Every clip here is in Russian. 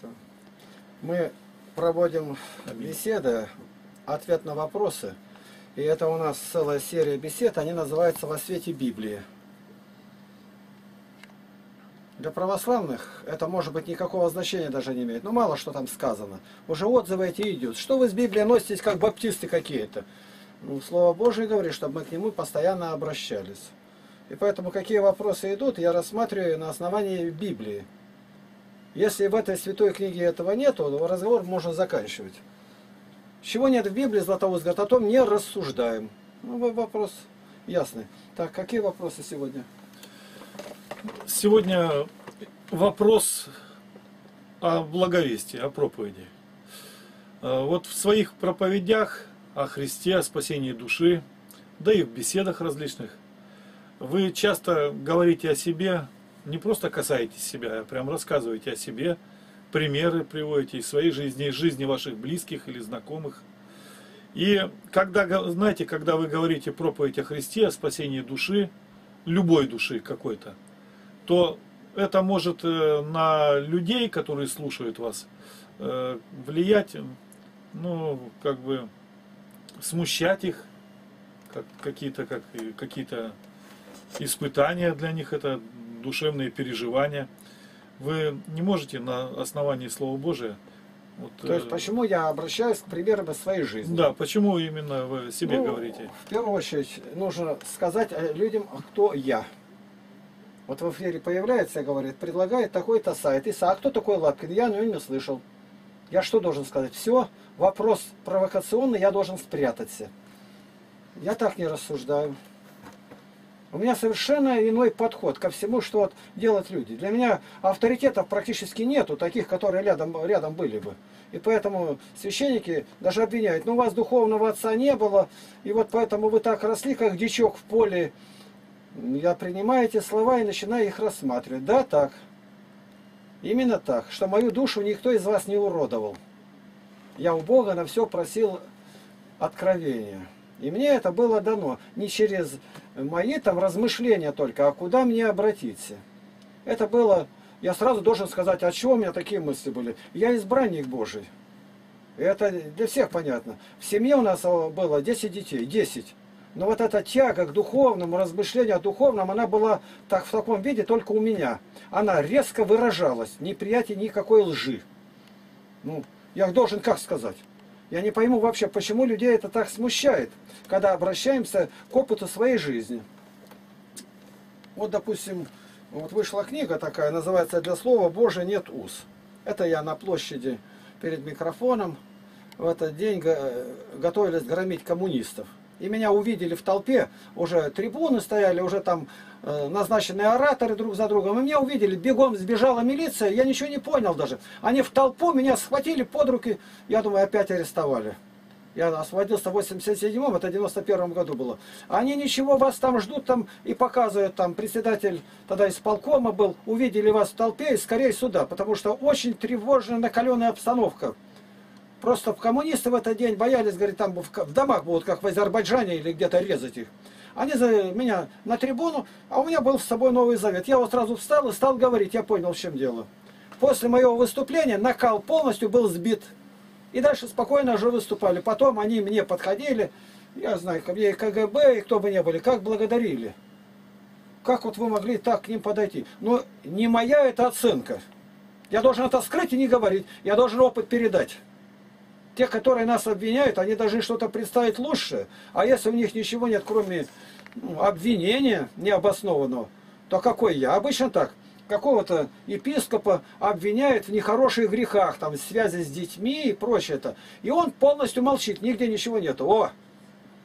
Хорошо. Мы проводим беседы, ответ на вопросы. И это у нас целая серия бесед, они называются «Во свете Библии». Для православных это может быть никакого значения даже не имеет. Ну мало что там сказано. Уже отзывы эти идут. Что вы с Библией носитесь, как баптисты какие-то? Ну, Слово Божие говорит, чтобы мы к нему постоянно обращались. И поэтому какие вопросы идут, я рассматриваю на основании Библии. Если в этой святой книге этого нет, то разговор можно заканчивать. Чего нет в Библии, Златоуст говорит, о том не рассуждаем. Ну, вопрос ясный. Так, какие вопросы сегодня? Сегодня вопрос о благовестии, о проповеди. А, вот в своих проповедях о Христе, о спасении души, да и в беседах различных, вы часто говорите о себе, не просто касаетесь себя, а прям рассказываете о себе, примеры приводите из своей жизни, из жизни ваших близких или знакомых. И когда, знаете, когда вы говорите проповедь о Христе, о спасении души, любой души какой-то, то это может э, на людей, которые слушают вас, э, влиять, ну, как бы смущать их, как, какие-то как, какие-то испытания для них, это душевные переживания. Вы не можете на основании Слова Божия вот, То есть, э, почему я обращаюсь к примерам из своей жизни? Да, почему именно вы себе ну, говорите? В первую очередь, нужно сказать людям, кто я. Вот в эфире появляется, говорит, предлагает такой-то сайт. И а кто такой Лапкин? Я ну, не слышал. Я что должен сказать? Все, вопрос провокационный, я должен спрятаться. Я так не рассуждаю. У меня совершенно иной подход ко всему, что вот делают люди. Для меня авторитетов практически нету, таких, которые рядом, рядом были бы. И поэтому священники даже обвиняют, ну у вас духовного отца не было, и вот поэтому вы так росли, как дичок в поле, я принимаю эти слова и начинаю их рассматривать. Да, так. Именно так, что мою душу никто из вас не уродовал. Я у Бога на все просил откровения. И мне это было дано не через мои там размышления только, а куда мне обратиться. Это было, я сразу должен сказать, от чего у меня такие мысли были. Я избранник Божий. Это для всех понятно. В семье у нас было 10 детей, 10. Но вот эта тяга к духовному, размышлению о духовном, она была так, в таком виде только у меня. Она резко выражалась, неприятие никакой лжи. Ну, я должен как сказать? Я не пойму вообще, почему людей это так смущает, когда обращаемся к опыту своей жизни. Вот, допустим, вот вышла книга такая, называется «Для слова Божия нет уз». Это я на площади перед микрофоном в этот день готовились громить коммунистов. И меня увидели в толпе, уже трибуны стояли, уже там э, назначенные ораторы друг за другом. И меня увидели, бегом сбежала милиция, я ничего не понял даже. Они в толпу меня схватили под руки, я думаю, опять арестовали. Я освободился в 87-м, это в 91 году было. Они ничего, вас там ждут там и показывают, там председатель тогда исполкома был, увидели вас в толпе и скорее сюда, потому что очень тревожная накаленная обстановка. Просто коммунисты в этот день боялись, говорит, там в домах будут, как в Азербайджане, или где-то резать их. Они за меня на трибуну, а у меня был с собой Новый Завет. Я вот сразу встал и стал говорить, я понял, в чем дело. После моего выступления накал полностью был сбит. И дальше спокойно уже выступали. Потом они мне подходили, я знаю, ко мне и КГБ, и кто бы ни были, как благодарили. Как вот вы могли так к ним подойти? Но не моя это оценка. Я должен это скрыть и не говорить. Я должен опыт передать. Те, которые нас обвиняют, они должны что-то представить лучше. А если у них ничего нет, кроме ну, обвинения необоснованного, то какой я? Обычно так. Какого-то епископа обвиняют в нехороших грехах, там, связи с детьми и прочее это. И он полностью молчит, нигде ничего нету. О,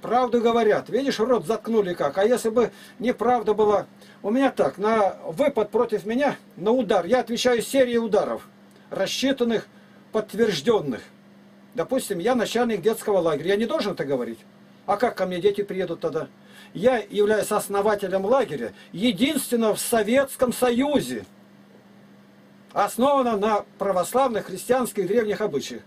правду говорят. Видишь, рот заткнули как. А если бы неправда была... У меня так, на выпад против меня, на удар, я отвечаю серией ударов, рассчитанных, подтвержденных. Допустим, я начальник детского лагеря. Я не должен это говорить. А как ко мне дети приедут тогда? Я являюсь основателем лагеря, единственного в Советском Союзе, основанного на православных христианских древних обычаях.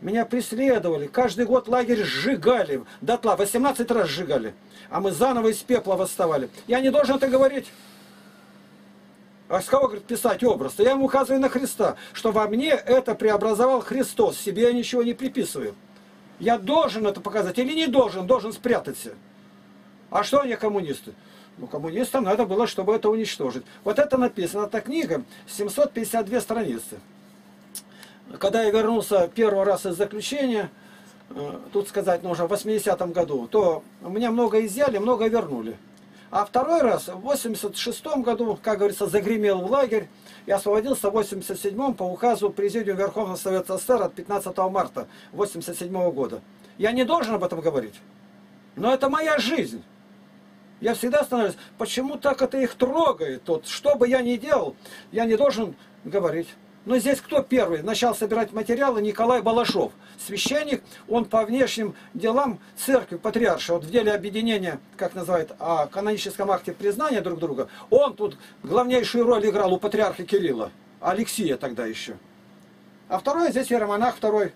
Меня преследовали, каждый год лагерь сжигали, дотла, 18 раз сжигали. А мы заново из пепла восставали. Я не должен это говорить. А с кого, говорит, писать образ? Я ему указываю на Христа, что во мне это преобразовал Христос. Себе я ничего не приписываю. Я должен это показать или не должен? Должен спрятаться. А что они коммунисты? Ну, коммунистам надо было, чтобы это уничтожить. Вот это написано, эта книга, 752 страницы. Когда я вернулся первый раз из заключения, э, тут сказать нужно, в 80-м году, то меня много изъяли, много вернули. А второй раз, в 86 году, как говорится, загремел в лагерь и освободился в 87 по указу Президиума Верховного Совета СССР от 15 марта 87 года. Я не должен об этом говорить. Но это моя жизнь. Я всегда становлюсь, почему так это их трогает? Вот, что бы я ни делал, я не должен говорить. Но здесь кто первый? Начал собирать материалы Николай Балашов. Священник, он по внешним делам церкви, патриарша, вот в деле объединения, как называют, о каноническом акте признания друг друга, он тут главнейшую роль играл у патриарха Кирилла, Алексия тогда еще. А второй здесь иеромонах второй,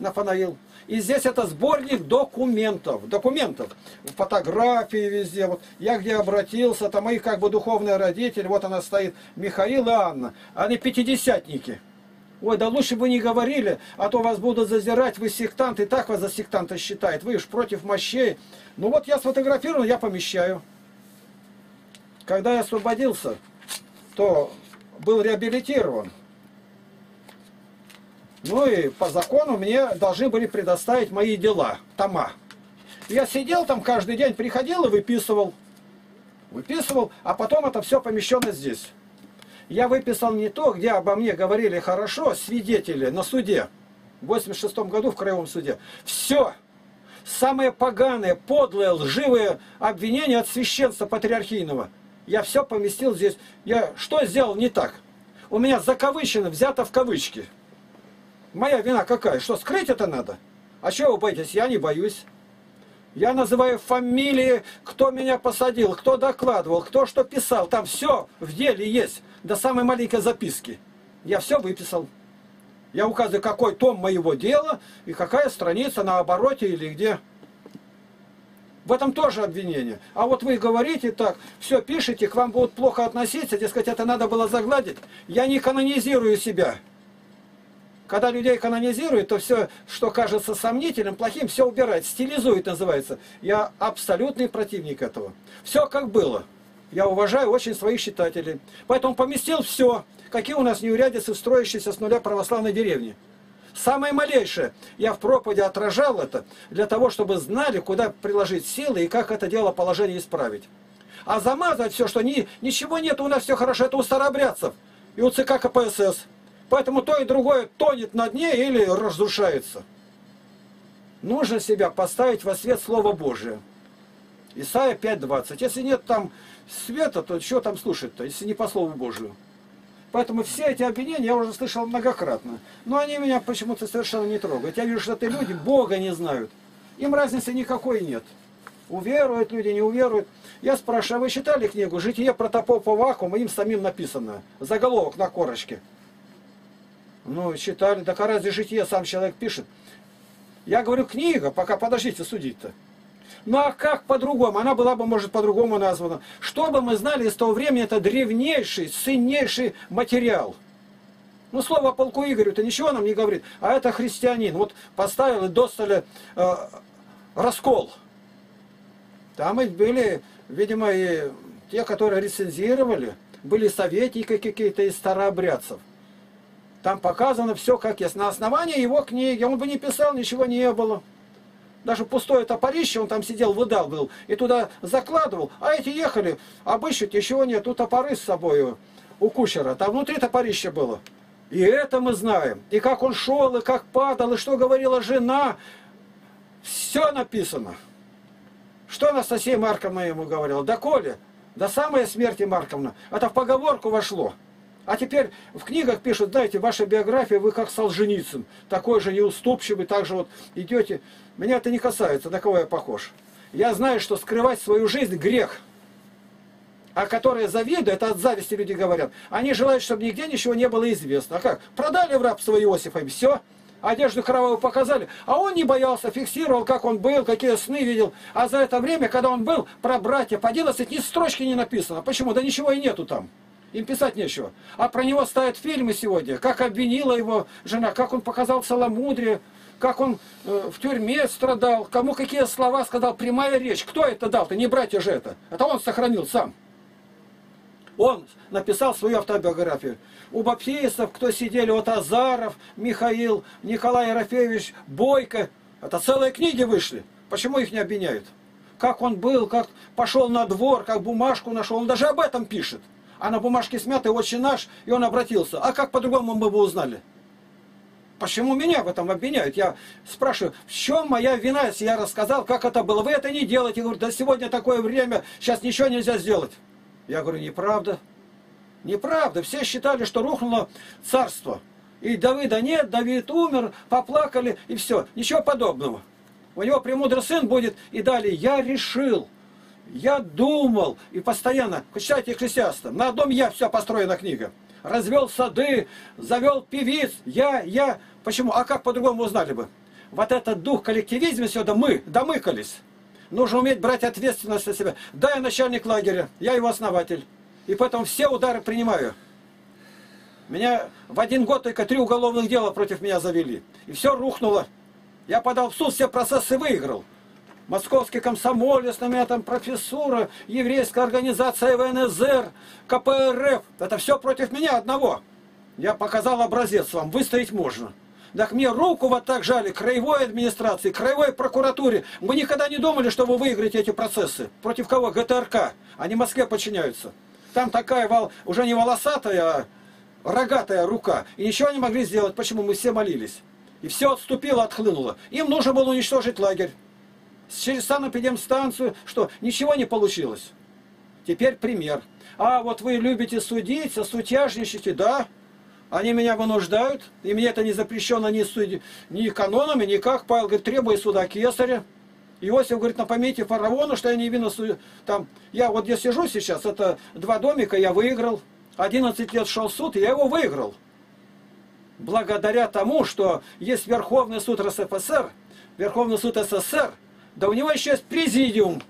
Нафанаил. И здесь это сборник документов. Документов. Фотографии везде. Вот я где обратился, это мои как бы духовные родители. Вот она стоит. Михаил и Анна. Они пятидесятники. Ой, да лучше бы не говорили, а то вас будут зазирать, вы сектант, и так вас за сектанта считает. Вы уж против мощей. Ну вот я сфотографировал, я помещаю. Когда я освободился, то был реабилитирован. Ну и по закону мне должны были предоставить мои дела, тома. Я сидел там каждый день, приходил и выписывал. Выписывал, а потом это все помещено здесь. Я выписал не то, где обо мне говорили хорошо свидетели на суде. В 86 году в Краевом суде. Все. Самые поганые, подлые, лживые обвинения от священства патриархийного. Я все поместил здесь. Я что сделал не так? У меня закавычено, взято в кавычки. Моя вина какая? Что, скрыть это надо? А чего вы боитесь? Я не боюсь. Я называю фамилии, кто меня посадил, кто докладывал, кто что писал. Там все в деле есть, до самой маленькой записки. Я все выписал. Я указываю, какой том моего дела и какая страница на обороте или где. В этом тоже обвинение. А вот вы говорите так, все пишете, к вам будут плохо относиться, дескать, это надо было загладить. Я не канонизирую себя. Когда людей канонизируют, то все, что кажется сомнительным, плохим, все убирает. Стилизует называется. Я абсолютный противник этого. Все как было. Я уважаю очень своих читателей. Поэтому поместил все. Какие у нас неурядицы, строящиеся с нуля православной деревни. Самое малейшее. Я в проповеди отражал это, для того, чтобы знали, куда приложить силы и как это дело положение исправить. А замазать все, что ни, ничего нет, у нас все хорошо, это у старообрядцев и у ЦК КПСС. Поэтому то и другое тонет на дне или разрушается. Нужно себя поставить во свет Слова Божия. Исайя 5.20. Если нет там света, то что там слушать-то, если не по Слову Божию? Поэтому все эти обвинения я уже слышал многократно. Но они меня почему-то совершенно не трогают. Я вижу, что это люди Бога не знают. Им разницы никакой нет. Уверуют люди, не уверуют. Я спрашиваю, а вы читали книгу «Житие протопопа Вакуума»? Им самим написано. Заголовок на корочке. Ну, читали, так а разве житие сам человек пишет? Я говорю, книга, пока подождите судить-то. Ну а как по-другому? Она была бы, может, по-другому названа. Что бы мы знали из того времени, это древнейший, ценнейший материал. Ну, слово о полку Игорю-то ничего нам не говорит. А это христианин. Вот поставил и достали э, раскол. Там и были, видимо, и те, которые рецензировали, были советники какие-то из старообрядцев. Там показано все как есть. На основании его книги. Он бы не писал, ничего не было. Даже пустое топорище, он там сидел, выдал был, и туда закладывал. А эти ехали, обыщут, ничего нет, тут топоры с собой у кучера. Там внутри топорище было. И это мы знаем. И как он шел, и как падал, и что говорила жена. Все написано. Что Анастасия Марковна ему говорила? Да Коля, до самой смерти Марковна. Это в поговорку вошло. А теперь в книгах пишут, знаете, ваша биография, вы как Солженицын, такой же неуступчивый, так же вот идете. Меня это не касается, на кого я похож. Я знаю, что скрывать свою жизнь грех. А которые завидуют, это от зависти люди говорят, они желают, чтобы нигде ничего не было известно. А как? Продали в рабство Иосифа, и все. Одежду кровавую показали. А он не боялся, фиксировал, как он был, какие сны видел. А за это время, когда он был, про братьев 11 ни строчки не написано. Почему? Да ничего и нету там. Им писать нечего. А про него ставят фильмы сегодня, как обвинила его жена, как он показал целомудрие, как он э, в тюрьме страдал, кому какие слова сказал, прямая речь. Кто это дал-то? Не братья же это. Это он сохранил сам. Он написал свою автобиографию. У баптистов, кто сидели, вот Азаров, Михаил, Николай Ерофеевич, Бойко. Это целые книги вышли. Почему их не обвиняют? Как он был, как пошел на двор, как бумажку нашел. Он даже об этом пишет. А на бумажке смятый очень наш, и он обратился. А как по-другому мы бы узнали? Почему меня в этом обвиняют? Я спрашиваю, в чем моя вина, если я рассказал, как это было? Вы это не делаете. Я говорю, да сегодня такое время, сейчас ничего нельзя сделать. Я говорю, неправда. Неправда. Все считали, что рухнуло царство. И Давида нет, Давид умер, поплакали, и все. Ничего подобного. У него премудрый сын будет, и далее я решил, я думал, и постоянно, читайте Экклесиаста, на одном я вся построена книга. Развел сады, завел певиц, я, я. Почему? А как по-другому узнали бы? Вот этот дух коллективизма сюда мы домыкались. Нужно уметь брать ответственность на себя. Да, я начальник лагеря, я его основатель. И поэтому все удары принимаю. Меня в один год только три уголовных дела против меня завели. И все рухнуло. Я подал в суд, все процессы выиграл. Московский комсомолец, там профессура, еврейская организация ВНЗР, КПРФ. Это все против меня одного. Я показал образец вам, выстоять можно. Так мне руку вот так жали краевой администрации, краевой прокуратуре. Мы никогда не думали, что вы выиграете эти процессы. Против кого? ГТРК. Они Москве подчиняются. Там такая вол... уже не волосатая, а рогатая рука. И ничего не могли сделать. Почему? Мы все молились. И все отступило, отхлынуло. Им нужно было уничтожить лагерь. Через санэпидемстанцию, что ничего не получилось. Теперь пример. А вот вы любите судить, сосутяжничаете, да? Они меня вынуждают, и мне это не запрещено ни, суди, ни канонами, никак. Павел говорит, требует суда кесаря. Иосиф говорит, напомните фараону, что я не вину там. Я вот где сижу сейчас, это два домика, я выиграл. 11 лет шел суд, и я его выиграл. Благодаря тому, что есть Верховный суд РСФСР, Верховный суд СССР, да у него есть президиум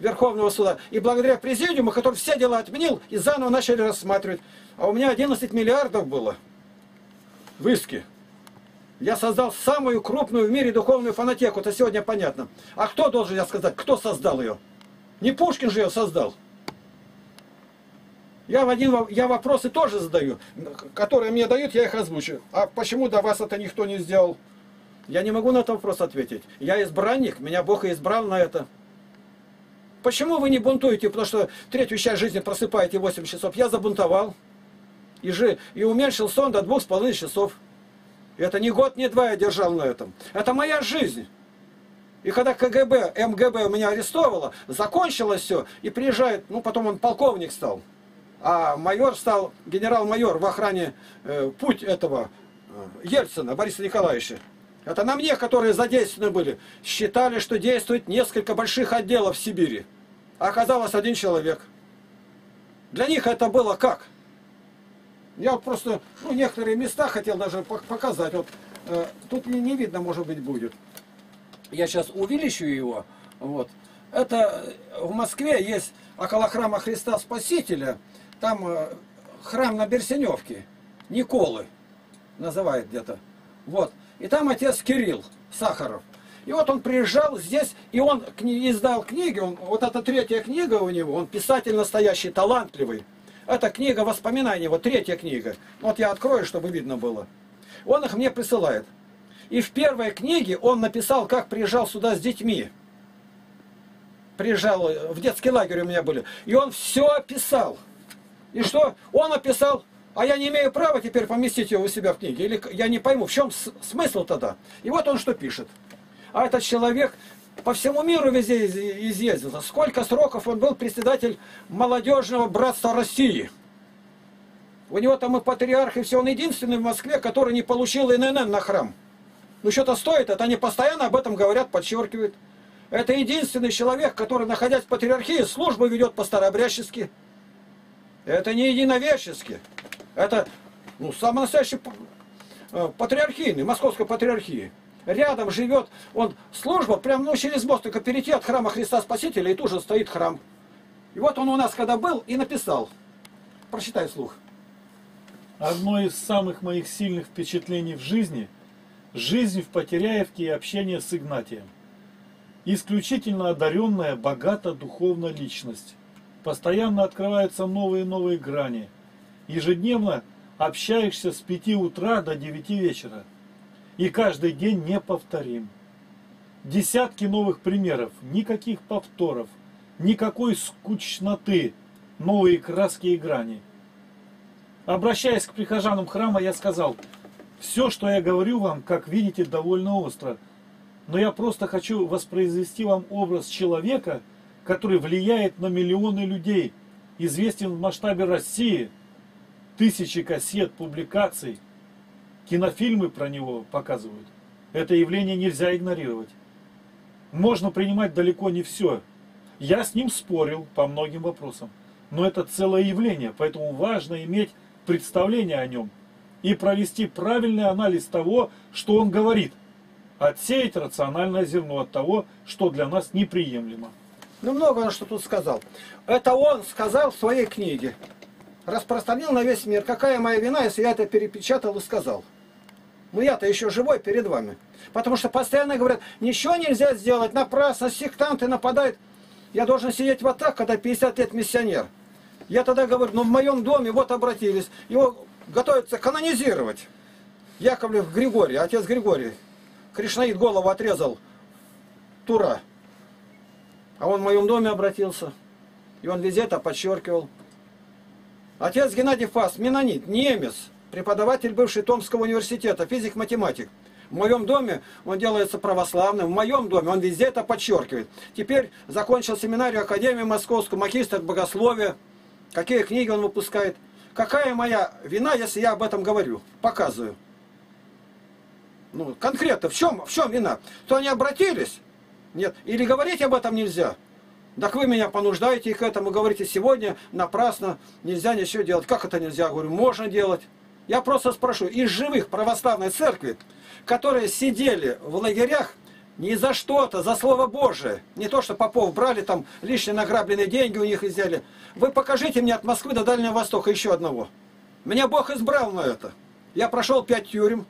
Верховного суда. И благодаря президиуму, который все дела отменил, и заново начали рассматривать. А у меня 11 миллиардов было в иске. Я создал самую крупную в мире духовную фанатеку, это сегодня понятно. А кто должен я сказать, кто создал ее? Не Пушкин же ее создал. Я, в один, я вопросы тоже задаю, которые мне дают, я их озвучу. А почему до вас это никто не сделал? Я не могу на этот вопрос ответить. Я избранник, меня Бог и избрал на это. Почему вы не бунтуете? Потому что третью часть жизни просыпаете 8 часов. Я забунтовал. И, же, и уменьшил сон до двух с половиной часов. Это не год, не два я держал на этом. Это моя жизнь. И когда КГБ, МГБ меня арестовало, закончилось все, и приезжает, ну потом он полковник стал, а майор стал, генерал-майор в охране э, путь этого э, Ельцина, Бориса Николаевича. Это на мне, которые задействованы были, считали, что действует несколько больших отделов в Сибири. А оказалось один человек. Для них это было как? Я вот просто ну, некоторые места хотел даже показать. Вот, э, тут не, не видно, может быть, будет. Я сейчас увеличу его. Вот. Это э, в Москве есть около храма Христа Спасителя. Там э, храм на Берсеневке. Николы называют где-то. Вот. И там отец Кирилл Сахаров. И вот он приезжал здесь, и он издал книги, он, вот эта третья книга у него, он писатель настоящий, талантливый. Это книга воспоминаний, вот третья книга. Вот я открою, чтобы видно было. Он их мне присылает. И в первой книге он написал, как приезжал сюда с детьми. Приезжал, э, в детский лагерь у меня были. И он все описал. И что? Он описал, а я не имею права теперь поместить его у себя в книге. Или я не пойму, в чем смысл тогда? И вот он что пишет. А этот человек по всему миру везде изъездил. Сколько сроков он был председатель молодежного братства России. У него там и патриарх, и все. Он единственный в Москве, который не получил ИНН на храм. Ну что-то стоит, это они постоянно об этом говорят, подчеркивают. Это единственный человек, который, находясь в патриархии, службу ведет по-старообрядчески. Это не единоверчески. Это ну, самый настоящий э, патриархийный, московской патриархии рядом живет, он служба, прям ну, через мост только перейти от храма Христа Спасителя, и тут же стоит храм. И вот он у нас когда был и написал. прочитай слух. Одно из самых моих сильных впечатлений в жизни – жизнь в Потеряевке и общение с Игнатием. Исключительно одаренная, богата духовная личность. Постоянно открываются новые и новые грани. Ежедневно общаешься с 5 утра до 9 вечера. И каждый день неповторим. Десятки новых примеров, никаких повторов, никакой скучноты, новые краски и грани. Обращаясь к прихожанам храма, я сказал, все, что я говорю вам, как видите, довольно остро. Но я просто хочу воспроизвести вам образ человека, который влияет на миллионы людей, известен в масштабе России, тысячи кассет, публикаций, кинофильмы про него показывают. Это явление нельзя игнорировать. Можно принимать далеко не все. Я с ним спорил по многим вопросам. Но это целое явление, поэтому важно иметь представление о нем и провести правильный анализ того, что он говорит. Отсеять рациональное зерно от того, что для нас неприемлемо. Ну, много он что тут сказал. Это он сказал в своей книге. Распространил на весь мир. Какая моя вина, если я это перепечатал и сказал? Ну, я-то еще живой перед вами. Потому что постоянно говорят, ничего нельзя сделать, напрасно, сектанты нападают. Я должен сидеть вот так, когда 50 лет миссионер. Я тогда говорю, ну в моем доме вот обратились, его готовятся канонизировать. Яковлев Григорий, отец Григорий. Кришнаид голову отрезал. Тура. А он в моем доме обратился. И он везде это подчеркивал. Отец Геннадий Фас, менонит, немец, преподаватель бывший Томского университета, физик-математик. В моем доме он делается православным, в моем доме он везде это подчеркивает. Теперь закончил семинарию Академии Московскую, магистр богословия. Какие книги он выпускает. Какая моя вина, если я об этом говорю? Показываю. Ну, конкретно, в чем, в чем вина? То они обратились? Нет. Или говорить об этом нельзя? Так вы меня понуждаете к этому, говорите, сегодня напрасно нельзя ничего делать. Как это нельзя? Говорю, можно делать. Я просто спрошу, из живых православной церкви, которые сидели в лагерях, не за что-то, за Слово Божие. Не то, что попов брали там лишние награбленные деньги у них и взяли. Вы покажите мне от Москвы до Дальнего Востока еще одного. Меня Бог избрал на это. Я прошел пять тюрем.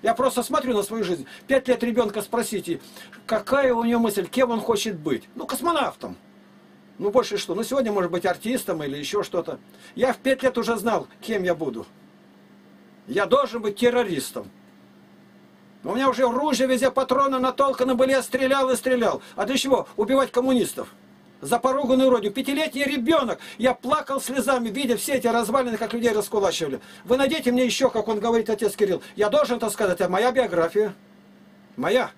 Я просто смотрю на свою жизнь. Пять лет ребенка спросите, какая у него мысль, кем он хочет быть. Ну, космонавтом. Ну, больше что? Ну, сегодня может быть артистом или еще что-то. Я в пять лет уже знал, кем я буду. Я должен быть террористом. У меня уже ружья везде, патроны натолканы были, я стрелял и стрелял. А для чего? Убивать коммунистов. За поруганную родину. Пятилетний ребенок. Я плакал слезами, видя все эти развалины, как людей раскулачивали. Вы найдите мне еще, как он говорит, отец Кирилл. Я должен это сказать, это моя биография. Моя.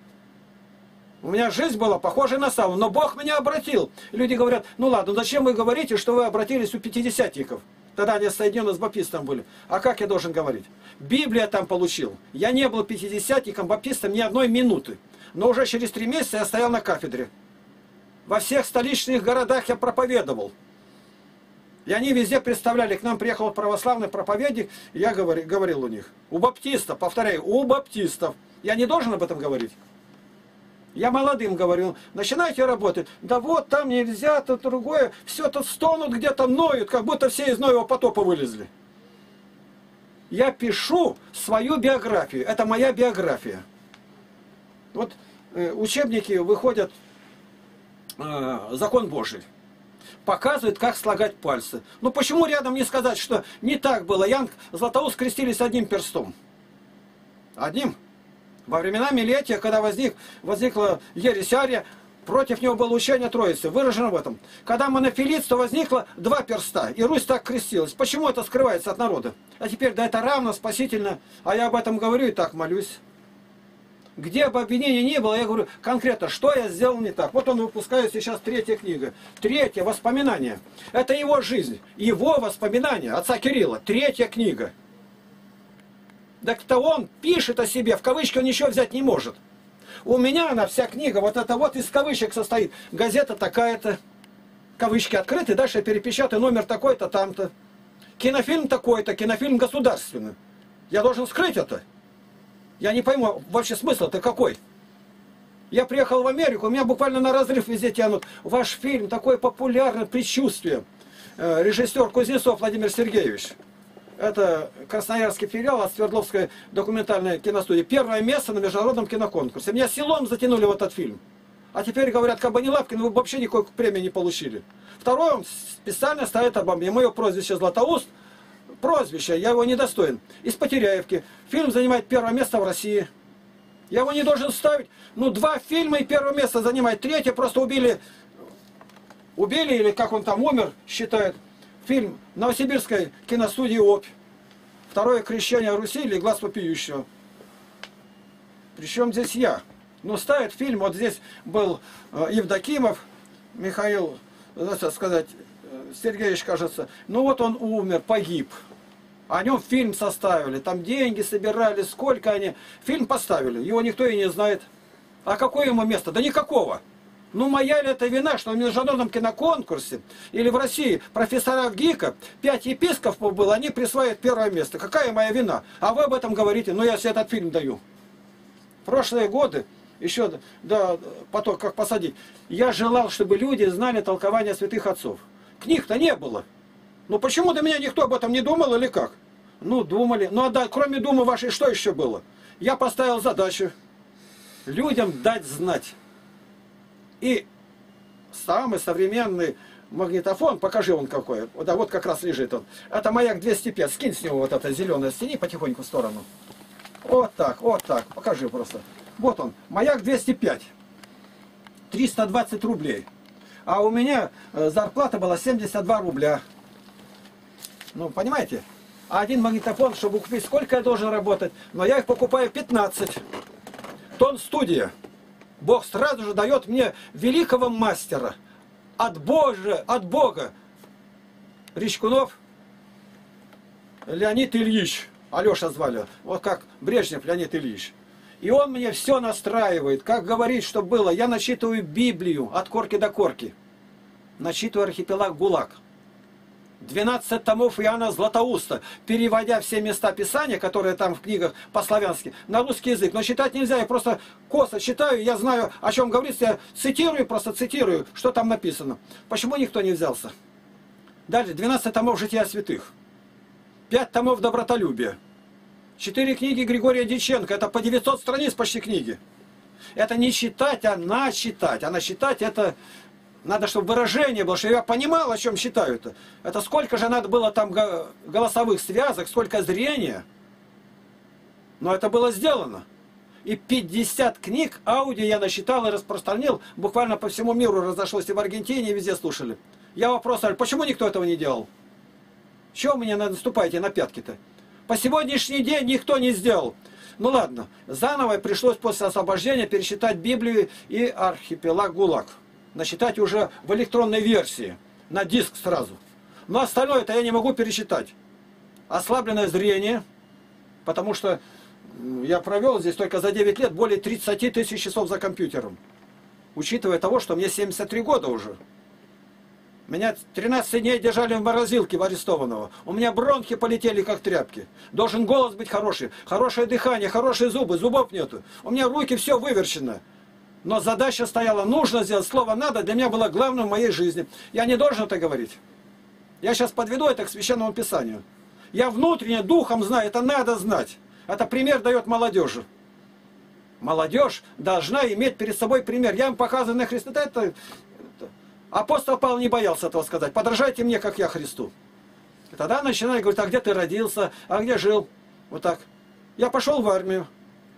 У меня жизнь была похожа на самую, но Бог меня обратил. Люди говорят, ну ладно, зачем вы говорите, что вы обратились у пятидесятников? Тогда они соединены с баптистом были. А как я должен говорить? Библия там получил. Я не был пятидесятником, баптистом ни одной минуты. Но уже через три месяца я стоял на кафедре. Во всех столичных городах я проповедовал. И они везде представляли, к нам приехал православный проповедник, и я говорил, говорил у них. У баптистов, повторяю, у баптистов. Я не должен об этом говорить. Я молодым говорю, начинайте работать. Да вот, там нельзя, то другое. Все тут стонут, где-то ноют, как будто все из Ноева потопа вылезли. Я пишу свою биографию. Это моя биография. Вот э, учебники выходят э, «Закон Божий». Показывает, как слагать пальцы. Ну почему рядом не сказать, что не так было? Ян Златоуст крестились одним перстом. Одним. Во времена Милетия, когда возник, возникла ересь Ария, против него было учение Троицы, выражено в этом. Когда монофилитство возникло два перста, и Русь так крестилась. Почему это скрывается от народа? А теперь, да это равно, спасительно, а я об этом говорю и так молюсь. Где бы обвинения не было, я говорю конкретно, что я сделал не так. Вот он выпускает сейчас третья книга. Третье, воспоминание. Это его жизнь, его воспоминания, отца Кирилла. Третья книга. Так-то он пишет о себе, в кавычки он ничего взять не может. У меня она, вся книга, вот это вот из кавычек состоит. Газета такая-то, кавычки открыты, дальше я перепечатаю номер такой-то, там-то. Кинофильм такой-то, кинофильм государственный. Я должен скрыть это. Я не пойму, вообще смысл-то какой? Я приехал в Америку, меня буквально на разрыв везде тянут. Ваш фильм такой популярный, предчувствие. э, режиссер Кузнецов Владимир Сергеевич. Это Красноярский филиал от Свердловской документальной киностудии. Первое место на международном киноконкурсе. Меня силом затянули в этот фильм. А теперь говорят, как бы не Лапкин, вы вообще никакой премии не получили. Второе, он специально ставит обо мне. Мое прозвище Златоуст. Прозвище, я его недостоин. Из Потеряевки. Фильм занимает первое место в России. Я его не должен ставить. Ну, два фильма и первое место занимает. Третье просто убили, убили или как он там умер, считает. Фильм Новосибирской киностудии «Обь». Второе крещение Руси или глаз вопиющего. Причем здесь я? Ну, ставит фильм, вот здесь был э, Евдокимов, Михаил, так сказать, э, Сергеевич, кажется. Ну вот он умер, погиб. О нем фильм составили, там деньги собирали, сколько они. Фильм поставили, его никто и не знает. А какое ему место? Да никакого. Ну, моя ли это вина, что на международном киноконкурсе или в России профессора ГИКа, пять епископов было, они присваивают первое место. Какая моя вина? А вы об этом говорите, ну, я себе этот фильм даю. Прошлые годы, еще до поток как посадить, я желал, чтобы люди знали толкование святых отцов. Книг-то не было. Ну, почему до меня никто об этом не думал или как? Ну, думали. Ну, а да, кроме думы вашей, что еще было? Я поставил задачу людям дать знать и самый современный магнитофон, покажи он какой. Да, вот как раз лежит он. Это маяк 205. Скинь с него вот это зеленое, стени потихоньку в сторону. Вот так, вот так. Покажи просто. Вот он. Маяк 205. 320 рублей. А у меня э, зарплата была 72 рубля. Ну, понимаете? А один магнитофон, чтобы купить, сколько я должен работать? Но я их покупаю 15. Тон студия. Бог сразу же дает мне великого мастера. От Божия, от Бога. Речкунов Леонид Ильич. Алеша звали. Вот как Брежнев Леонид Ильич. И он мне все настраивает, как говорит, что было. Я начитываю Библию от корки до корки. Начитываю архипелаг ГУЛАГ. 12 томов Иоанна Златоуста, переводя все места Писания, которые там в книгах по-славянски, на русский язык. Но читать нельзя, я просто косо читаю, я знаю, о чем говорится, я цитирую, просто цитирую, что там написано. Почему никто не взялся? Дальше, 12 томов Жития святых, 5 томов Добротолюбия, 4 книги Григория Диченко, это по 900 страниц почти книги. Это не читать, а начитать. А начитать это надо, чтобы выражение было, чтобы я понимал, о чем считаю-то. Это сколько же надо было там голосовых связок, сколько зрения. Но это было сделано. И 50 книг аудио я насчитал и распространил. Буквально по всему миру разошлось. И в Аргентине, и везде слушали. Я вопрос ставлю, почему никто этого не делал? Чего вы мне наступаете на пятки-то? По сегодняшний день никто не сделал. Ну ладно, заново пришлось после освобождения пересчитать Библию и архипелаг ГУЛАГ насчитать уже в электронной версии, на диск сразу. Но остальное это я не могу пересчитать. Ослабленное зрение, потому что я провел здесь только за 9 лет более 30 тысяч часов за компьютером. Учитывая того, что мне 73 года уже. Меня 13 дней держали в морозилке в арестованного. У меня бронхи полетели как тряпки. Должен голос быть хороший, хорошее дыхание, хорошие зубы, зубов нету. У меня руки все выверчено. Но задача стояла, нужно сделать, слово «надо» для меня было главным в моей жизни. Я не должен это говорить. Я сейчас подведу это к Священному Писанию. Я внутренне, духом знаю, это надо знать. Это пример дает молодежи. Молодежь должна иметь перед собой пример. Я им показываю на Христа. Это, это. Апостол Павел не боялся этого сказать. Подражайте мне, как я Христу. И тогда начинаю говорить, а где ты родился, а где жил? Вот так. Я пошел в армию.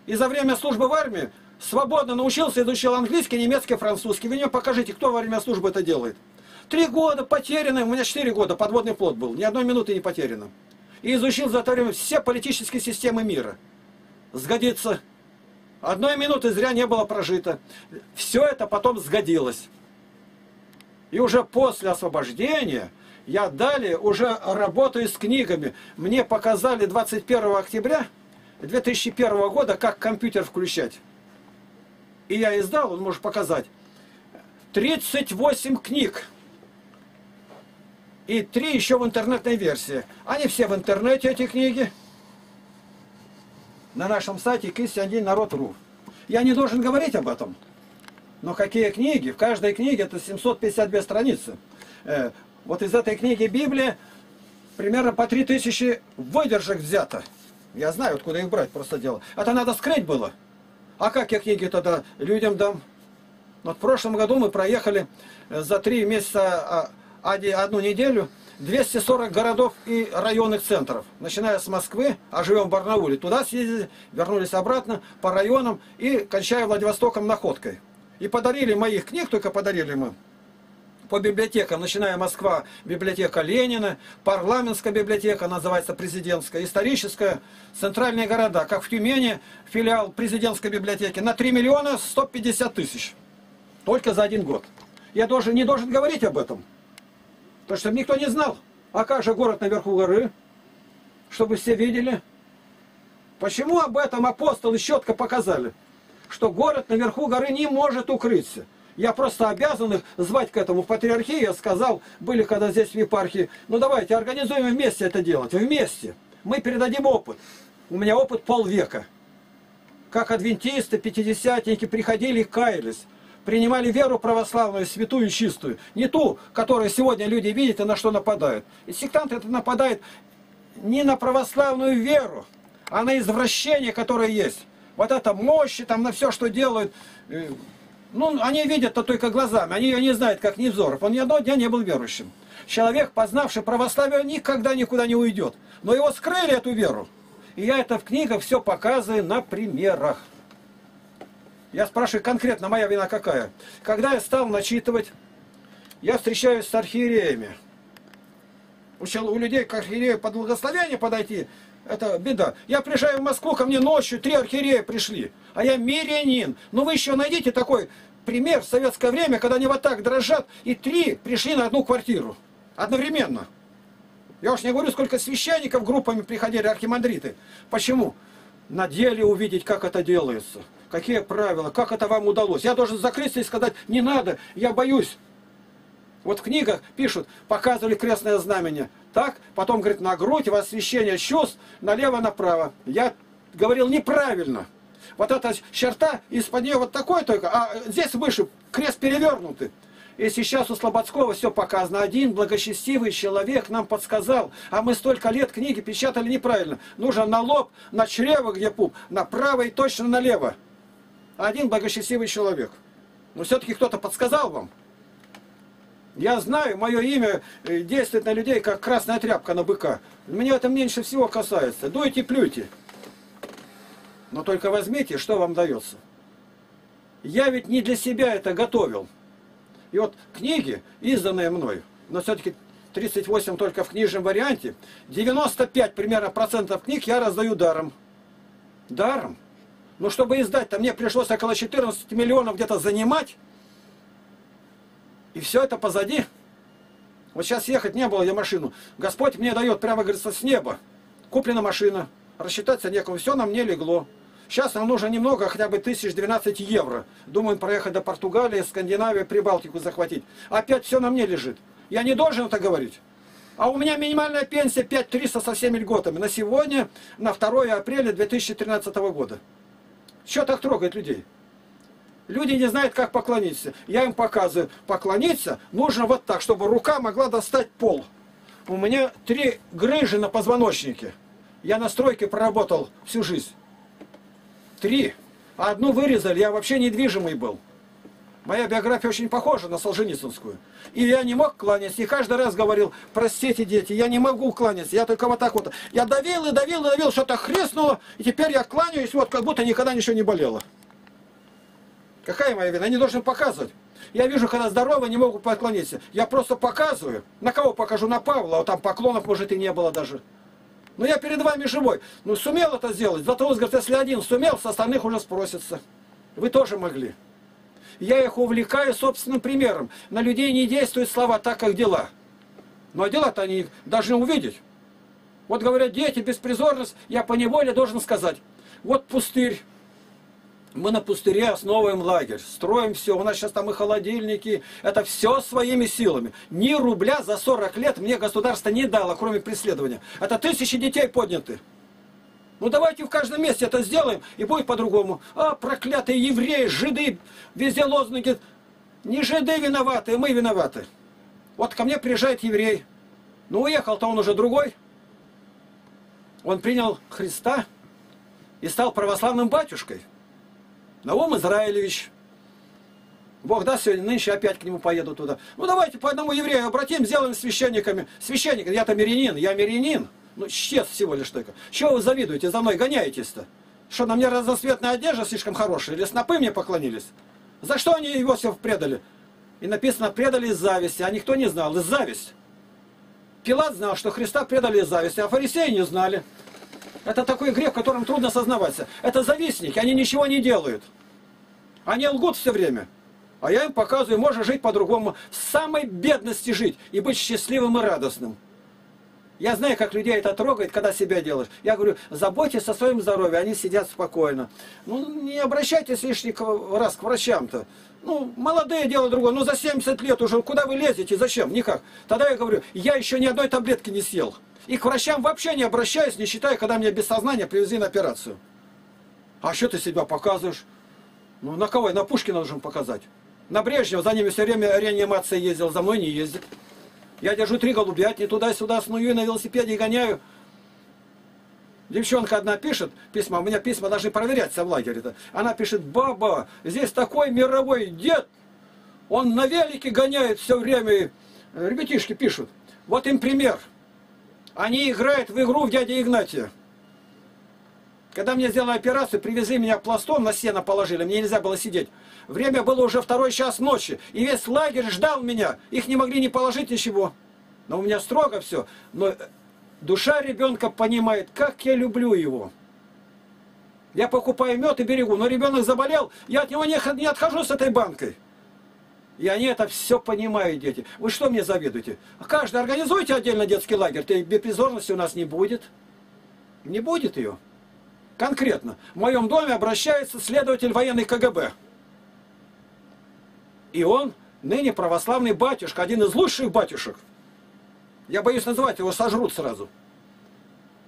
И за время службы в армии свободно научился, изучил английский, немецкий, французский. Вы мне покажите, кто во время службы это делает. Три года потеряно, у меня четыре года, подводный плод был, ни одной минуты не потеряно. И изучил за это время все политические системы мира. Сгодится. Одной минуты зря не было прожито. Все это потом сгодилось. И уже после освобождения я далее уже работаю с книгами. Мне показали 21 октября 2001 года, как компьютер включать и я издал, он может показать, 38 книг. И три еще в интернетной версии. Они все в интернете, эти книги. На нашем сайте Народ.ру. Я не должен говорить об этом. Но какие книги? В каждой книге это 752 страницы. Э, Вот из этой книги Библия примерно по 3000 выдержек взято. Я знаю, откуда их брать, просто дело. Это надо скрыть было. А как я книги тогда людям дам? Вот в прошлом году мы проехали э, за три месяца, а, одну неделю, 240 городов и районных центров, начиная с Москвы, а живем в Барнауле. Туда съездили, вернулись обратно по районам и кончая Владивостоком находкой. И подарили моих книг, только подарили мы, по библиотекам, начиная Москва, библиотека Ленина, парламентская библиотека, называется президентская, историческая, центральные города, как в Тюмени, филиал президентской библиотеки, на 3 миллиона 150 тысяч. Только за один год. Я должен, не должен говорить об этом. Потому что никто не знал. А как же город наверху горы? Чтобы все видели. Почему об этом апостолы четко показали? Что город наверху горы не может укрыться. Я просто обязан их звать к этому. В патриархии я сказал, были когда здесь в епархии, ну давайте организуем вместе это делать. Вместе. Мы передадим опыт. У меня опыт полвека. Как адвентисты, пятидесятники приходили и каялись принимали веру православную, святую и чистую. Не ту, которую сегодня люди видят и на что нападают. И сектанты это нападают не на православную веру, а на извращение, которое есть. Вот это мощи, там на все, что делают. Ну, они видят это только глазами, они ее не знают, как Невзоров. Он ни одного дня не был верующим. Человек, познавший православие, никогда никуда не уйдет. Но его скрыли, эту веру. И я это в книгах все показываю на примерах. Я спрашиваю конкретно, моя вина какая? Когда я стал начитывать, я встречаюсь с архиереями. У, у людей к архиерею под благословение подойти, это беда. Я приезжаю в Москву, ко мне ночью три архиерея пришли, а я мирянин. Ну вы еще найдите такой пример в советское время, когда они вот так дрожат, и три пришли на одну квартиру одновременно. Я уж не говорю, сколько священников группами приходили, архимандриты. Почему? На деле увидеть, как это делается какие правила, как это вам удалось. Я должен закрыться и сказать, не надо, я боюсь. Вот в книгах пишут, показывали крестное знамение. Так, потом, говорит, на грудь, в освящение чувств, налево-направо. Я говорил неправильно. Вот эта черта, из-под нее вот такой только, а здесь выше, крест перевернутый. И сейчас у Слободского все показано. Один благочестивый человек нам подсказал, а мы столько лет книги печатали неправильно. Нужно на лоб, на чрево, где пуп, направо и точно налево один благочестивый человек. Но все-таки кто-то подсказал вам. Я знаю, мое имя э, действует на людей, как красная тряпка на быка. Меня это меньше всего касается. Дуйте, плюйте. Но только возьмите, что вам дается. Я ведь не для себя это готовил. И вот книги, изданные мной, но все-таки 38 только в книжном варианте, 95 примерно процентов книг я раздаю даром. Даром. Но чтобы издать-то мне пришлось около 14 миллионов где-то занимать. И все это позади. Вот сейчас ехать не было я машину. Господь мне дает, прямо говорится, с неба. Куплена машина. Рассчитаться некому. Все на мне легло. Сейчас нам нужно немного, хотя бы 1012 евро. Думаем проехать до Португалии, Скандинавии, Прибалтику захватить. Опять все на мне лежит. Я не должен это говорить. А у меня минимальная пенсия 5300 со всеми льготами. На сегодня, на 2 апреля 2013 года. Что так трогает людей? Люди не знают, как поклониться. Я им показываю. Поклониться нужно вот так, чтобы рука могла достать пол. У меня три грыжи на позвоночнике. Я на стройке проработал всю жизнь. Три. А одну вырезали, я вообще недвижимый был. Моя биография очень похожа на Солженицынскую. И я не мог кланяться. И каждый раз говорил, простите, дети, я не могу кланяться. Я только вот так вот. Я давил и давил и давил, что-то хрестнуло. И теперь я кланяюсь, вот как будто никогда ничего не болело. Какая моя вина? Они должны показывать. Я вижу, когда здоровые не могут поклониться. Я просто показываю. На кого покажу? На Павла. А там поклонов, может, и не было даже. Но я перед вами живой. Ну, сумел это сделать. Златоуст говорит, если один сумел, с остальных уже спросится. Вы тоже могли я их увлекаю собственным примером. На людей не действуют слова так, как дела. Но дела-то они должны увидеть. Вот говорят, дети, беспризорность, я по неволе должен сказать. Вот пустырь. Мы на пустыре основываем лагерь, строим все. У нас сейчас там и холодильники. Это все своими силами. Ни рубля за 40 лет мне государство не дало, кроме преследования. Это тысячи детей подняты. Ну давайте в каждом месте это сделаем, и будет по-другому. А, проклятые евреи, жиды, везде лозунги. Не жиды виноваты, мы виноваты. Вот ко мне приезжает еврей. Ну, уехал-то он уже другой. Он принял Христа и стал православным батюшкой. Наум Израилевич. Бог даст, сегодня нынче опять к нему поеду туда. Ну давайте по одному еврею обратим, сделаем священниками. Священник, я-то мирянин, я мирянин. Ну, чест всего лишь только. Чего вы завидуете, за мной гоняетесь-то? Что, на мне разноцветная одежда слишком хорошая? Или снопы мне поклонились? За что они Иосиф предали? И написано, предали из зависти, а никто не знал, из зависти. Пилат знал, что Христа предали из зависти, а фарисеи не знали. Это такой грех, в котором трудно сознаваться. Это завистники, они ничего не делают. Они лгут все время. А я им показываю, можно жить по-другому. В самой бедности жить и быть счастливым и радостным. Я знаю, как людей это трогает, когда себя делаешь. Я говорю, заботьтесь о своем здоровье, они сидят спокойно. Ну, не обращайтесь лишний раз к врачам-то. Ну, молодые дело другое, ну за 70 лет уже, куда вы лезете, зачем? Никак. Тогда я говорю, я еще ни одной таблетки не съел. И к врачам вообще не обращаюсь, не считая, когда меня без сознания привезли на операцию. А что ты себя показываешь? Ну, на кого? На Пушкина должен показать. На Брежнева, за ними все время реанимация ездил, за мной не ездит. Я держу три голубятни, туда-сюда сную и на велосипеде гоняю. Девчонка одна пишет письма, у меня письма должны проверяться в лагере-то. Она пишет, баба, здесь такой мировой дед, он на велике гоняет все время. Ребятишки пишут, вот им пример. Они играют в игру в дяде Игнатия. Когда мне сделали операцию, привезли меня пластом, на сено положили, мне нельзя было сидеть. Время было уже второй час ночи, и весь лагерь ждал меня. Их не могли не положить ничего. Но у меня строго все. Но душа ребенка понимает, как я люблю его. Я покупаю мед и берегу, но ребенок заболел, я от него не, не отхожу с этой банкой. И они это все понимают, дети. Вы что мне завидуете? Каждый организуйте отдельно детский лагерь, то беспризорности у нас не будет. Не будет ее. Конкретно. В моем доме обращается следователь военной КГБ. И он ныне православный батюшка, один из лучших батюшек. Я боюсь называть, его сожрут сразу.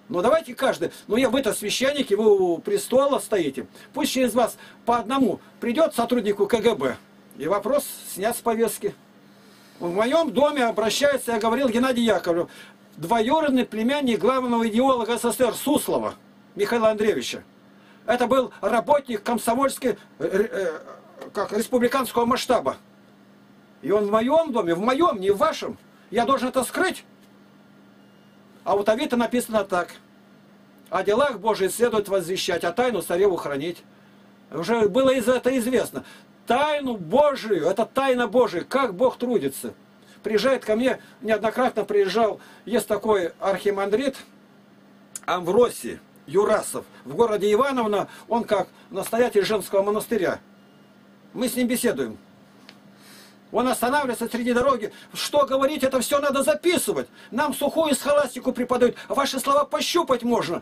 Но давайте каждый, ну я вы-то священники, вы у престола стоите. Пусть через вас по одному придет сотруднику КГБ. И вопрос снят с повестки. В моем доме обращается, я говорил Геннадий Яковлев, двоюродный племянник главного идеолога СССР Суслова Михаила Андреевича. Это был работник комсомольской э, э, как республиканского масштаба. И он в моем доме, в моем, не в вашем. Я должен это скрыть. А вот Авито написано так. О делах Божьих следует возвещать, а тайну цареву хранить. Уже было из это известно. Тайну Божию, это тайна Божия, как Бог трудится. Приезжает ко мне, неоднократно приезжал, есть такой архимандрит Амвросий Юрасов в городе Ивановна, он как настоятель женского монастыря. Мы с ним беседуем. Он останавливается среди дороги. Что говорить, это все надо записывать. Нам сухую схоластику преподают. Ваши слова пощупать можно.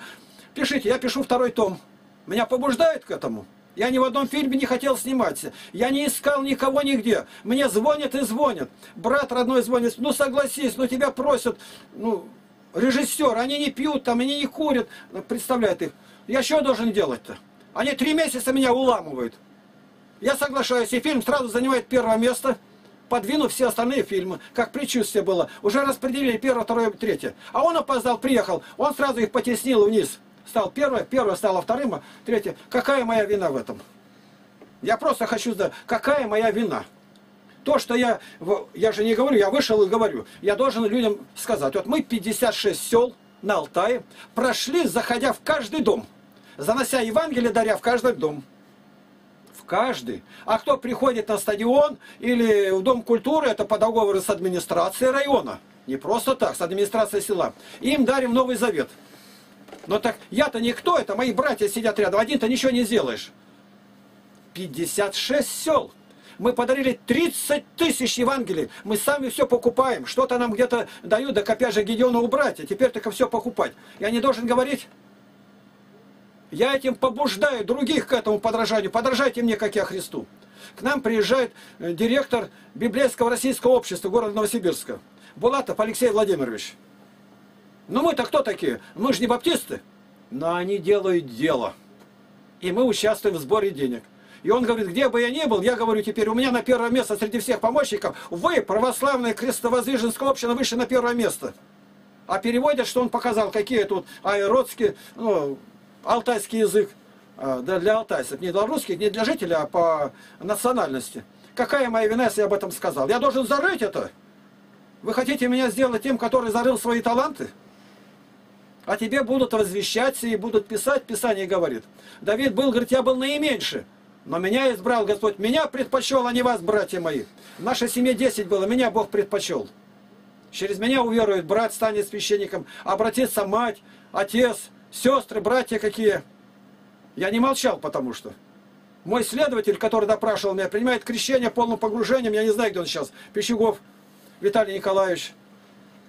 Пишите, я пишу второй том. Меня побуждают к этому. Я ни в одном фильме не хотел сниматься. Я не искал никого нигде. Мне звонят и звонят. Брат родной звонит. Ну согласись, ну тебя просят. Ну, режиссер, они не пьют там, они не курят. Представляют их. Я что должен делать-то? Они три месяца меня уламывают. Я соглашаюсь, и фильм сразу занимает первое место, подвинув все остальные фильмы, как предчувствие было. Уже распределили первое, второе, третье. А он опоздал, приехал, он сразу их потеснил вниз. Стал первое, первое стало вторым, а третье. Какая моя вина в этом? Я просто хочу знать, какая моя вина? То, что я, я же не говорю, я вышел и говорю, я должен людям сказать, вот мы 56 сел на Алтае прошли, заходя в каждый дом, занося Евангелие, даря в каждый дом каждый. А кто приходит на стадион или в Дом культуры, это по договору с администрацией района. Не просто так, с администрацией села. Им дарим Новый Завет. Но так я-то никто, это мои братья сидят рядом. Один-то ничего не сделаешь. 56 сел. Мы подарили 30 тысяч Евангелий. Мы сами все покупаем. Что-то нам где-то дают, да опять же Гедеона убрать. А теперь только все покупать. Я не должен говорить, я этим побуждаю других к этому подражанию. Подражайте мне, как я Христу. К нам приезжает э, директор Библейского российского общества города Новосибирска. Булатов Алексей Владимирович. Ну мы-то кто такие? Мы же не баптисты. Но они делают дело. И мы участвуем в сборе денег. И он говорит, где бы я ни был, я говорю теперь, у меня на первое место среди всех помощников, вы, православная крестовоздвиженская община, вышли на первое место. А переводят, что он показал, какие тут аэродские, ну, алтайский язык, а, для алтайцев, не для русских, не для жителей, а по национальности. Какая моя вина, если я об этом сказал? Я должен зарыть это. Вы хотите меня сделать тем, который зарыл свои таланты? А тебе будут возвещаться и будут писать, Писание говорит. Давид был, говорит, я был наименьше. Но меня избрал Господь. Меня предпочел, а не вас, братья мои. В нашей семье 10 было, меня Бог предпочел. Через меня уверует, брат станет священником, обратится мать, отец, сестры, братья какие. Я не молчал, потому что. Мой следователь, который допрашивал меня, принимает крещение полным погружением, я не знаю, где он сейчас, Пищугов Виталий Николаевич.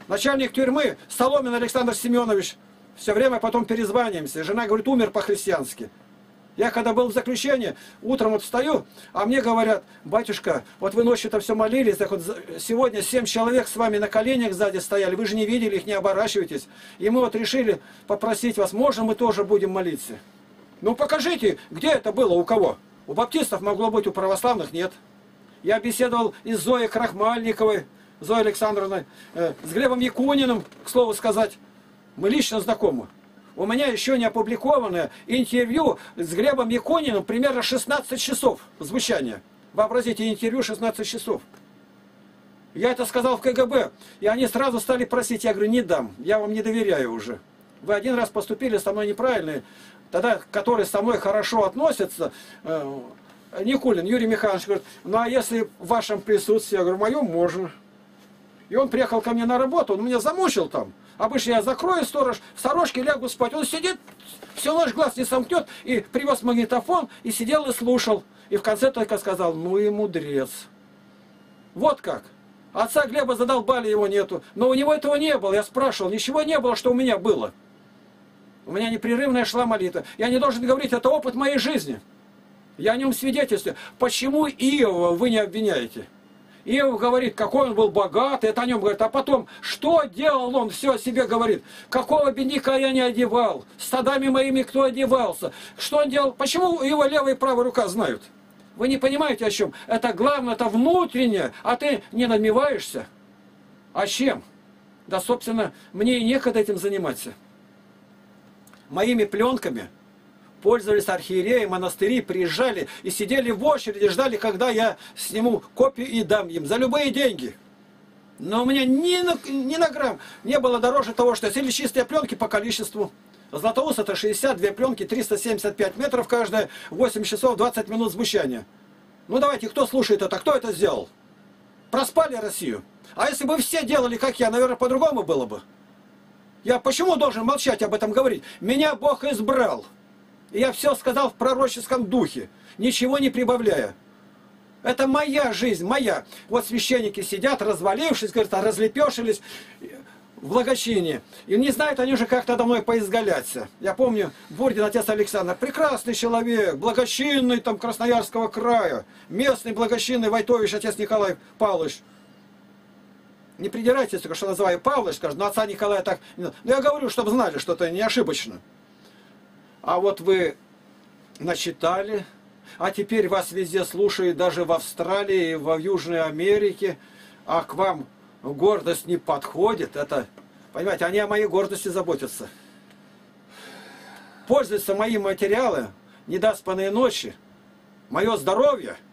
Начальник тюрьмы Соломин Александр Семенович. Все время потом перезваниваемся. Жена говорит, умер по-христиански. Я когда был в заключении, утром вот встаю, а мне говорят, батюшка, вот вы ночью-то все молились, так вот сегодня семь человек с вами на коленях сзади стояли, вы же не видели их, не оборачивайтесь. И мы вот решили попросить вас, можно мы тоже будем молиться? Ну покажите, где это было, у кого? У баптистов могло быть, у православных нет. Я беседовал и с Крахмальниковой, Зоей Александровной, э, с Глебом Якуниным, к слову сказать. Мы лично знакомы. У меня еще не опубликованное интервью с Глебом Якуниным примерно 16 часов звучания. Вообразите, интервью 16 часов. Я это сказал в КГБ, и они сразу стали просить. Я говорю, не дам, я вам не доверяю уже. Вы один раз поступили со мной неправильно, тогда, который со мной хорошо относится, э, Никулин Юрий Михайлович говорит, ну а если в вашем присутствии, я говорю, в моем можно. И он приехал ко мне на работу, он меня замучил там. Обычно я закрою сторож, в сорочке лягу спать. Он сидит, всю ночь глаз не сомкнет, и привез магнитофон, и сидел и слушал. И в конце только сказал, ну и мудрец. Вот как. Отца Глеба задолбали, его нету. Но у него этого не было. Я спрашивал, ничего не было, что у меня было. У меня непрерывная шла молитва. Я не должен говорить, это опыт моей жизни. Я о нем свидетельствую. Почему Иова вы не обвиняете? Иов говорит, какой он был богатый, это о нем говорит. А потом, что делал он, все о себе говорит. Какого бедняка я не одевал, стадами моими кто одевался. Что он делал, почему его левая и правая рука знают? Вы не понимаете о чем? Это главное, это внутреннее, а ты не надмеваешься. А чем? Да, собственно, мне и некогда этим заниматься моими пленками пользовались архиереи, монастыри, приезжали и сидели в очереди, ждали, когда я сниму копию и дам им за любые деньги. Но у меня ни на, ни на грамм не было дороже того, что если чистые пленки по количеству. Златоуст это 62 пленки, 375 метров каждая, 8 часов 20 минут звучания. Ну давайте, кто слушает это, кто это сделал? Проспали Россию. А если бы все делали, как я, наверное, по-другому было бы. Я почему должен молчать об этом говорить? Меня Бог избрал. Я все сказал в пророческом духе, ничего не прибавляя. Это моя жизнь, моя. Вот священники сидят, развалившись, говорят, а разлепешились в благочине. И не знают они уже, как надо мной поизгаляться. Я помню, Бурдин, отец Александр, прекрасный человек, благочинный там Красноярского края, местный благочинный Войтович, отец Николай Павлович. Не придирайтесь, только что называю Павлович, скажет, но отца Николая так... Но я говорю, чтобы знали, что это не ошибочно. А вот вы начитали, а теперь вас везде слушают, даже в Австралии, в Южной Америке, а к вам гордость не подходит. Это, понимаете, они о моей гордости заботятся. Пользуются мои материалы, недоспанные ночи, мое здоровье –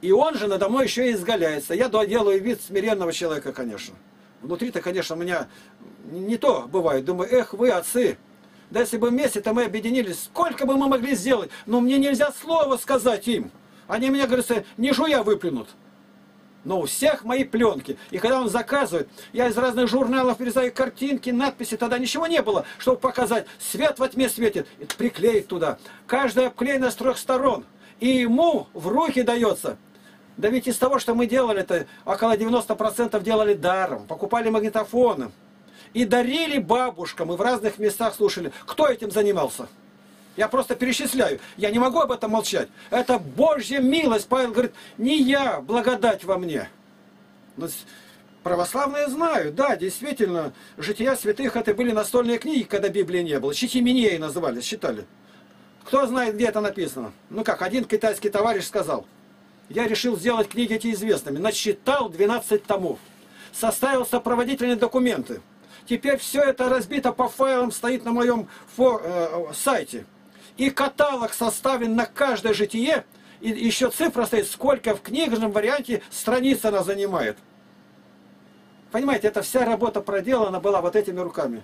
и он же надо мной еще и изгаляется. Я делаю вид смиренного человека, конечно. Внутри-то, конечно, у меня не то бывает. Думаю, эх, вы, отцы, да если бы вместе-то мы объединились, сколько бы мы могли сделать? Но мне нельзя слова сказать им. Они меня, говорят, не жуя выплюнут. Но у всех мои пленки. И когда он заказывает, я из разных журналов перезаю картинки, надписи, тогда ничего не было, чтобы показать. Свет во тьме светит. И приклеить туда. Каждая обклеена с трех сторон. И ему в руки дается да ведь из того, что мы делали, это около 90% делали даром. Покупали магнитофоны. И дарили бабушкам, и в разных местах слушали. Кто этим занимался? Я просто перечисляю. Я не могу об этом молчать. Это Божья милость. Павел говорит, не я, благодать во мне. Но православные знают, да, действительно, жития святых это были настольные книги, когда Библии не было. Читиминеи назывались, считали. Кто знает, где это написано? Ну как, один китайский товарищ сказал, я решил сделать книги эти известными. Насчитал 12 томов. Составил сопроводительные документы. Теперь все это разбито по файлам, стоит на моем фор, э, сайте. И каталог составлен на каждое житие. И еще цифра стоит, сколько в книжном варианте страниц она занимает. Понимаете, эта вся работа проделана была вот этими руками.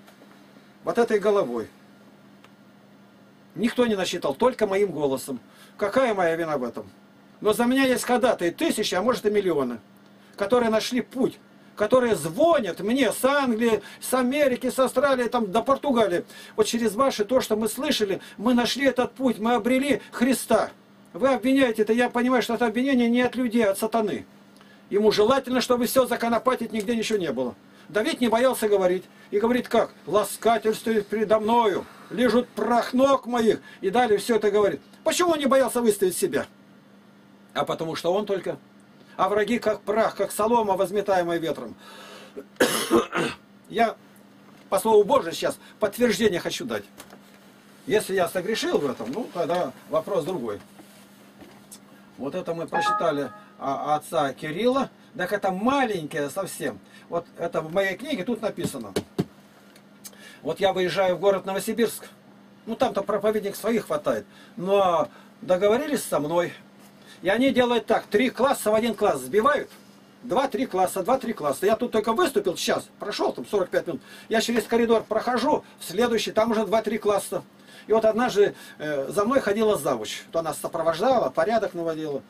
Вот этой головой. Никто не насчитал, только моим голосом. Какая моя вина в этом? Но за меня есть ходатай тысячи, а может и миллионы, которые нашли путь, которые звонят мне с Англии, с Америки, с Австралии, там, до Португалии. Вот через ваши, то, что мы слышали, мы нашли этот путь, мы обрели Христа. Вы обвиняете это, я понимаю, что это обвинение не от людей, а от сатаны. Ему желательно, чтобы все законопатить, нигде ничего не было. Давид не боялся говорить. И говорит как? Ласкательствует передо мною, лежут прах ног моих. И далее все это говорит. Почему он не боялся выставить себя? А потому что он только. А враги как прах, как солома, возметаемая ветром. Я, по слову Божию, сейчас подтверждение хочу дать. Если я согрешил в этом, ну, тогда вопрос другой. Вот это мы прочитали отца Кирилла. Так это маленькое совсем. Вот это в моей книге тут написано. Вот я выезжаю в город Новосибирск. Ну там-то проповедник своих хватает. Но договорились со мной. И они делают так. Три класса в один класс сбивают. Два-три класса, два-три класса. Я тут только выступил сейчас, прошел там 45 минут. Я через коридор прохожу, в следующий, там уже два-три класса. И вот однажды э, за мной ходила завуч. То она сопровождала, порядок наводила.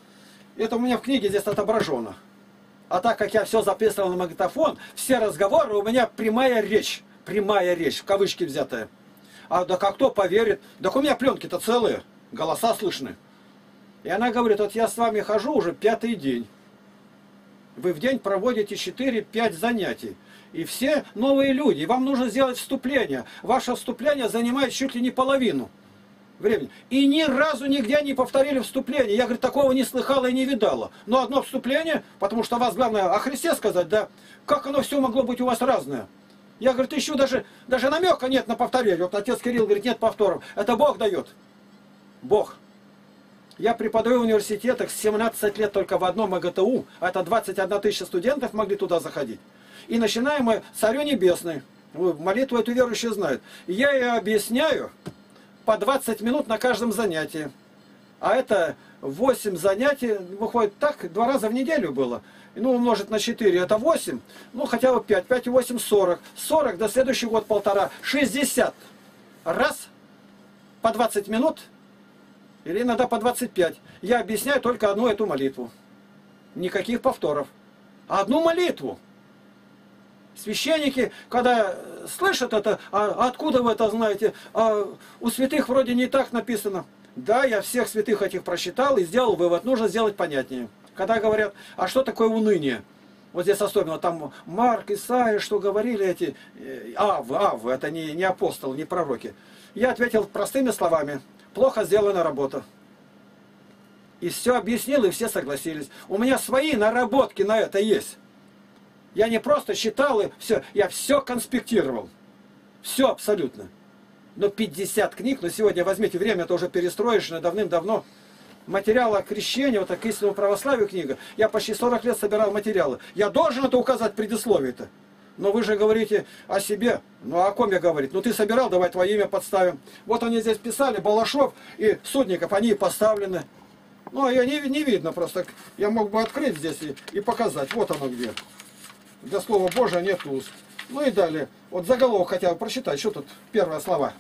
Это у меня в книге здесь отображено. А так как я все записывал на магнитофон, все разговоры у меня прямая речь. Прямая речь, в кавычки взятая. А да как кто поверит? Да у меня пленки-то целые, голоса слышны. И она говорит, вот я с вами хожу уже пятый день. Вы в день проводите 4-5 занятий. И все новые люди. Вам нужно сделать вступление. Ваше вступление занимает чуть ли не половину времени. И ни разу нигде не повторили вступление. Я, говорю, такого не слыхала и не видала. Но одно вступление, потому что вас главное о Христе сказать, да, как оно все могло быть у вас разное. Я, говорю, ты еще даже, даже намека нет на повторение. Вот отец Кирилл говорит, нет повторов. Это Бог дает. Бог. Я преподаю в университетах с 17 лет только в одном МГТУ. А это 21 тысяча студентов могли туда заходить. И начинаем мы Царю Небесный. Молитву эту верующие знают. Я ее объясняю, по 20 минут на каждом занятии. А это 8 занятий, выходит так, два раза в неделю было. Ну, умножить на 4, это 8. Ну, хотя бы 5. 5 и 8, 40. 40 до следующий год полтора. 60. Раз по 20 минут, или иногда по 25. Я объясняю только одну эту молитву. Никаких повторов. Одну молитву. Священники, когда слышат это, а откуда вы это знаете? А у святых вроде не так написано. Да, я всех святых этих просчитал и сделал вывод. Нужно сделать понятнее. Когда говорят, а что такое уныние? Вот здесь особенно, там Марк, Исаия, что говорили эти, э, авы, авы, это не, не апостолы, не пророки. Я ответил простыми словами, плохо сделана работа. И все объяснил, и все согласились. У меня свои наработки на это есть. Я не просто считал и все, я все конспектировал. Все абсолютно. Но 50 книг, но сегодня возьмите время, это уже перестроечное давным-давно. Материалы о крещении, вот к истинному православию книга. Я почти 40 лет собирал материалы. Я должен это указать предисловие-то. Но вы же говорите о себе. Ну а о ком я говорить? Ну ты собирал, давай твое имя подставим. Вот они здесь писали, Балашов и Судников, они поставлены. Ну а я не, не видно просто. Я мог бы открыть здесь и, и показать. Вот оно где для Слова Божия нет уст. Ну и далее. Вот заголовок хотя бы прочитать. Что тут первые слова?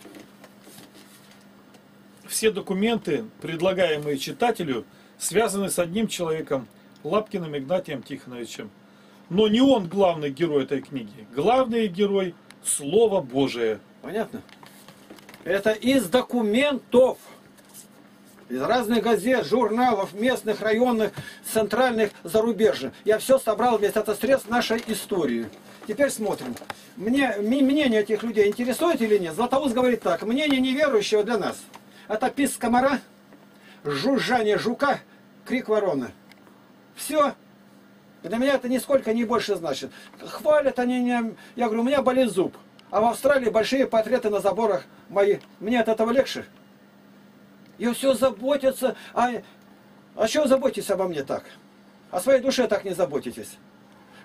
Все документы, предлагаемые читателю, связаны с одним человеком, Лапкиным Игнатием Тихоновичем. Но не он главный герой этой книги. Главный герой – Слово Божие. Понятно? Это из документов из разных газет, журналов, местных, районных, центральных, зарубежья. Я все собрал весь это средств нашей истории. Теперь смотрим. Мне, мнение этих людей интересует или нет? Златоуст говорит так. Мнение неверующего для нас. Это писк комара, жужжание жука, крик вороны. Все. Для меня это нисколько не больше значит. Хвалят они меня. Я говорю, у меня болит зуб. А в Австралии большие портреты на заборах мои. Мне от этого легче. И все заботятся. А, а что заботитесь обо мне так? О своей душе так не заботитесь.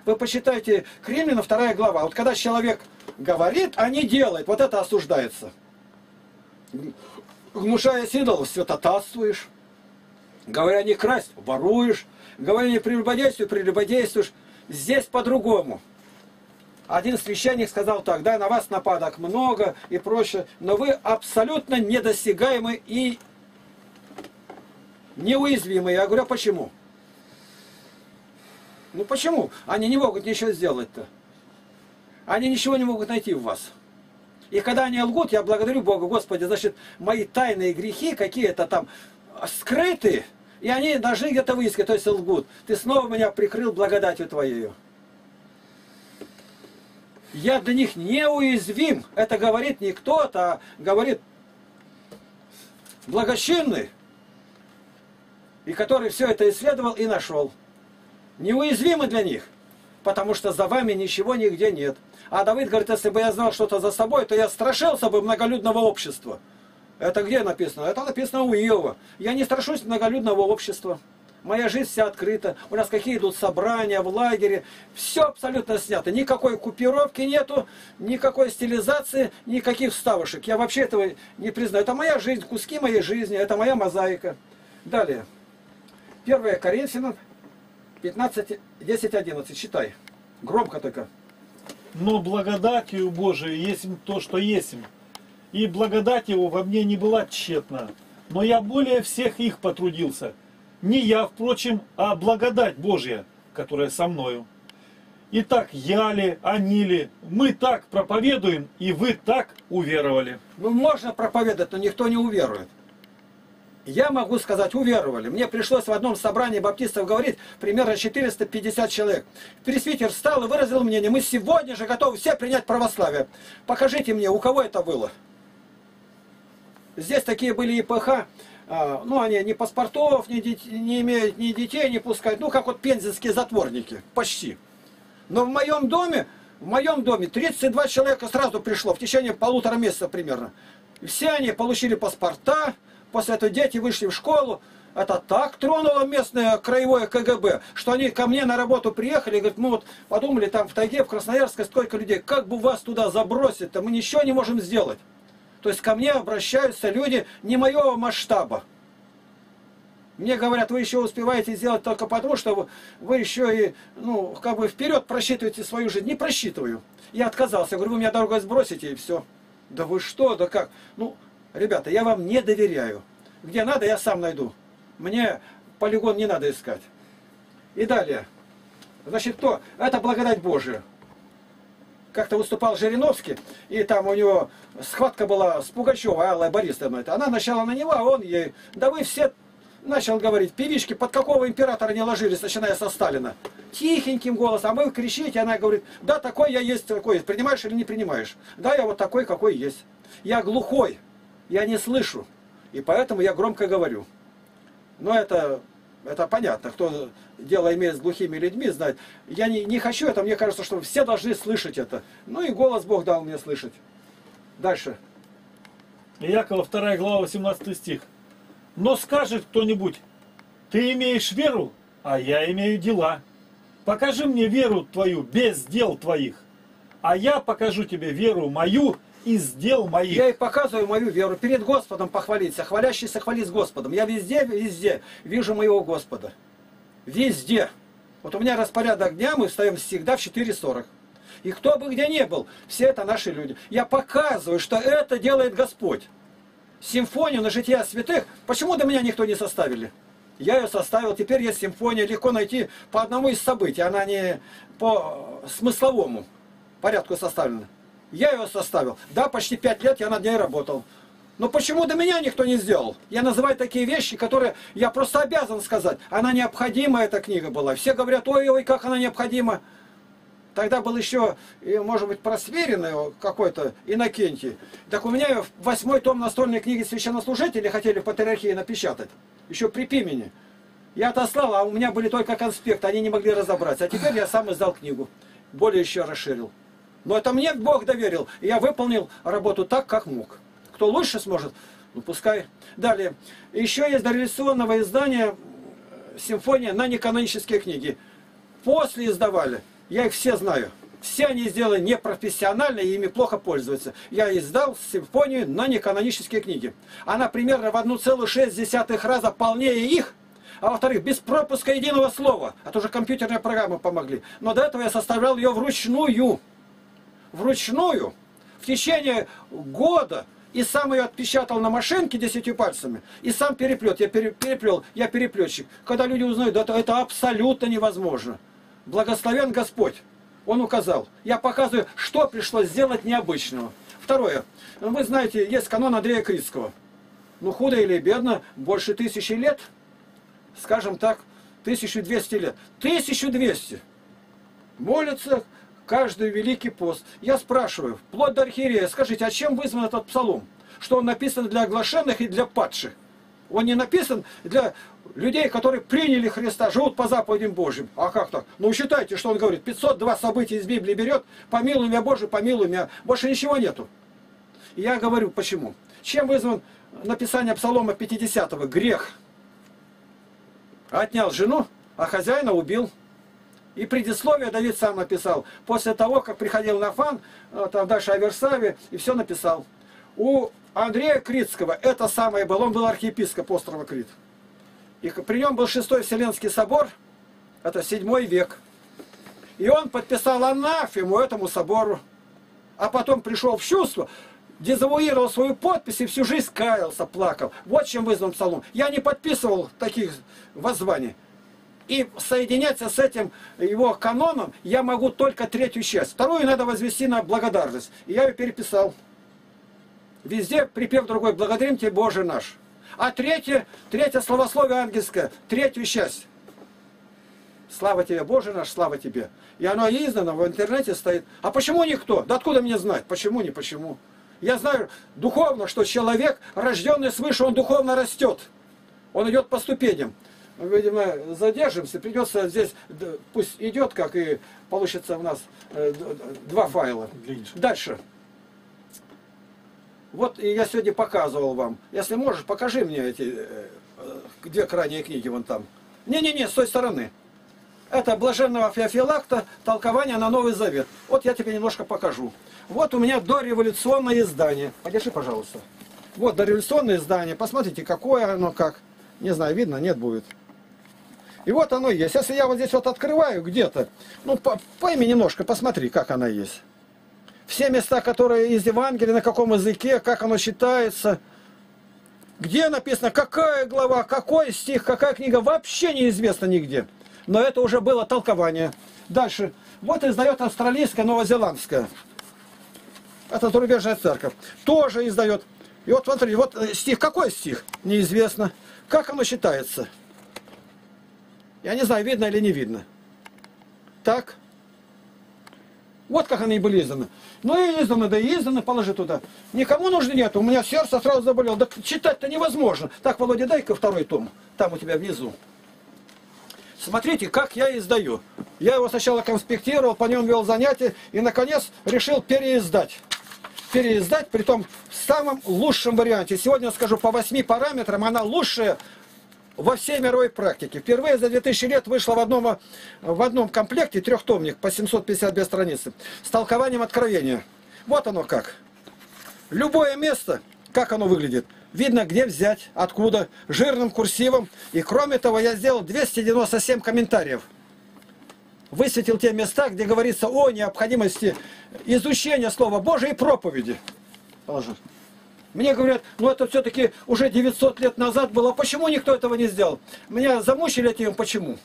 Вы почитайте к Римлянам вторая глава. Вот когда человек говорит, а не делает, вот это осуждается. Гнушая идолов, святотатствуешь. Говоря не красть, воруешь. Говоря не прелюбодействуй, прелюбодействуешь. Здесь по-другому. Один священник сказал так, да, на вас нападок много и прочее, но вы абсолютно недосягаемы и неуязвимы. Я говорю, а почему? Ну почему? Они не могут ничего сделать-то. Они ничего не могут найти в вас. И когда они лгут, я благодарю Бога, Господи, значит, мои тайные грехи какие-то там скрыты, и они должны где-то выискать, то есть лгут. Ты снова меня прикрыл благодатью Твоею. Я для них неуязвим. Это говорит не кто-то, а говорит благочинный, и который все это исследовал и нашел. Неуязвимы для них, потому что за вами ничего нигде нет. А Давид говорит, если бы я знал что-то за собой, то я страшился бы многолюдного общества. Это где написано? Это написано у Иова. Я не страшусь многолюдного общества. Моя жизнь вся открыта. У нас какие идут собрания в лагере. Все абсолютно снято. Никакой купировки нету, никакой стилизации, никаких вставочек. Я вообще этого не признаю. Это моя жизнь, куски моей жизни, это моя мозаика. Далее. 1 Коринфянам 15, 10, 11. Читай. Громко только. Но благодатью Божией есть то, что есть. И благодать его во мне не была тщетна. Но я более всех их потрудился. Не я, впрочем, а благодать Божья, которая со мною. Итак, я ли, они ли, мы так проповедуем, и вы так уверовали. Ну, можно проповедовать, но никто не уверует. Я могу сказать, уверовали. Мне пришлось в одном собрании баптистов говорить, примерно 450 человек. Пресвитер встал и выразил мнение, мы сегодня же готовы все принять православие. Покажите мне, у кого это было. Здесь такие были ИПХ, а, ну, они ни паспортов не, не имеют, ни детей не пускают, ну, как вот пензенские затворники, почти. Но в моем доме, в моем доме 32 человека сразу пришло, в течение полутора месяца примерно. Все они получили паспорта, После этого дети вышли в школу. Это так тронуло местное краевое КГБ, что они ко мне на работу приехали и говорят, мы вот подумали там в тайге, в Красноярске сколько людей, как бы вас туда забросить-то, мы ничего не можем сделать. То есть ко мне обращаются люди не моего масштаба. Мне говорят, вы еще успеваете сделать только потому, что вы еще и, ну, как бы вперед просчитываете свою жизнь. Не просчитываю. Я отказался. Говорю, вы меня дорогой сбросите и все. Да вы что, да как? Ну, Ребята, я вам не доверяю. Где надо, я сам найду. Мне полигон не надо искать. И далее. Значит, кто? Это благодать Божия. Как-то выступал Жириновский, и там у него схватка была с Пугачевой, Аллой Борисовной. Она начала на него, а он ей... Да вы все начал говорить, певички, под какого императора не ложились, начиная со Сталина. Тихеньким голосом, а вы кричите, она говорит, да, такой я есть, такой есть, принимаешь или не принимаешь? Да, я вот такой, какой есть. Я глухой я не слышу. И поэтому я громко говорю. Но это, это понятно, кто дело имеет с глухими людьми, знает. Я не, не хочу это, мне кажется, что все должны слышать это. Ну и голос Бог дал мне слышать. Дальше. Якова 2 глава 18 стих. Но скажет кто-нибудь, ты имеешь веру, а я имею дела. Покажи мне веру твою без дел твоих, а я покажу тебе веру мою из дел моих. Я и показываю мою веру. Перед Господом похвалиться. Хвалящийся хвали с Господом. Я везде, везде вижу моего Господа. Везде. Вот у меня распорядок дня, мы встаем всегда в 4.40. И кто бы где ни был, все это наши люди. Я показываю, что это делает Господь. Симфонию на жития святых, почему до меня никто не составили? Я ее составил, теперь есть симфония, легко найти по одному из событий, она не по смысловому порядку составлена. Я его составил. Да, почти пять лет я над ней работал. Но почему до меня никто не сделал? Я называю такие вещи, которые я просто обязан сказать. Она необходима, эта книга была. Все говорят, ой, ой, как она необходима. Тогда был еще, может быть, просверенный какой-то Иннокентий. Так у меня восьмой том настольной книги священнослужители хотели в патриархии напечатать. Еще при Пимене. Я отослал, а у меня были только конспекты, они не могли разобраться. А теперь я сам издал книгу. Более еще расширил. Но это мне Бог доверил. И я выполнил работу так, как мог. Кто лучше сможет, Ну пускай. Далее. Еще есть дореволюционного издания э, симфония на неканонические книги. После издавали. Я их все знаю. Все они сделаны непрофессионально и ими плохо пользуются. Я издал симфонию на неканонические книги. Она примерно в 1,6 раза полнее их, а во-вторых, без пропуска единого слова. А то уже компьютерные программы помогли. Но до этого я составлял ее вручную. Вручную. В течение года. И сам ее отпечатал на машинке десятью пальцами. И сам переплет. Я переплел. Я переплетчик. Когда люди узнают, это, это абсолютно невозможно. Благословен Господь. Он указал. Я показываю, что пришлось сделать необычного. Второе. Вы знаете, есть канон Андрея Критского. Ну, худо или бедно, больше тысячи лет, скажем так, 1200 лет. 1200! Молятся каждый великий пост. Я спрашиваю, вплоть до архиерея, скажите, а чем вызван этот псалом? Что он написан для оглашенных и для падших? Он не написан для людей, которые приняли Христа, живут по заповедям Божьим. А как так? Ну, считайте, что он говорит. 502 события из Библии берет. Помилуй меня, Боже, помилуй меня. Больше ничего нету. я говорю, почему. Чем вызван написание Псалома 50-го? Грех. Отнял жену, а хозяина убил. И предисловие Давид сам написал. После того, как приходил Нафан, э, там дальше о Версаве, и все написал. У Андрея Критского это самое было. Он был архиепископ острова Крит. И при нем был шестой Вселенский собор, это седьмой век. И он подписал анафему этому собору. А потом пришел в чувство, дезавуировал свою подпись и всю жизнь каялся, плакал. Вот чем вызван псалом. Я не подписывал таких воззваний. И соединяться с этим его каноном я могу только третью часть. Вторую надо возвести на благодарность. И я ее переписал. Везде припев другой. Благодарим тебе, Боже наш. А третье, третье словословие ангельское, третью часть. Слава тебе, Боже наш, слава тебе. И оно издано, в интернете стоит. А почему никто? Да откуда мне знать? Почему, не почему? Я знаю духовно, что человек, рожденный свыше, он духовно растет. Он идет по ступеням. Видимо, задержимся, придется здесь, пусть идет, как и получится у нас э, два файла. Дальше. Вот и я сегодня показывал вам. Если можешь, покажи мне эти э, две крайние книги вон там. Не-не-не, с той стороны. Это блаженного Феофилакта, толкование на Новый Завет. Вот я тебе немножко покажу. Вот у меня дореволюционное издание. Подержи, пожалуйста. Вот дореволюционное издание. Посмотрите, какое оно как. Не знаю, видно, нет будет. И вот оно есть. Если я вот здесь вот открываю где-то, ну пойми немножко, посмотри, как она есть все места, которые из Евангелия, на каком языке, как оно считается, где написано, какая глава, какой стих, какая книга, вообще неизвестно нигде. Но это уже было толкование. Дальше. Вот издает австралийская, новозеландская. Это зарубежная церковь. Тоже издает. И вот смотри, вот э, стих. Какой стих? Неизвестно. Как оно считается? Я не знаю, видно или не видно. Так. Вот как они были изданы. Ну и изданы, да и изданы, положи туда. Никому нужды нет, у меня сердце сразу заболело. Да читать-то невозможно. Так, Володя, дай-ка второй том. Там у тебя внизу. Смотрите, как я издаю. Я его сначала конспектировал, по нем вел занятия и, наконец, решил переиздать. Переиздать, при том в самом лучшем варианте. Сегодня скажу по восьми параметрам, она лучшая во всей мировой практике. Впервые за 2000 лет вышло в одном, в одном комплекте трехтомник по 752 страницы с толкованием откровения. Вот оно как. Любое место, как оно выглядит, видно где взять, откуда, жирным курсивом. И кроме того, я сделал 297 комментариев. Высветил те места, где говорится о необходимости изучения Слова Божия и проповеди. Положи. Мне говорят, ну это все-таки уже 900 лет назад было. Почему никто этого не сделал? Меня замучили этим почему?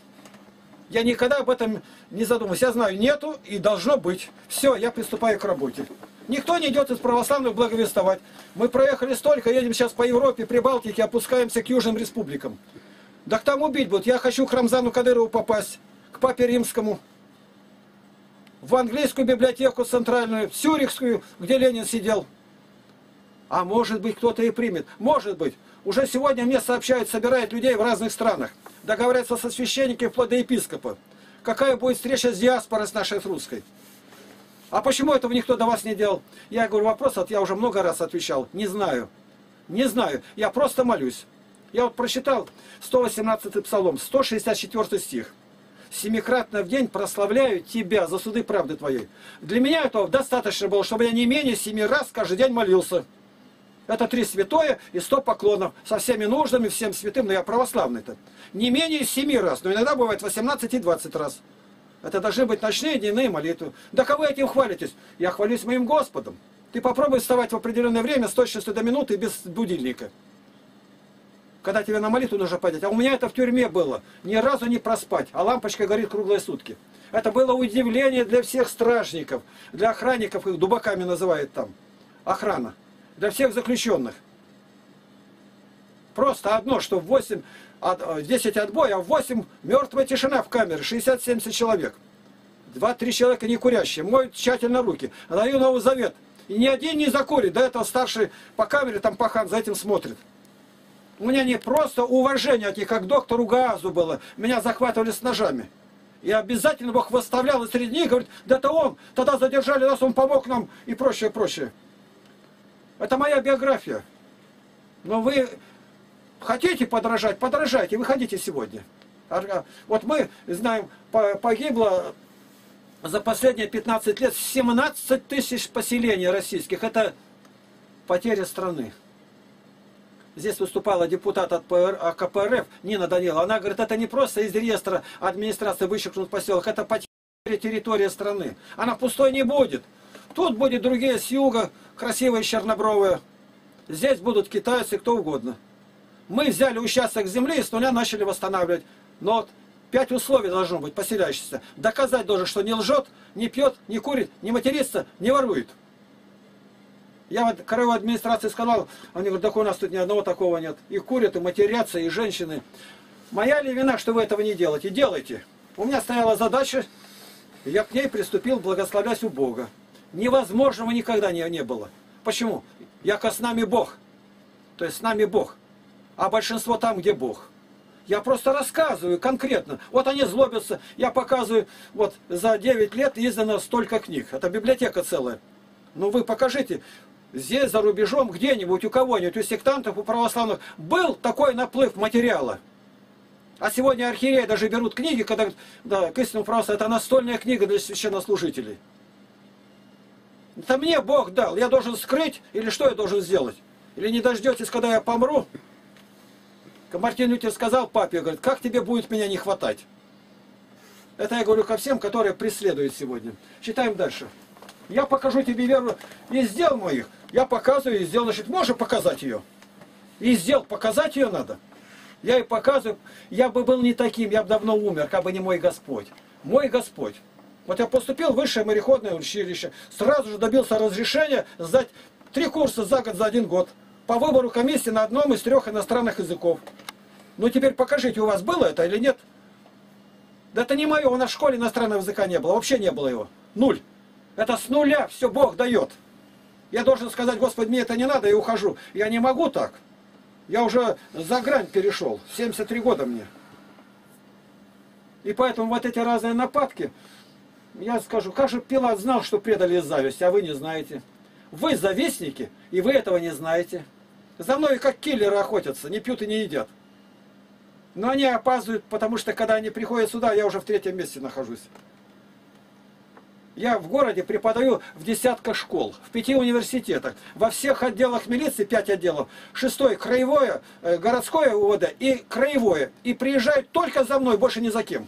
Я никогда об этом не задумывался. Я знаю, нету и должно быть. Все, я приступаю к работе. Никто не идет из православных благовествовать. Мы проехали столько, едем сейчас по Европе, Прибалтике, опускаемся к южным республикам. Да к там убить будут. Я хочу к Рамзану Кадырову попасть, к Папе Римскому, в английскую библиотеку центральную, в Сюрихскую, где Ленин сидел. А может быть, кто-то и примет. Может быть. Уже сегодня мне сообщают, собирают людей в разных странах. Договорятся со священниками вплоть до епископа. Какая будет встреча с диаспорой, с нашей русской. А почему этого никто до вас не делал? Я говорю, вопрос, вот я уже много раз отвечал. Не знаю. Не знаю, я просто молюсь. Я вот прочитал 118 псалом, 164 стих. Семикратно в день прославляю Тебя за суды правды Твоей. Для меня этого достаточно было, чтобы я не менее семи раз каждый день молился. Это три святое и сто поклонов со всеми нуждами, всем святым, но я православный-то. Не менее семи раз, но иногда бывает 18 и 20 раз. Это должны быть ночные дневные молитвы. Да кого этим хвалитесь? Я хвалюсь моим Господом. Ты попробуй вставать в определенное время с точностью до минуты без будильника. Когда тебе на молитву нужно поднять. А у меня это в тюрьме было. Ни разу не проспать. А лампочка горит круглые сутки. Это было удивление для всех стражников. Для охранников, их дубаками называют там. Охрана для всех заключенных. Просто одно, что в 8, 10 отбой, а в 8 мертвая тишина в камере, 60-70 человек. Два-три человека не курящие, моют тщательно руки. Даю Новый Завет. И ни один не закурит. До этого старший по камере, там пахан за этим смотрит. У меня не просто уважение от них, как доктору Гаазу было. Меня захватывали с ножами. И обязательно Бог восставлял и среди них, говорит, да это он, тогда задержали нас, он помог нам и прочее, прочее. Это моя биография. Но вы хотите подражать, подражайте, выходите сегодня. Вот мы знаем, погибло за последние 15 лет 17 тысяч поселений российских. Это потеря страны. Здесь выступала депутат от а КПРФ Нина Данила. Она говорит, это не просто из реестра администрации вычеркнут поселок, это потеря территории страны. Она пустой не будет. Тут будет другие с юга, красивые чернобровые. Здесь будут китайцы, кто угодно. Мы взяли участок земли и с нуля начали восстанавливать. Но вот пять условий должно быть поселяющихся. Доказать должен, что не лжет, не пьет, не курит, не матерится, не ворует. Я вот краевой администрации сказал, они говорят, так у нас тут ни одного такого нет. И курят, и матерятся, и женщины. Моя ли вина, что вы этого не делаете? Делайте. У меня стояла задача, я к ней приступил, благословлясь у Бога. Невозможного никогда не, не было. Почему? Яко с нами Бог. То есть с нами Бог. А большинство там, где Бог. Я просто рассказываю конкретно. Вот они злобятся. Я показываю, вот за 9 лет издано столько книг. Это библиотека целая. Ну вы покажите, здесь, за рубежом, где-нибудь, у кого-нибудь, у сектантов, у православных, был такой наплыв материала. А сегодня архиереи даже берут книги, когда да, к истинному православию, это настольная книга для священнослужителей. Это мне Бог дал. Я должен скрыть или что я должен сделать? Или не дождетесь, когда я помру? Мартин Лютер сказал папе, говорит, как тебе будет меня не хватать? Это я говорю ко всем, которые преследуют сегодня. Читаем дальше. Я покажу тебе веру из дел моих. Я показываю и сделал, значит, можешь показать ее? И сделал, показать ее надо. Я и показываю. Я бы был не таким, я бы давно умер, как бы не мой Господь. Мой Господь. Вот я поступил в высшее мореходное училище, сразу же добился разрешения сдать три курса за год, за один год. По выбору комиссии на одном из трех иностранных языков. Ну теперь покажите, у вас было это или нет? Да это не мое, у нас в школе иностранного языка не было, вообще не было его. Нуль. Это с нуля все Бог дает. Я должен сказать, Господи, мне это не надо, я ухожу. Я не могу так. Я уже за грань перешел. 73 года мне. И поэтому вот эти разные нападки, я скажу, как же Пилат знал, что предали из зависти, а вы не знаете? Вы завистники, и вы этого не знаете. За мной как киллеры охотятся, не пьют и не едят. Но они опаздывают, потому что когда они приходят сюда, я уже в третьем месте нахожусь. Я в городе преподаю в десятках школ, в пяти университетах, во всех отделах милиции, пять отделов, шестой краевое, э, городское УВД и краевое. И приезжают только за мной, больше ни за кем.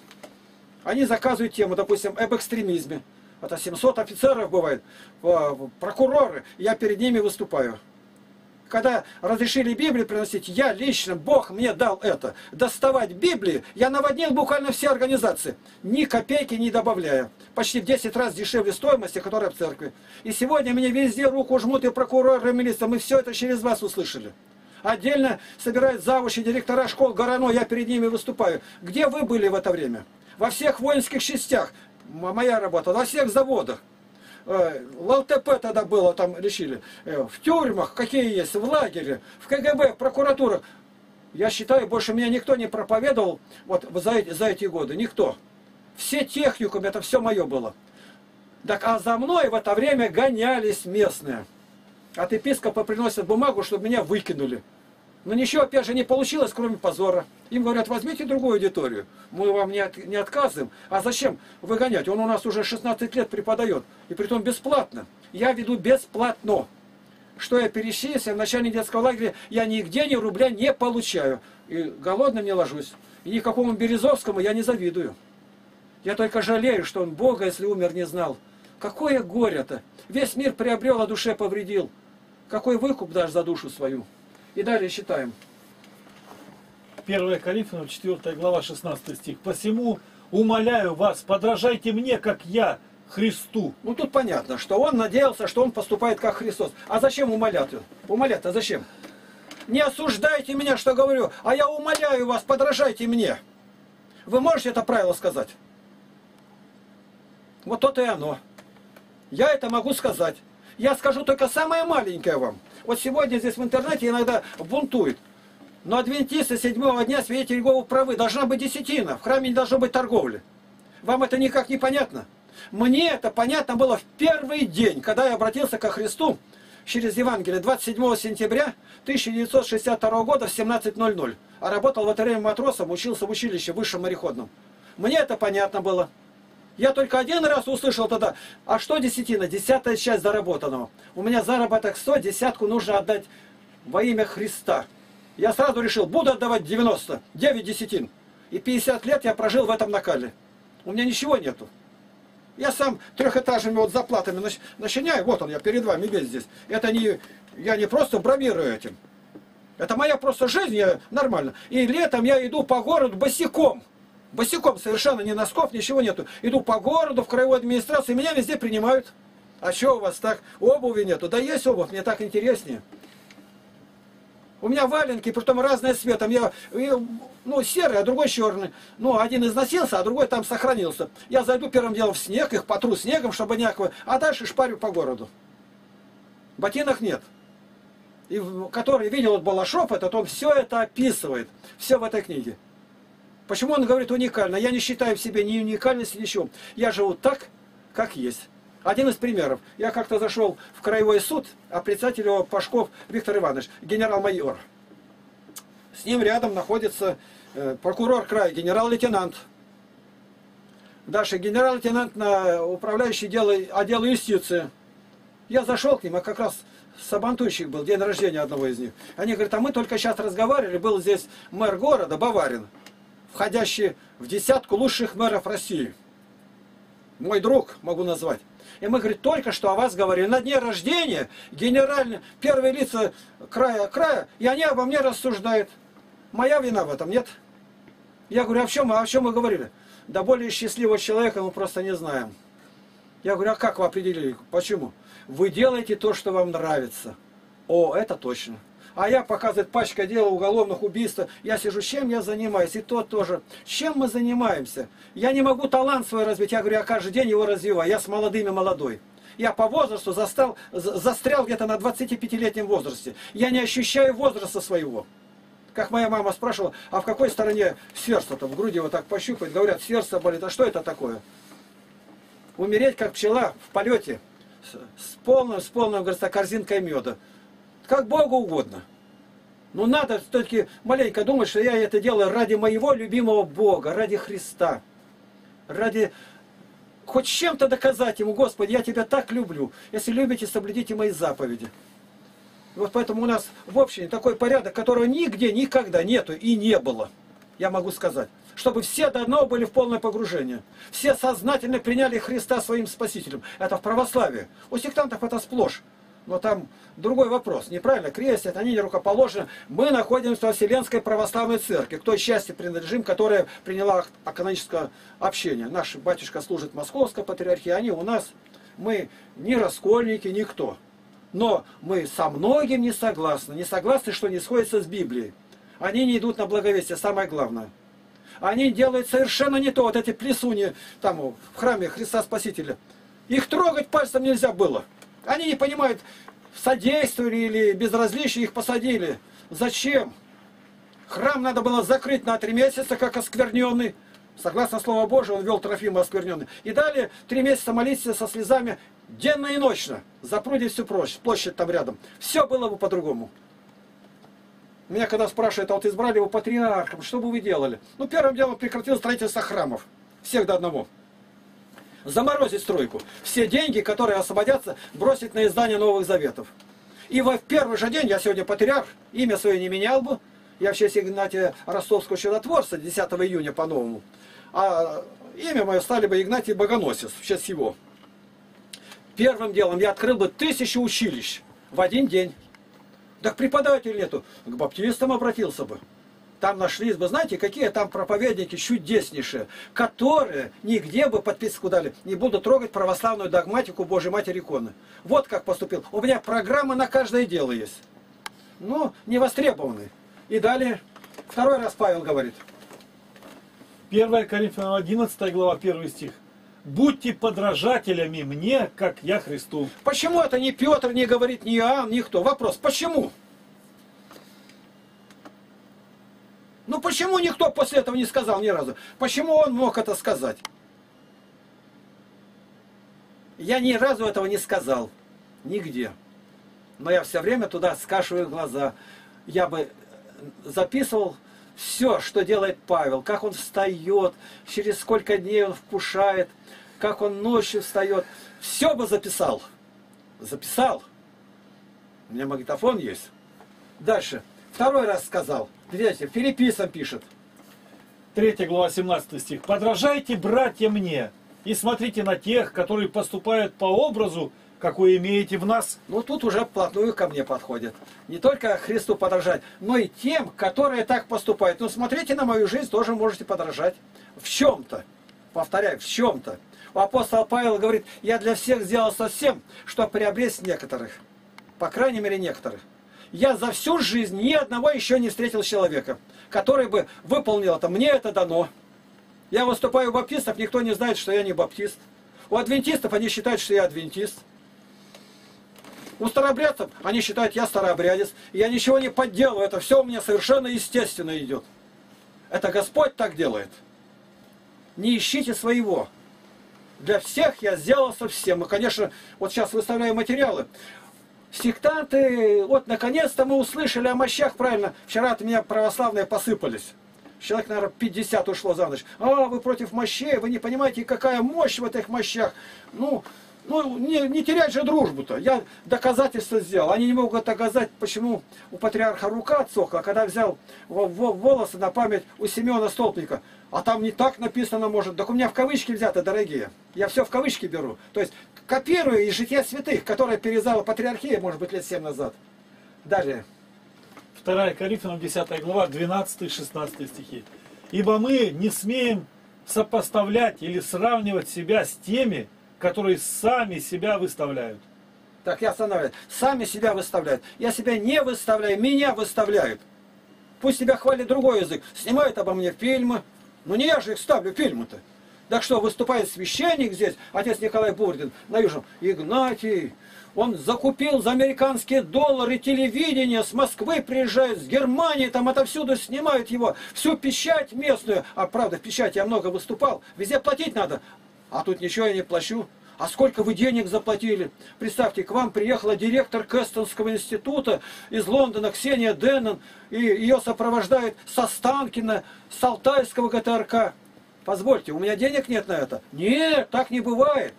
Они заказывают тему, допустим, об экстремизме. Это 700 офицеров бывает, прокуроры, я перед ними выступаю. Когда разрешили Библию приносить, я лично, Бог мне дал это. Доставать Библии, я наводнил буквально все организации, ни копейки не добавляя. Почти в 10 раз дешевле стоимости, которая в церкви. И сегодня мне везде руку жмут и прокуроры, и милиция. Мы все это через вас услышали. Отдельно собирают завучи, директора школ, Горано, я перед ними выступаю. Где вы были в это время? Во всех воинских частях, моя работа, во всех заводах. Э, ЛТП тогда было, там решили. Э, в тюрьмах, какие есть, в лагере, в КГБ, в прокуратурах. Я считаю, больше меня никто не проповедовал вот за эти, за эти годы. Никто. Все техникумы, это все мое было. Так, а за мной в это время гонялись местные. от епископа приносят бумагу, чтобы меня выкинули. Но ничего, опять же, не получилось, кроме позора. Им говорят, возьмите другую аудиторию. Мы вам не, от, не отказываем. А зачем выгонять? Он у нас уже 16 лет преподает. И притом бесплатно. Я веду бесплатно. Что я перечислился в начале детского лагеря, я нигде ни рубля не получаю. И голодным не ложусь. И никакому Березовскому я не завидую. Я только жалею, что он Бога, если умер, не знал. Какое горе-то! Весь мир приобрел, а душе повредил. Какой выкуп дашь за душу свою? И далее считаем. 1 Коринфянам 4 глава 16 стих. «Посему умоляю вас, подражайте мне, как я, Христу». Ну тут понятно, что он надеялся, что он поступает как Христос. А зачем умолять? Умолять-то зачем? Не осуждайте меня, что говорю, а я умоляю вас, подражайте мне. Вы можете это правило сказать? Вот то-то и оно. Я это могу сказать. Я скажу только самое маленькое вам. Вот сегодня здесь в интернете иногда бунтует. Но адвентисты седьмого дня свидетели Иеговы правы. Должна быть десятина. В храме не должно быть торговли. Вам это никак не понятно? Мне это понятно было в первый день, когда я обратился ко Христу через Евангелие 27 сентября 1962 года в 17.00. А работал в это матросом, учился в училище высшем мореходном. Мне это понятно было. Я только один раз услышал тогда, а что десятина? Десятая часть заработанного. У меня заработок 100, десятку нужно отдать во имя Христа. Я сразу решил, буду отдавать 90, 9 десятин. И 50 лет я прожил в этом накале. У меня ничего нету. Я сам трехэтажными вот заплатами начиняю, вот он, я перед вами весь здесь. Это не, я не просто бромирую этим. Это моя просто жизнь, я нормально. И летом я иду по городу босиком. Босиком совершенно, ни носков, ничего нету. Иду по городу, в краевой администрации, меня везде принимают. А что у вас так? Обуви нету. Да есть обувь, мне так интереснее. У меня валенки, притом разные цветом. Я, ну, серый, а другой черный. Ну, один износился, а другой там сохранился. Я зайду первым делом в снег, их потру снегом, чтобы някого, а дальше шпарю по городу. Ботинок нет. И который видел вот Балашов этот, он все это описывает. Все в этой книге. Почему он говорит уникально? Я не считаю в себе ни уникальности, ничего. Я живу так, как есть. Один из примеров. Я как-то зашел в краевой суд, а председатель его Пашков Виктор Иванович, генерал-майор. С ним рядом находится э, прокурор края, генерал-лейтенант. Дальше генерал-лейтенант на управляющий дело, отдел юстиции. Я зашел к ним, а как раз сабантуйщик был, день рождения одного из них. Они говорят, а мы только сейчас разговаривали, был здесь мэр города, Баварин входящий в десятку лучших мэров России. Мой друг, могу назвать. И мы, говорит, только что о вас говорили. На дне рождения генеральные, первые лица края, края, и они обо мне рассуждают. Моя вина в этом, нет? Я говорю, а в чем, а о чем мы говорили? Да более счастливого человека мы просто не знаем. Я говорю, а как вы определили? Почему? Вы делаете то, что вам нравится. О, это точно а я, показывает пачка дела уголовных убийств, я сижу, чем я занимаюсь, и тот тоже. Чем мы занимаемся? Я не могу талант свой развить, я говорю, я каждый день его развиваю, я с молодыми молодой. Я по возрасту застал, застрял где-то на 25-летнем возрасте. Я не ощущаю возраста своего. Как моя мама спрашивала, а в какой стороне сердце-то? В груди вот так пощупать, говорят, сердце болит, а что это такое? Умереть, как пчела в полете, с полным, с полным, говорится, корзинкой меда как Богу угодно. Но надо все-таки маленько думать, что я это делаю ради моего любимого Бога, ради Христа. Ради хоть чем-то доказать Ему, Господи, я Тебя так люблю. Если любите, соблюдите мои заповеди. вот поэтому у нас в общине такой порядок, которого нигде никогда нету и не было. Я могу сказать. Чтобы все до одного были в полное погружение. Все сознательно приняли Христа своим Спасителем. Это в православии. У сектантов это сплошь. Но там другой вопрос. Неправильно крестят, они не рукоположены. Мы находимся во Вселенской Православной Церкви, к той части принадлежим, которая приняла каноническое общение. Наш батюшка служит Московской патриархии, они у нас, мы не раскольники, никто. Но мы со многим не согласны. Не согласны, что не сходится с Библией. Они не идут на благовестие, самое главное. Они делают совершенно не то. Вот эти плесуни там в храме Христа Спасителя. Их трогать пальцем нельзя было. Они не понимают, содействовали или безразличие их посадили. Зачем? Храм надо было закрыть на три месяца, как оскверненный. Согласно Слову Божию, он вел Трофима оскверненный. И далее три месяца молиться со слезами денно и ночно. Запрудить всю площадь, площадь там рядом. Все было бы по-другому. Меня когда спрашивают, а вот избрали его патриархом, что бы вы делали? Ну, первым делом прекратил строительство храмов. Всех до одного. Заморозить стройку. Все деньги, которые освободятся, бросить на издание новых заветов. И в первый же день, я сегодня патриарх, имя свое не менял бы, я в честь Игнатия Ростовского чудотворца 10 июня по-новому. А имя мое стали бы Игнатий Богоносец в честь его. Первым делом я открыл бы тысячу училищ в один день. Так преподавателей нету. К баптистам обратился бы. Там нашлись бы, знаете, какие там проповедники чудеснейшие, которые нигде бы подписку дали, не будут трогать православную догматику Божьей Матери Иконы. Вот как поступил. У меня программа на каждое дело есть. Ну, не востребованный. И далее, второй раз Павел говорит. 1 Коринфянам 11 глава, 1 стих. Будьте подражателями мне, как я Христу. Почему это ни Петр не говорит, ни Иоанн, никто? Вопрос, почему? Ну почему никто после этого не сказал ни разу? Почему он мог это сказать? Я ни разу этого не сказал. Нигде. Но я все время туда скашиваю глаза. Я бы записывал все, что делает Павел, как он встает, через сколько дней он вкушает, как он ночью встает. Все бы записал. Записал. У меня магнитофон есть. Дальше. Второй раз сказал. Видите, переписан пишет. 3 глава 17 стих. «Подражайте, братья, мне, и смотрите на тех, которые поступают по образу, какой имеете в нас». Ну, тут уже вплотную ко мне подходит. Не только Христу подражать, но и тем, которые так поступают. Ну, смотрите на мою жизнь, тоже можете подражать. В чем-то. Повторяю, в чем-то. Апостол Павел говорит, я для всех сделал совсем, чтобы приобрести некоторых. По крайней мере, некоторых. Я за всю жизнь ни одного еще не встретил человека, который бы выполнил это. Мне это дано. Я выступаю у баптистов, никто не знает, что я не баптист. У адвентистов они считают, что я адвентист. У старообрядцев они считают, я старообрядец. Я ничего не подделываю, это все у меня совершенно естественно идет. Это Господь так делает. Не ищите своего. Для всех я сделал совсем. И, конечно, вот сейчас выставляю материалы. Сектанты, вот наконец-то мы услышали о мощах правильно. Вчера от меня православные посыпались. Человек, наверное, 50 ушло за ночь. А, вы против мощей, вы не понимаете, какая мощь в этих мощах. Ну, ну не, не терять же дружбу-то. Я доказательства сделал. Они не могут доказать, почему у патриарха рука отсохла, когда взял волосы на память у Семена Столпника. А там не так написано может. Так у меня в кавычки взято, дорогие. Я все в кавычки беру. То есть копирую из жития святых, которое перезала патриархия, может быть, лет 7 назад. Далее. 2 Коринфянам 10 глава, 12-16 стихи. Ибо мы не смеем сопоставлять или сравнивать себя с теми, которые сами себя выставляют. Так, я останавливаюсь. Сами себя выставляют. Я себя не выставляю, меня выставляют. Пусть тебя хвалит другой язык. Снимают обо мне фильмы. Но не я же их ставлю, фильмы-то. Так что выступает священник здесь, отец Николай Бурдин, на Южном. Игнатий, он закупил за американские доллары телевидение, с Москвы приезжают, с Германии, там отовсюду снимают его, всю печать местную. А правда, в печати я много выступал, везде платить надо. А тут ничего я не плачу. А сколько вы денег заплатили? Представьте, к вам приехала директор Кэстонского института из Лондона, Ксения Деннон, и ее сопровождает Состанкина, с Алтайского ГТРК. Позвольте, у меня денег нет на это? Нет, так не бывает.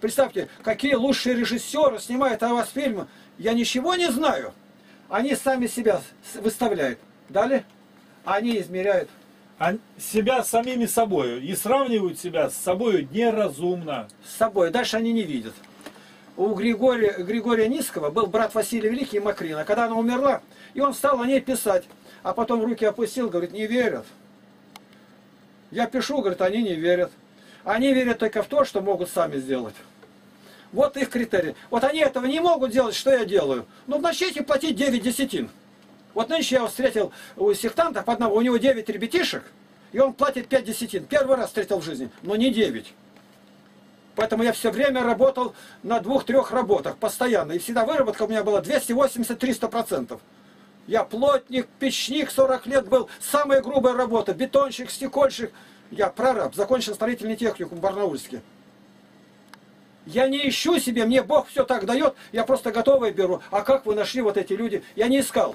Представьте, какие лучшие режиссеры снимают о вас фильмы. Я ничего не знаю. Они сами себя выставляют. Далее они измеряют а себя самими собой и сравнивают себя с собой неразумно. С собой. Дальше они не видят. У Григория, Григория Низкого был брат Василий Великий и Макрина. Когда она умерла, и он стал о ней писать. А потом руки опустил, говорит, не верят. Я пишу, говорит, они не верят. Они верят только в то, что могут сами сделать. Вот их критерий. Вот они этого не могут делать, что я делаю? Ну, начните платить 9 десятин. Вот нынче я встретил у сектантов одного, у него 9 ребятишек, и он платит 5 десятин. Первый раз встретил в жизни, но не 9. Поэтому я все время работал на двух-трех работах, постоянно. И всегда выработка у меня была 280-300%. Я плотник, печник 40 лет был, самая грубая работа, бетонщик, стекольщик. Я прораб, закончил строительный техникум в Барнаульске. Я не ищу себе, мне Бог все так дает, я просто готовое беру. А как вы нашли вот эти люди? Я не искал.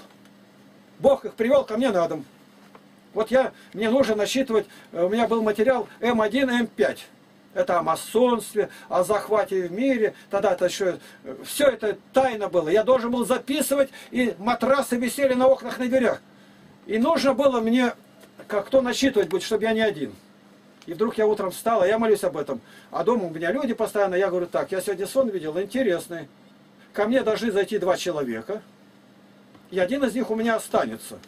Бог их привел ко мне на дом. Вот я, мне нужно насчитывать, э, у меня был материал М1, М5. Это о масонстве, о захвате в мире. Тогда это еще, э, все это тайна было. Я должен был записывать, и матрасы висели на окнах, на дверях. И нужно было мне, как кто насчитывать будет, чтобы я не один. И вдруг я утром встал, а я молюсь об этом. А дома у меня люди постоянно, я говорю, так, я сегодня сон видел, интересный. Ко мне должны зайти два человека, и один из них у меня останется.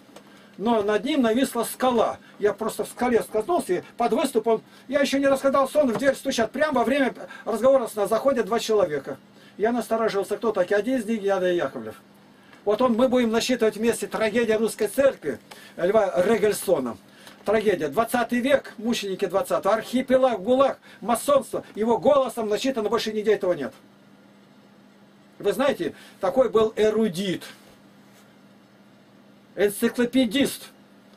Но над ним нависла скала. Я просто в скале скользнулся, и под выступом, я еще не рассказал сон, в дверь стучат. Прямо во время разговора с нас заходят два человека. Я насторожился, кто такие? Один из них Яда Яковлев. Вот он, мы будем насчитывать вместе трагедия русской церкви Льва Регельсона трагедия. 20 век, мученики 20 архипелаг, ГУЛАГ, масонство. Его голосом насчитано больше нигде этого нет. Вы знаете, такой был эрудит, энциклопедист.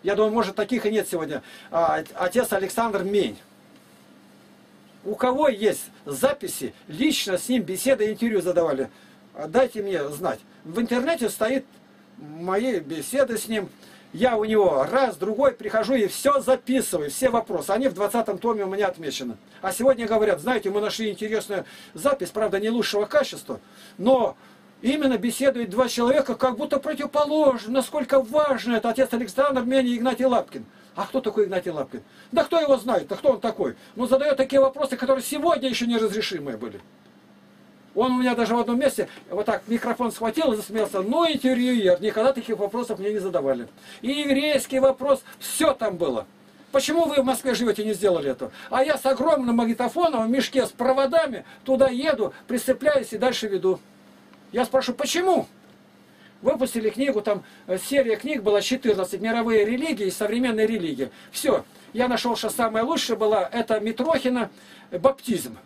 Я думаю, может, таких и нет сегодня. А, отец Александр Мень. У кого есть записи, лично с ним беседы, интервью задавали, дайте мне знать. В интернете стоит мои беседы с ним я у него раз, другой прихожу и все записываю, все вопросы. Они в 20 томе у меня отмечены. А сегодня говорят, знаете, мы нашли интересную запись, правда, не лучшего качества, но именно беседуют два человека, как будто противоположно, насколько важно это отец Александр Мени Игнатий Лапкин. А кто такой Игнатий Лапкин? Да кто его знает, да кто он такой? Ну, задает такие вопросы, которые сегодня еще неразрешимые были. Он у меня даже в одном месте вот так микрофон схватил и засмеялся. Ну, интервьюер, никогда таких вопросов мне не задавали. И еврейский вопрос, все там было. Почему вы в Москве живете не сделали это? А я с огромным магнитофоном в мешке с проводами туда еду, прицепляюсь и дальше веду. Я спрашиваю, почему? Выпустили книгу, там э, серия книг была 14, мировые религии и современные религии. Все, я нашел, что самое лучшее было, это Митрохина, баптизм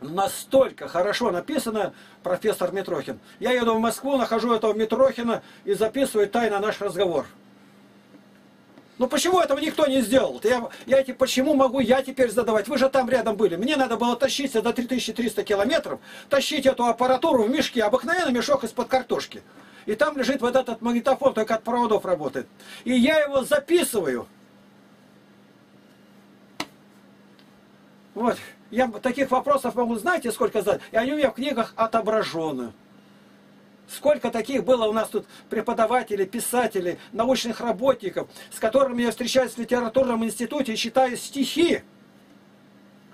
настолько хорошо написано профессор Митрохин. Я еду в Москву, нахожу этого Митрохина и записываю тайно наш разговор. Ну почему этого никто не сделал? Я, я эти почему могу я теперь задавать? Вы же там рядом были. Мне надо было тащиться до 3300 километров, тащить эту аппаратуру в мешке, обыкновенный мешок из-под картошки. И там лежит вот этот магнитофон, только от проводов работает. И я его записываю. Вот. Я таких вопросов могу, знаете, сколько задать? И они у меня в книгах отображены. Сколько таких было у нас тут преподавателей, писателей, научных работников, с которыми я встречаюсь в литературном институте и читаю стихи.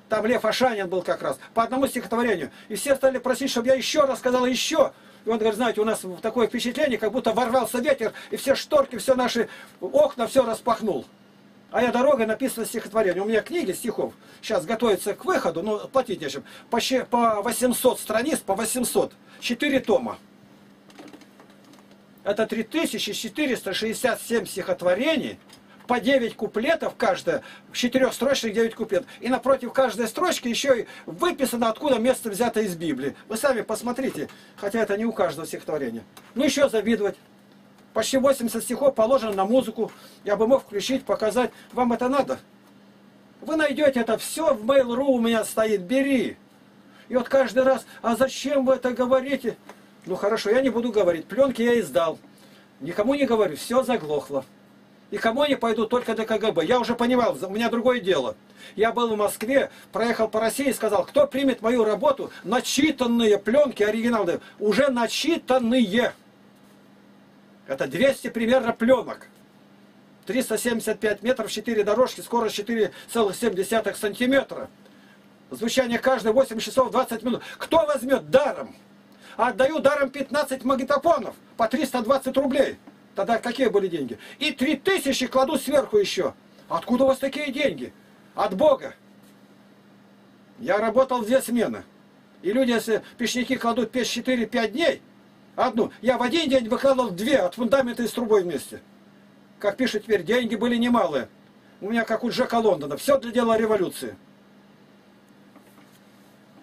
Там Лев Ашанин был как раз, по одному стихотворению. И все стали просить, чтобы я еще рассказал еще. И он говорит, знаете, у нас такое впечатление, как будто ворвался ветер, и все шторки, все наши окна, все распахнул. А я дорога написано стихотворение. У меня книги стихов сейчас готовятся к выходу, но платить нечем. По 800 страниц, по 800. 4 тома. Это 3467 стихотворений, по 9 куплетов каждая, в четырех строчных 9 куплетов. И напротив каждой строчки еще и выписано, откуда место взято из Библии. Вы сами посмотрите, хотя это не у каждого стихотворения. Ну еще завидовать. Почти 80 стихов положено на музыку. Я бы мог включить, показать. Вам это надо? Вы найдете это все в Mail.ru у меня стоит. Бери. И вот каждый раз, а зачем вы это говорите? Ну хорошо, я не буду говорить. Пленки я издал. Никому не говорю, все заглохло. И кому они пойдут только до КГБ. Я уже понимал, у меня другое дело. Я был в Москве, проехал по России и сказал, кто примет мою работу, начитанные пленки оригинальные, уже начитанные. Это 200 примерно пленок. 375 метров, 4 дорожки, скорость 4,7 сантиметра. Звучание каждое 8 часов 20 минут. Кто возьмет даром? Отдаю даром 15 магнитофонов по 320 рублей. Тогда какие были деньги? И 3000 кладу сверху еще. Откуда у вас такие деньги? От Бога. Я работал в две смены. И люди, если печники кладут печь 4-5 дней, Одну. Я в один день выкладывал две от фундамента и с трубой вместе. Как пишет теперь, деньги были немалые. У меня, как у Джека Лондона, все для дела революции.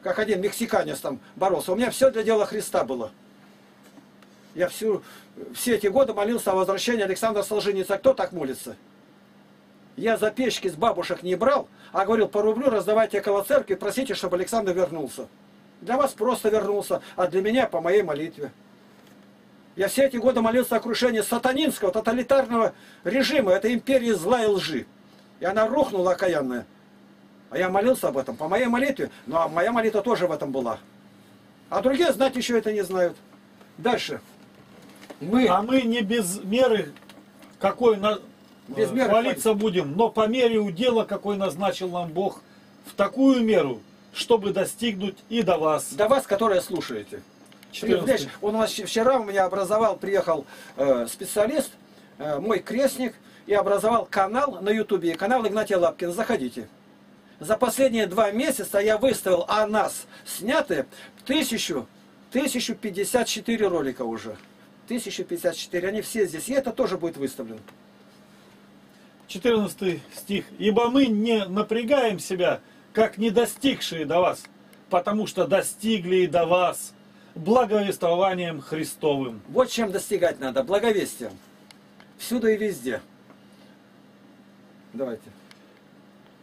Как один мексиканец там боролся. У меня все для дела Христа было. Я всю, все эти годы молился о возвращении Александра Солженицына. Кто так молится? Я за печки с бабушек не брал, а говорил, по рублю раздавайте около церкви, просите, чтобы Александр вернулся. Для вас просто вернулся, а для меня по моей молитве. Я все эти годы молился о крушении сатанинского, тоталитарного режима, этой империи зла и лжи. И она рухнула окаянная. А я молился об этом по моей молитве. А моя молитва тоже в этом была. А другие знать еще это не знают. Дальше. Мы... А мы не без меры, какой на... Без меры хвалиться будем, но по мере удела, какой назначил нам Бог, в такую меру, чтобы достигнуть и до вас. До вас, которые слушаете. 14. Привлечь. Он у нас вчера у меня образовал, приехал э, специалист, э, мой крестник, и образовал канал на ютубе, канал Игнатия Лапкина. Заходите. За последние два месяца я выставил о нас тысячу пятьдесят четыре ролика уже. 1054, они все здесь, и это тоже будет выставлено. 14 стих. «Ибо мы не напрягаем себя, как не достигшие до вас, потому что достигли и до вас благовествованием Христовым». Вот чем достигать надо, благовестием. Всюду и везде. Давайте.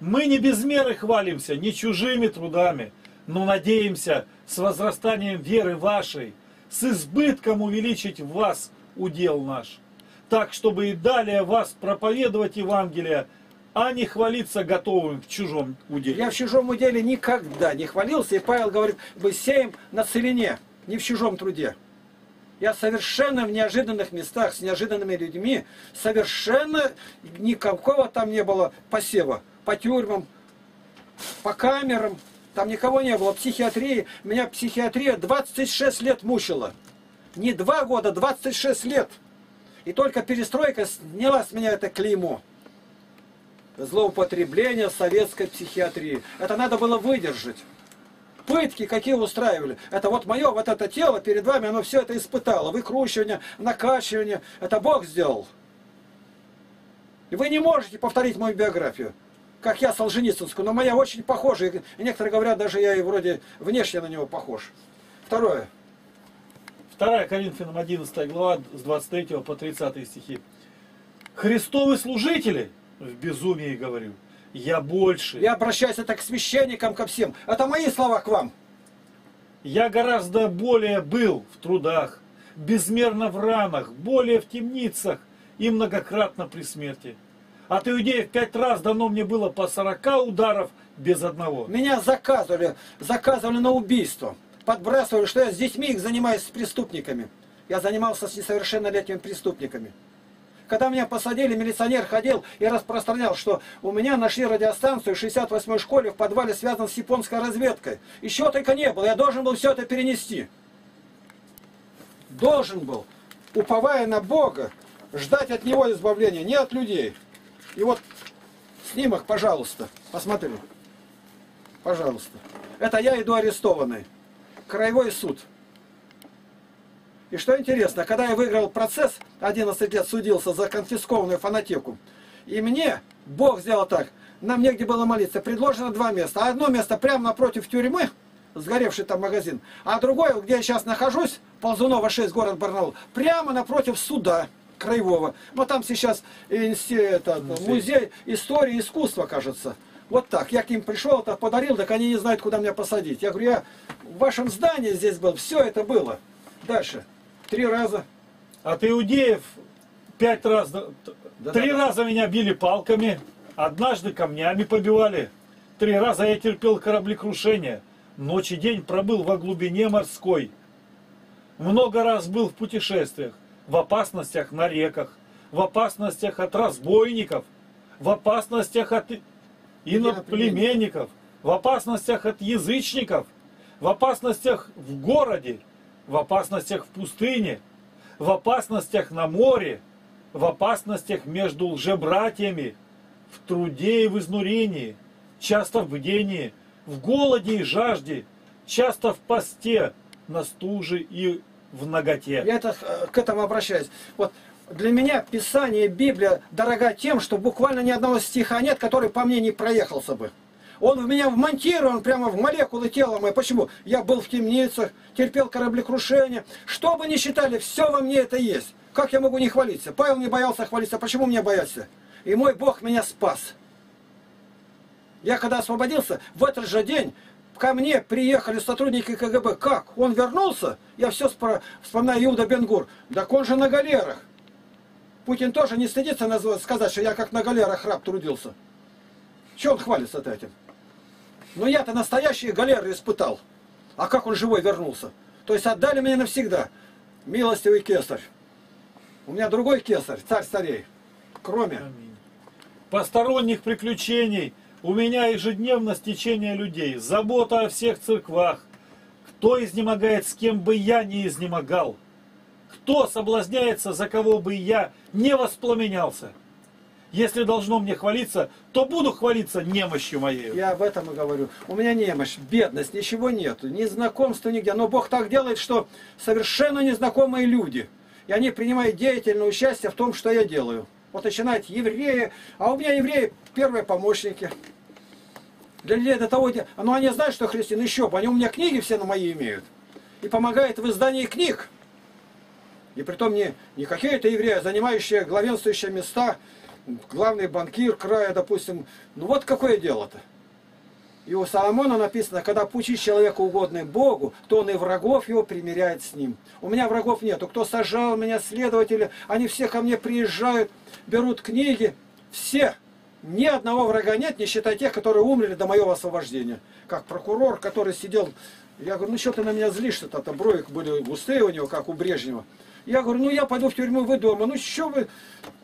Мы не без меры хвалимся, не чужими трудами, но надеемся с возрастанием веры вашей, с избытком увеличить в вас удел наш, так, чтобы и далее вас проповедовать Евангелие, а не хвалиться готовым в чужом уделе. Я в чужом уделе никогда не хвалился, и Павел говорит, мы сеем на целине, не в чужом труде. Я совершенно в неожиданных местах, с неожиданными людьми, совершенно никакого там не было посева. По тюрьмам, по камерам, там никого не было. Психиатрии, меня психиатрия 26 лет мучила. Не два года, 26 лет. И только перестройка сняла с меня это клеймо. Злоупотребление советской психиатрии. Это надо было выдержать. Пытки какие устраивали. Это вот мое, вот это тело перед вами, оно все это испытало. Выкручивание, накачивание. Это Бог сделал. И вы не можете повторить мою биографию как я Солженицынскую, но моя очень похожа. И некоторые говорят, даже я и вроде внешне на него похож. Второе. 2 Коринфянам 11 глава с 23 по 30 стихи. Христовы служители, в безумии говорю, я больше. Я обращаюсь это к священникам, ко всем. Это мои слова к вам. Я гораздо более был в трудах, безмерно в ранах, более в темницах и многократно при смерти. От иудеев пять раз дано мне было по 40 ударов без одного. Меня заказывали, заказывали на убийство. Подбрасывали, что я с детьми их занимаюсь с преступниками. Я занимался с несовершеннолетними преступниками. Когда меня посадили, милиционер ходил и распространял, что у меня нашли радиостанцию в 68-й школе в подвале связан с японской разведкой. Еще только не было, я должен был все это перенести. Должен был, уповая на Бога, ждать от Него избавления, не от людей. И вот снимок, пожалуйста, посмотри. Пожалуйста. Это я иду арестованный. Краевой суд. И что интересно, когда я выиграл процесс, 11 лет судился за конфискованную фанатеку, и мне Бог сделал так, нам негде было молиться, предложено два места. Одно место прямо напротив тюрьмы, сгоревший там магазин, а другое, где я сейчас нахожусь, Ползунова 6, город Барнаул, прямо напротив суда краевого. Но там сейчас это, музей истории искусства, кажется. Вот так. Я к ним пришел, это подарил, так они не знают, куда меня посадить. Я говорю, я в вашем здании здесь был, все это было. Дальше. Три раза. От иудеев пять раз, да, три да, раза да. меня били палками, однажды камнями побивали. Три раза я терпел кораблекрушение. Ночь и день пробыл во глубине морской. Много раз был в путешествиях в опасностях на реках, в опасностях от разбойников, в опасностях от иноплеменников, в опасностях от язычников, в опасностях в городе, в опасностях в пустыне, в опасностях на море, в опасностях между лжебратьями, в труде и в изнурении, часто в бдении, в голоде и жажде, часто в посте, на стуже и в ноготе. Я это, э, к этому обращаюсь. Вот для меня Писание, Библия дорога тем, что буквально ни одного стиха нет, который по мне не проехался бы. Он в меня вмонтирован прямо в молекулы тела мое. Почему? Я был в темницах, терпел кораблекрушение. Что бы ни считали, все во мне это есть. Как я могу не хвалиться? Павел не боялся хвалиться. Почему мне бояться? И мой Бог меня спас. Я когда освободился, в этот же день ко мне приехали сотрудники КГБ. Как? Он вернулся? Я все спро... вспоминаю Иуда Бенгур. Так он же на галерах. Путин тоже не стыдится назвать, сказать, что я как на галерах раб трудился. Чего он хвалится этим? Но я-то настоящие галеры испытал. А как он живой вернулся? То есть отдали меня навсегда. Милостивый кесарь. У меня другой кесарь, царь царей. Кроме. Аминь. Посторонних приключений у меня ежедневно стечение людей, забота о всех церквах. Кто изнемогает, с кем бы я не изнемогал? Кто соблазняется, за кого бы я не воспламенялся? Если должно мне хвалиться, то буду хвалиться немощью моей. Я об этом и говорю. У меня немощь, бедность, ничего нету, ни знакомства нигде. Но Бог так делает, что совершенно незнакомые люди. И они принимают деятельное участие в том, что я делаю. Вот начинают евреи, а у меня евреи первые помощники. Для людей до того, но они знают, что христиан, еще бы, они у меня книги все на мои имеют. И помогают в издании книг. И притом не, не какие-то евреи, а занимающие главенствующие места, главный банкир края, допустим. Ну вот какое дело-то. И у Соломона написано, когда пучит человеку угодный Богу, то он и врагов его примиряет с ним. У меня врагов нету. Кто сажал меня, следователи, они все ко мне приезжают, берут книги. Все ни одного врага нет, не считая тех, которые умерли до моего освобождения. Как прокурор, который сидел... Я говорю, ну что ты на меня злишься-то? Там брови были густые у него, как у Брежнева. Я говорю, ну я пойду в тюрьму, вы дома. Ну что вы...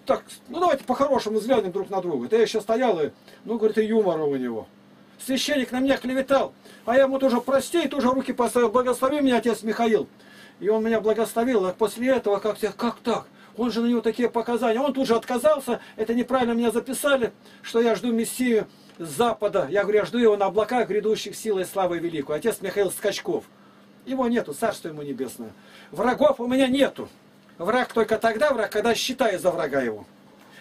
Так, ну давайте по-хорошему взглянем друг на друга. Да я еще стоял и... Ну, говорит, и юмора у него. Священник на меня клеветал. А я ему тоже прости, и тоже руки поставил. Благослови меня, отец Михаил. И он меня благословил. А после этого как, как так? Он же на него такие показания. Он тут же отказался. Это неправильно меня записали, что я жду Мессию с Запада. Я говорю, я жду его на облаках грядущих силой славы великую. Отец Михаил Скачков. Его нету, царство ему небесное. Врагов у меня нету. Враг только тогда враг, когда считаю за врага его.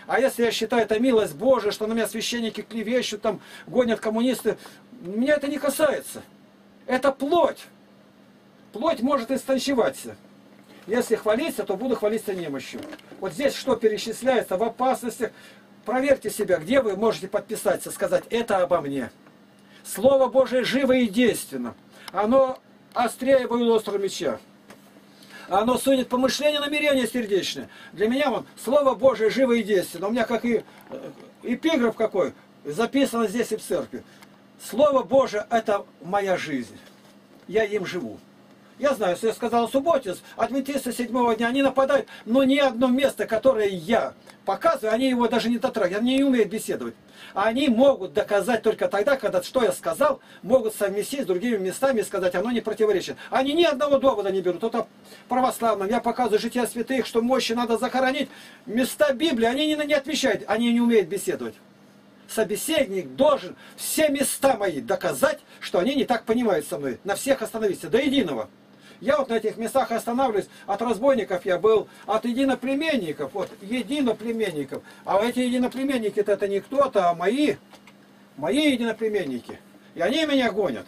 А если я считаю это милость Божия, что на меня священники клевещут, там гонят коммунисты, меня это не касается. Это плоть. Плоть может истончеваться. Если хвалиться, то буду хвалиться немощью. Вот здесь что перечисляется в опасностях. Проверьте себя, где вы можете подписаться, сказать, это обо мне. Слово Божие живо и действенно. Оно острее острого меча. Оно судит помышление, намерение сердечное. Для меня вон, Слово Божие живо и действенно. У меня как и э, эпиграф какой, записано здесь и в церкви. Слово Божие – это моя жизнь. Я им живу. Я знаю, если я сказал субботец, адвентисты седьмого дня, они нападают, но ни одно место, которое я показываю, они его даже не дотрагивают, они не умеют беседовать. Они могут доказать только тогда, когда что я сказал, могут совместить с другими местами и сказать, оно не противоречит. Они ни одного довода не берут. Это православным. Я показываю жития святых, что мощи надо захоронить. Места Библии, они не, не отвечают, они не умеют беседовать собеседник должен все места мои доказать, что они не так понимают со мной. На всех остановиться, до единого. Я вот на этих местах останавливаюсь. От разбойников я был, от единоплеменников, вот единоплеменников. А эти единоплеменники это не кто-то, а мои, мои единоплеменники. И они меня гонят.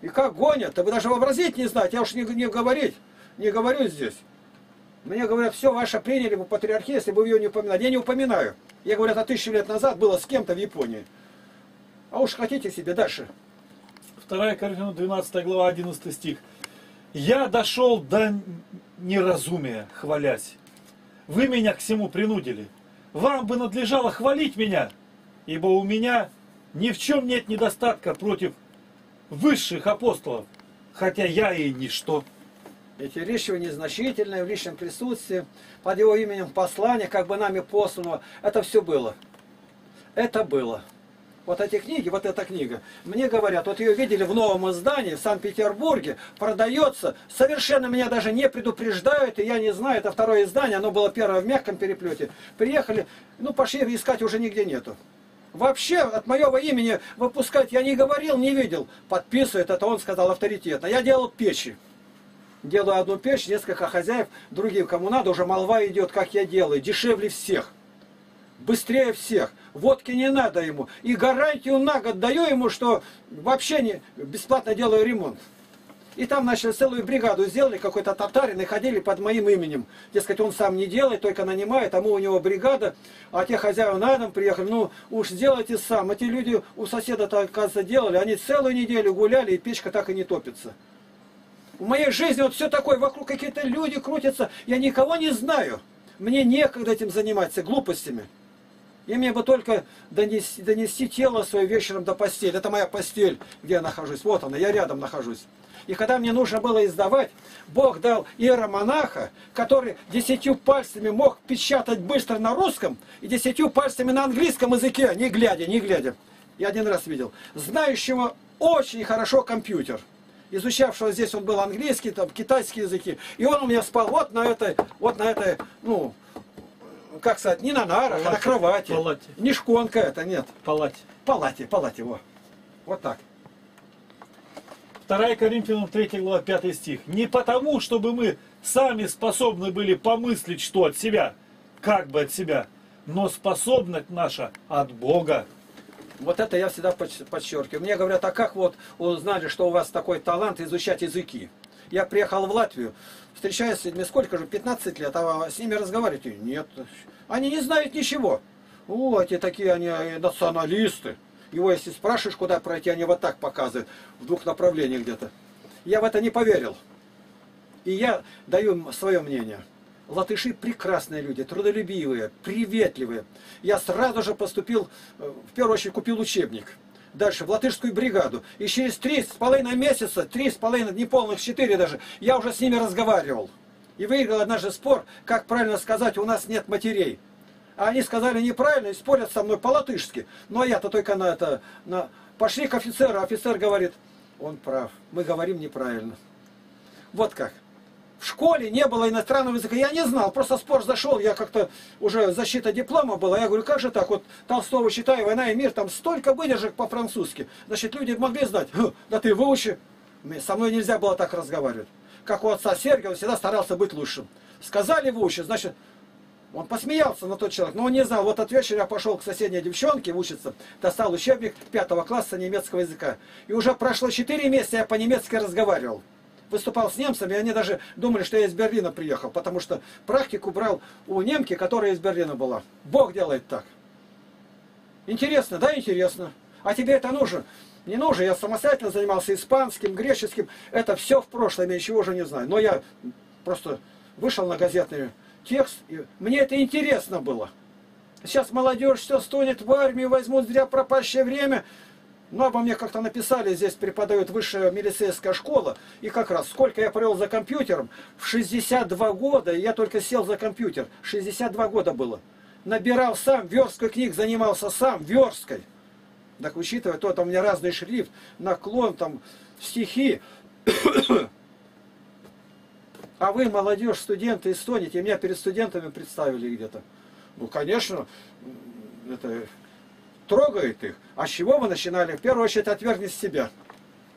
И как гонят, вы даже вообразить не знаете, я уж не, не говорить, не говорю здесь. Мне говорят, все, ваше приняли бы патриархию, если бы ее не упоминали. Я не упоминаю. Я говорю, это тысячу лет назад было с кем-то в Японии. А уж хотите себе дальше. 2 Коринфянам 12 глава 11 стих. Я дошел до неразумия, хвалясь. Вы меня к всему принудили. Вам бы надлежало хвалить меня, ибо у меня ни в чем нет недостатка против высших апостолов, хотя я и ничто. Эти вещи незначительные в личном присутствии, под его именем послания, как бы нами посланного, это все было. Это было вот эти книги, вот эта книга, мне говорят, вот ее видели в новом издании в Санкт-Петербурге, продается, совершенно меня даже не предупреждают, и я не знаю, это второе издание, оно было первое в мягком переплете. Приехали, ну пошли искать уже нигде нету. Вообще от моего имени выпускать я не говорил, не видел. Подписывает, это он сказал авторитетно. Я делал печи. Делаю одну печь, несколько хозяев, другим кому надо, уже молва идет, как я делаю, дешевле всех быстрее всех. Водки не надо ему. И гарантию на год даю ему, что вообще не бесплатно делаю ремонт. И там начали целую бригаду сделали, какой-то татарин, и ходили под моим именем. Дескать, он сам не делает, только нанимает, а мы у него бригада, а те хозяева на дом приехали, ну уж сделайте сам. Эти люди у соседа-то, оказывается, делали, они целую неделю гуляли, и печка так и не топится. В моей жизни вот все такое, вокруг какие-то люди крутятся, я никого не знаю. Мне некогда этим заниматься, глупостями. И мне бы только донести, донести тело свое вечером до постели. Это моя постель, где я нахожусь. Вот она, я рядом нахожусь. И когда мне нужно было издавать, Бог дал иеромонаха, который десятью пальцами мог печатать быстро на русском и десятью пальцами на английском языке, не глядя, не глядя. Я один раз видел. Знающего очень хорошо компьютер. Изучавшего здесь он был английский, там, китайские языки. И он у меня спал вот на этой, вот на этой, ну, как сказать, не на нарах, палате, а на кровати. Палате. Не шконка это, нет. Палате. Палате, палате, во. Вот так. 2 Коринфянам 3 глава 5 стих. Не потому, чтобы мы сами способны были помыслить, что от себя, как бы от себя, но способность наша от Бога. Вот это я всегда подчеркиваю. Мне говорят, а как вот узнали, что у вас такой талант изучать языки? Я приехал в Латвию, встречаюсь с людьми, сколько же, 15 лет, а с ними разговаривать? Нет. Они не знают ничего. О, эти такие они э, националисты. Его если спрашиваешь, куда пройти, они вот так показывают, в двух направлениях где-то. Я в это не поверил. И я даю свое мнение. Латыши прекрасные люди, трудолюбивые, приветливые. Я сразу же поступил, э, в первую очередь купил учебник. Дальше, в латышскую бригаду. И через три с половиной месяца, три с половиной, неполных четыре даже, я уже с ними разговаривал. И выиграл однажды спор, как правильно сказать, у нас нет матерей. А они сказали неправильно и спорят со мной по-латышски. Ну а я-то только на это... На... Пошли к офицеру, офицер говорит, он прав, мы говорим неправильно. Вот как. В школе не было иностранного языка, я не знал, просто спор зашел, я как-то уже защита диплома была, я говорю, как же так, вот Толстого читаю, «Война и мир», там столько выдержек по-французски. Значит, люди могли знать, да ты выучи. Со мной нельзя было так разговаривать. Как у отца Сергия, он всегда старался быть лучшим. Сказали выучи, значит, он посмеялся на тот человек, но он не знал. Вот от вечера я пошел к соседней девчонке учиться, достал учебник пятого класса немецкого языка. И уже прошло 4 месяца я по-немецки разговаривал. Выступал с немцами, и они даже думали, что я из Берлина приехал, потому что практику брал у немки, которая из Берлина была. Бог делает так. Интересно, да, интересно. А тебе это нужно? Не нужно, я самостоятельно занимался испанским, греческим. Это все в прошлом, я ничего уже не знаю. Но я просто вышел на газетный текст, и мне это интересно было. Сейчас молодежь все стонет в армию, возьмут зря пропащее время. Но обо мне как-то написали, здесь преподают высшая милицейская школа. И как раз, сколько я провел за компьютером, в 62 года, я только сел за компьютер, 62 года было. Набирал сам, версткой книг занимался сам, версткой. Так учитывая, то там у меня разный шрифт, наклон, там стихи. А вы, молодежь, студенты, стонете, меня перед студентами представили где-то. Ну, конечно, это трогает их. А с чего вы начинали? В первую очередь, отвергни себя.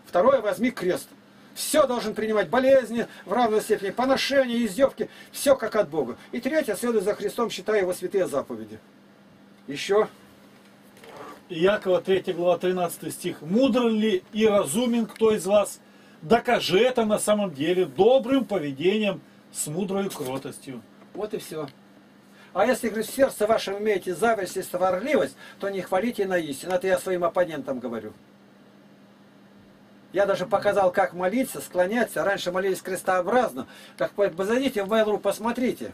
Второе, возьми крест. Все должен принимать болезни в равной степени, поношения, издевки, все как от Бога. И третье, следуй за Христом, считая его святые заповеди. Еще. Якова 3 глава 13 стих. «Мудр ли и разумен кто из вас, Докажи это на самом деле добрым поведением с мудрой кротостью. Вот и все. А если, говорит, в сердце вашем имеете зависть и сварливость, то не хвалите на истину. Это я своим оппонентам говорю. Я даже показал, как молиться, склоняться. Раньше молились крестообразно. Так зайдите в Mail.ru, посмотрите.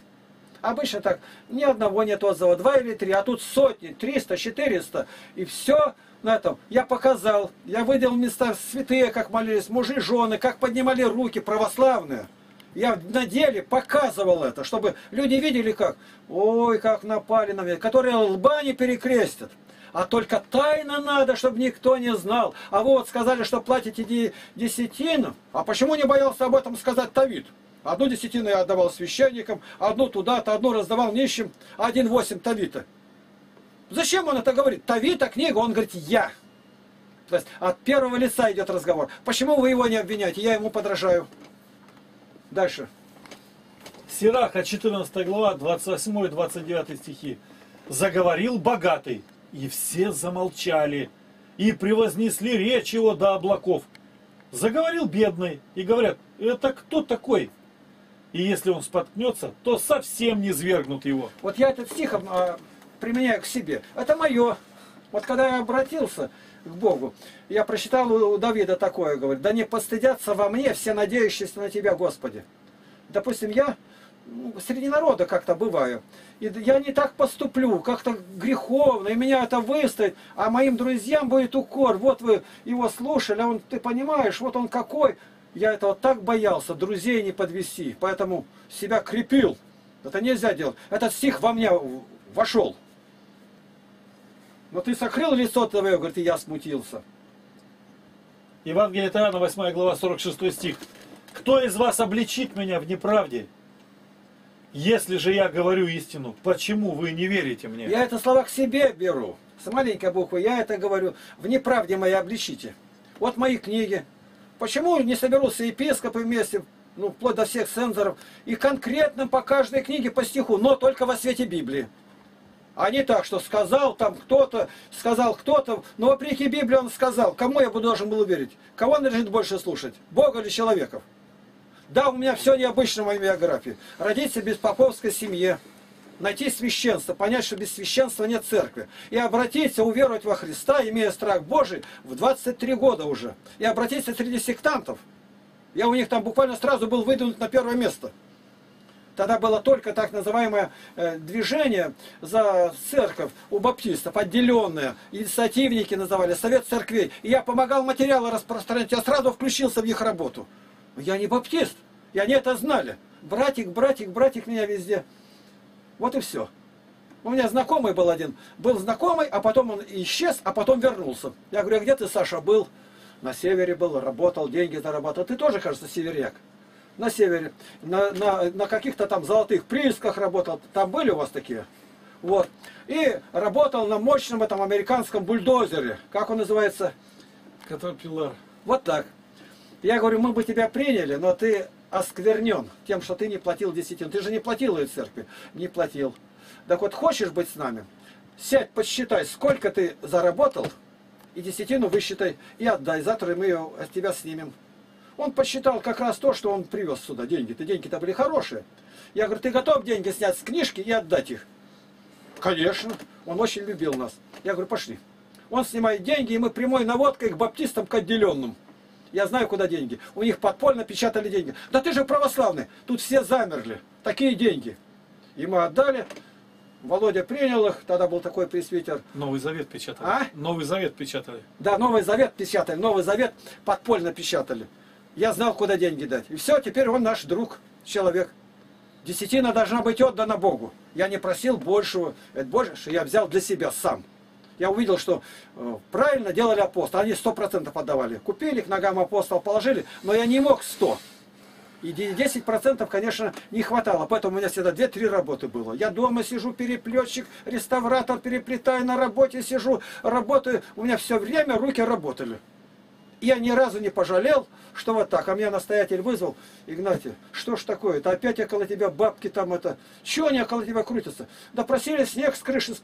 Обычно так, ни одного нет отзыва, два или три, а тут сотни, триста, четыреста. И все на этом. Я показал, я выделил места святые, как молились, мужи, жены, как поднимали руки, православные. Я на деле показывал это, чтобы люди видели как. Ой, как напали на меня. Которые лба не перекрестят. А только тайно надо, чтобы никто не знал. А вот сказали, что платите десятину. А почему не боялся об этом сказать Тавид? Одну десятину я отдавал священникам, одну туда-то, одну раздавал нищим, один восемь Тавита. Зачем он это говорит? Тавита книга, он говорит «я». То есть от первого лица идет разговор. Почему вы его не обвиняете? Я ему подражаю. Дальше. Сираха, 14 глава, 28-29 стихи. «Заговорил богатый, и все замолчали, и превознесли речь его до облаков. Заговорил бедный, и говорят, это кто такой? И если он споткнется, то совсем не свергнут его. Вот я этот стих а, применяю к себе. Это мое. Вот когда я обратился к Богу, я прочитал у Давида такое, говорит, да не постыдятся во мне все надеющиеся на Тебя, Господи. Допустим, я ну, среди народа как-то бываю. И я не так поступлю, как-то греховно, и меня это выстоит, а моим друзьям будет укор. Вот вы его слушали, а он, ты понимаешь, вот он какой. Я этого так боялся, друзей не подвести, поэтому себя крепил. Это нельзя делать. Этот стих во мне вошел. Но ты сокрыл лицо твое, говорит, и я смутился. Евангелие от Иоанна, 8 глава, 46 стих. Кто из вас обличит меня в неправде? Если же я говорю истину, почему вы не верите мне? Я это слова к себе беру. С маленькой буквы я это говорю. В неправде моя обличите. Вот мои книги. Почему не соберутся епископы вместе, ну, вплоть до всех цензоров, и конкретно по каждой книге по стиху, но только во свете Библии. А не так, что сказал там кто-то, сказал кто-то, но вопреки Библии он сказал. Кому я должен был верить? Кого надлежит больше слушать? Бога или человеков? Да, у меня все необычно в моей биографии. Родиться без поповской семье, найти священство, понять, что без священства нет церкви. И обратиться, уверовать во Христа, имея страх Божий, в 23 года уже. И обратиться среди сектантов. Я у них там буквально сразу был выдвинут на первое место. Тогда было только так называемое э, движение за церковь у баптистов, отделенное. Инициативники называли, совет церквей. И я помогал материалы распространять, я сразу включился в их работу. Я не баптист, и они это знали. Братик, братик, братик меня везде. Вот и все. У меня знакомый был один. Был знакомый, а потом он исчез, а потом вернулся. Я говорю, а где ты, Саша, был? На севере был, работал, деньги зарабатывал. Ты тоже, кажется, северяк на севере, на, на, на каких-то там золотых приисках работал. Там были у вас такие? Вот. И работал на мощном этом американском бульдозере. Как он называется? Катерпиллар. Вот так. Я говорю, мы бы тебя приняли, но ты осквернен тем, что ты не платил десятину. Ты же не платил ее церкви. Не платил. Так вот, хочешь быть с нами? Сядь, посчитай, сколько ты заработал, и десятину высчитай, и отдай. Завтра мы ее от тебя снимем. Он посчитал как раз то, что он привез сюда деньги-то. Деньги-то были хорошие. Я говорю, ты готов деньги снять с книжки и отдать их? Конечно. Он очень любил нас. Я говорю, пошли. Он снимает деньги, и мы прямой наводкой к баптистам, к отделенным. Я знаю, куда деньги. У них подпольно печатали деньги. Да ты же православный. Тут все замерли. Такие деньги. И мы отдали. Володя принял их, тогда был такой пресвитер. Новый Завет печатали. А? Новый Завет печатали. Да, Новый Завет печатали. Новый Завет подпольно печатали. Я знал, куда деньги дать. И все, теперь он наш друг, человек. Десятина должна быть отдана Богу. Я не просил большего. Это больше я взял для себя сам. Я увидел, что э, правильно делали апостолы. Они сто процентов отдавали. Купили к ногам апостола, положили, но я не мог сто. И 10% конечно, не хватало. Поэтому у меня всегда 2-3 работы было. Я дома сижу, переплетчик, реставратор, переплетаю, на работе сижу, работаю. У меня все время руки работали. Я ни разу не пожалел, что вот так. А меня настоятель вызвал, Игнатий, что ж такое? Это опять около тебя бабки там это. Чего они около тебя крутятся? Да просили снег с крыши.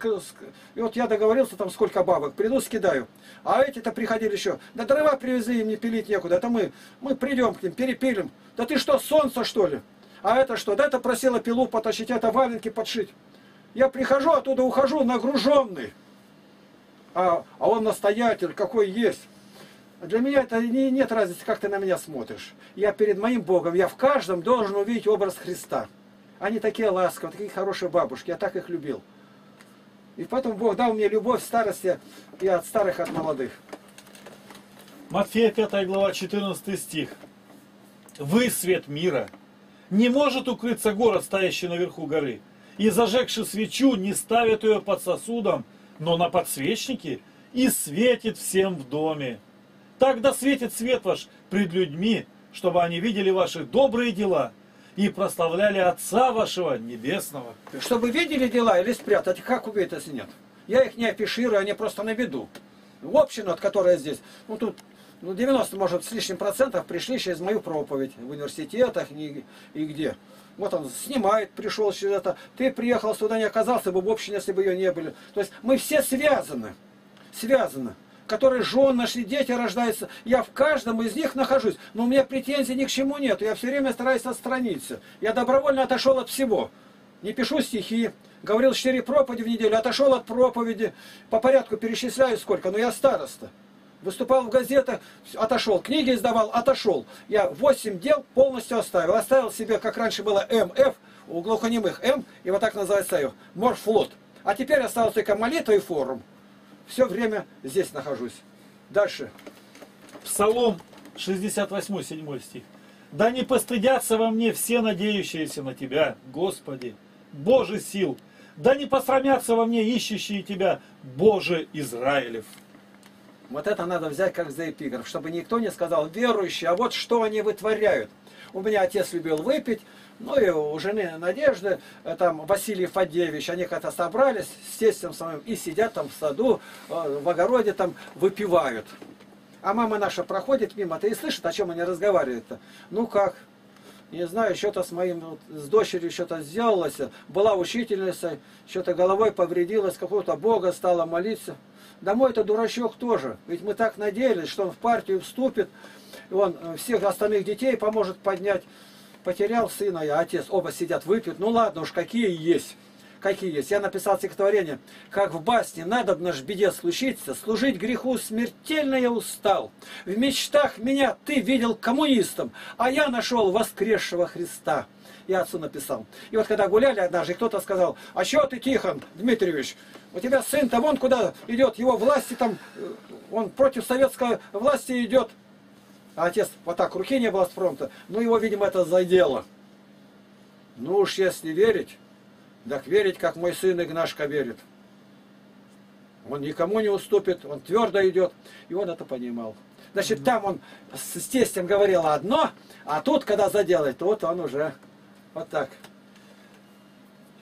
И вот я договорился там сколько бабок. Приду, скидаю. А эти-то приходили еще. Да дрова привезли, им не пилить некуда. Это мы, мы придем к ним, перепилим. Да ты что, солнце что ли? А это что? Да это просила пилу потащить, это валенки подшить. Я прихожу, оттуда ухожу нагруженный. А, а он настоятель, какой есть. Для меня это не, нет разницы, как ты на меня смотришь. Я перед моим Богом, я в каждом должен увидеть образ Христа. Они такие ласковые, такие хорошие бабушки, я так их любил. И поэтому Бог дал мне любовь в старости и от старых, от молодых. Матфея 5 глава 14 стих. Вы свет мира. Не может укрыться город, стоящий наверху горы. И зажегши свечу, не ставят ее под сосудом, но на подсвечнике и светит всем в доме. Тогда светит свет ваш пред людьми, чтобы они видели ваши добрые дела и прославляли Отца вашего Небесного. Чтобы видели дела или спрятать, как убить, если нет? Я их не афиширую, они просто на виду. В общину, от которой здесь, ну тут ну, 90, может, с лишним процентов пришли через мою проповедь в университетах и, и где. Вот он снимает, пришел через это. Ты приехал сюда, не оказался бы в общине, если бы ее не были. То есть мы все связаны. Связаны. Которые жен нашли, дети рождаются. Я в каждом из них нахожусь. Но у меня претензий ни к чему нет. Я все время стараюсь отстраниться. Я добровольно отошел от всего. Не пишу стихи. Говорил четыре проповеди в неделю. Отошел от проповеди. По порядку перечисляю сколько. Но я староста. Выступал в газетах, отошел. Книги издавал, отошел. Я 8 дел полностью оставил. Оставил себе, как раньше было МФ, у глухонемых М, и вот так называется морфлот. А теперь осталось только молитва и форум. Все время здесь нахожусь. Дальше. Псалом 68, 7 стих. Да не постыдятся во мне все надеющиеся на Тебя, Господи, Боже сил. Да не посрамятся во мне ищущие Тебя, Боже Израилев. Вот это надо взять как за эпиграф, чтобы никто не сказал, верующие, а вот что они вытворяют. У меня отец любил выпить, ну и у жены Надежды, э, там Василий Фадеевич, они как-то собрались с тестем своим и сидят там в саду, э, в огороде там выпивают. А мама наша проходит мимо, ты и слышит, о чем они разговаривают-то. Ну как, не знаю, что-то с моим, с дочерью что-то сделалось, была учительница, что-то головой повредилась, какого-то Бога стала молиться. Да мой это дурачок тоже, ведь мы так надеялись, что он в партию вступит, и он э, всех остальных детей поможет поднять потерял сына я, отец, оба сидят, выпьют. Ну ладно уж, какие есть. Какие есть. Я написал стихотворение. Как в басне, надо в наш беде случиться, служить греху смертельно я устал. В мечтах меня ты видел коммунистом, а я нашел воскресшего Христа. Я отцу написал. И вот когда гуляли однажды, кто-то сказал, а что ты, Тихон Дмитриевич, у тебя сын-то вон куда идет, его власти там, э, он против советской власти идет. А отец вот так руки не было с фронта. Ну, его, видимо, это задело. Ну уж если верить, так верить, как мой сын Игнашка верит. Он никому не уступит, он твердо идет. И он это понимал. Значит, там он с тестем говорил одно, а тут, когда заделает, вот он уже вот так.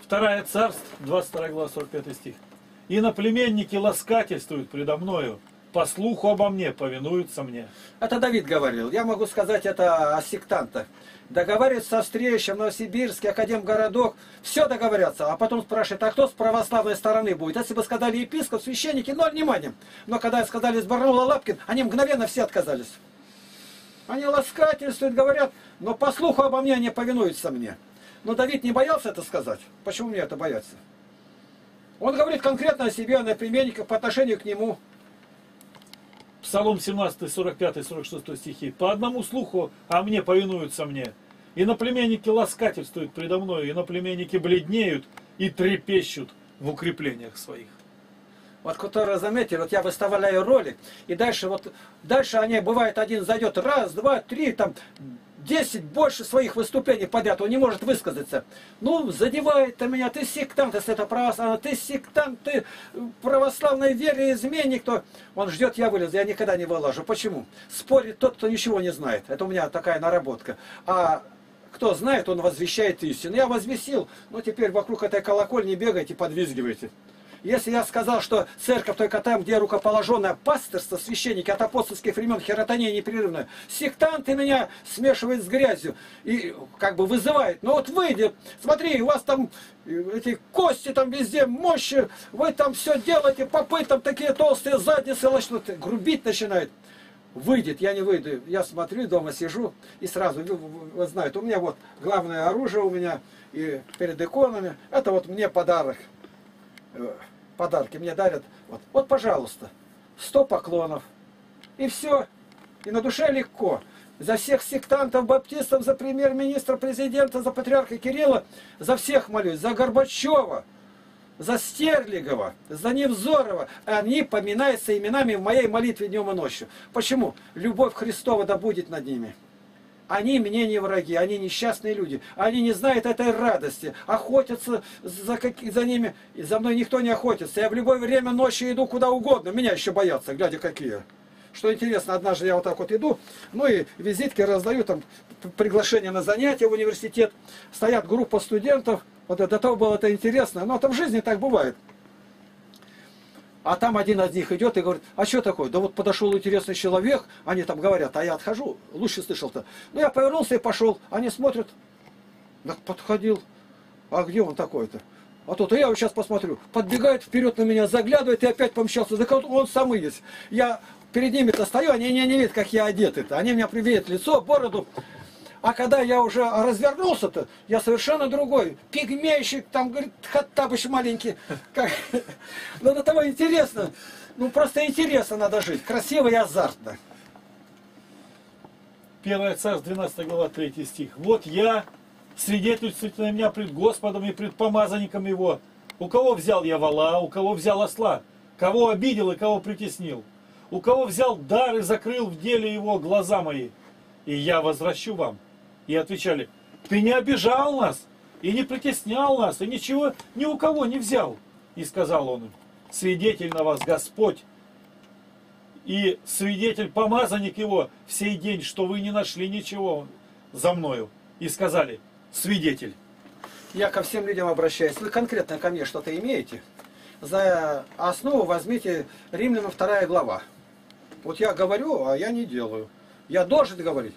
Вторая царств, 22 глава, 45 стих. И на племенники ласкательствуют предо мною, по слуху обо мне повинуются мне. Это Давид говорил. Я могу сказать это о сектантах. Договариваются со встречей в Новосибирске, Академгородок, все договорятся, а потом спрашивают, а кто с православной стороны будет? Если бы сказали епископ, священники, ноль внимания. Но когда сказали с Барнула Лапкин, они мгновенно все отказались. Они ласкательствуют, говорят, но по слуху обо мне они повинуются мне. Но Давид не боялся это сказать. Почему мне это бояться? Он говорит конкретно о себе, о племенниках по отношению к нему. Псалом 17, 45, 46 стихи. По одному слуху, а мне повинуются мне. И наплеменники ласкательствуют предо мной, и наплеменники бледнеют и трепещут в укреплениях своих. Вот которые заметили, вот я выставляю ролик, и дальше вот, дальше они, бывает, один зайдет, раз, два, три, там, 10 больше своих выступлений подряд, он не может высказаться. Ну, задевает -то меня, ты сектант, если это православный, ты сектант, ты православной вере изменник, то он ждет, я вылезу, я никогда не выложу. Почему? Спорит тот, кто ничего не знает. Это у меня такая наработка. А кто знает, он возвещает истину. Я возвестил, но теперь вокруг этой колокольни бегайте, подвизгивайте. Если я сказал, что церковь только там, где рукоположенное пасторство, священники от апостольских времен, херотония непрерывная, сектанты меня смешивают с грязью и как бы вызывают. Ну вот выйди, смотри, у вас там эти кости там везде, мощи, вы там все делаете, попы там такие толстые, задницы начнут, грубить начинают выйдет, я не выйду, я смотрю, дома сижу и сразу, вы знаете, у меня вот главное оружие у меня и перед иконами, это вот мне подарок. Подарки мне дарят. Вот, вот пожалуйста, 100 поклонов. И все. И на душе легко. За всех сектантов, баптистов, за премьер-министра, президента, за патриарха Кирилла, за всех молюсь. За Горбачева, за Стерлигова, за Невзорова. Они поминаются именами в моей молитве днем и ночью. Почему? Любовь Христова да будет над ними. Они мне не враги, они несчастные люди. Они не знают этой радости. Охотятся за, как... за ними. И за мной никто не охотится. Я в любое время ночи иду куда угодно. Меня еще боятся, глядя какие. Что интересно, однажды я вот так вот иду, ну и визитки раздаю, там приглашение на занятия в университет. Стоят группа студентов. Вот до того было это интересно. Но там в жизни так бывает. А там один из них идет и говорит, а что такое? Да вот подошел интересный человек, они там говорят, а я отхожу, лучше слышал-то. Ну я повернулся и пошел, они смотрят, так подходил, а где он такой-то? А тут я его сейчас посмотрю, подбегает вперед на меня, заглядывает и опять помчался. Так вот он самый есть. Я перед ними-то стою, они меня не видят, как я одет-то. Они меня привидят лицо, бороду. А когда я уже развернулся-то, я совершенно другой. Пигмейщик, там, говорит, хаттабыч маленький. Как... Ну, до того интересно. Ну, просто интересно надо жить. Красиво и азартно. 1 Царств, 12 глава, 3 стих. Вот я свидетельствуйте на меня пред Господом и пред помазанником его. У кого взял я вала, у кого взял осла, кого обидел и кого притеснил. У кого взял дар и закрыл в деле его глаза мои. И я возвращу вам. И отвечали, ты не обижал нас, и не притеснял нас, и ничего ни у кого не взял. И сказал он им, свидетель на вас Господь, и свидетель, помазанник его, в сей день, что вы не нашли ничего за мною. И сказали, свидетель. Я ко всем людям обращаюсь. Вы конкретно ко мне что-то имеете? За основу возьмите Римлянам вторая глава. Вот я говорю, а я не делаю. Я должен говорить.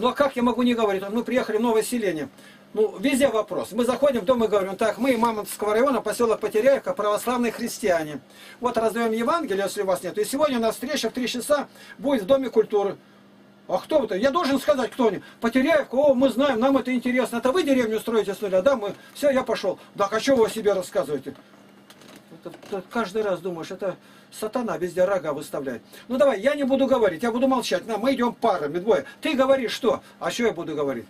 Ну а как я могу не говорить? Мы приехали в новое селение. Ну, везде вопрос. Мы заходим в дом и говорим, так, мы, Мамонтского района, поселок Потеряевка, православные христиане. Вот раздаем Евангелие, если у вас нет. И сегодня у нас встреча в три часа будет в Доме культуры. А кто вы-то? Я должен сказать, кто они. Потеряевка, о, мы знаем, нам это интересно. Это вы деревню строите с нуля, да? Мы... Все, я пошел. Да, а что вы о себе рассказываете? Каждый раз думаешь, это сатана везде рога выставляет. Ну давай, я не буду говорить, я буду молчать. На, мы идем парами, двое. Ты говоришь что? А что я буду говорить?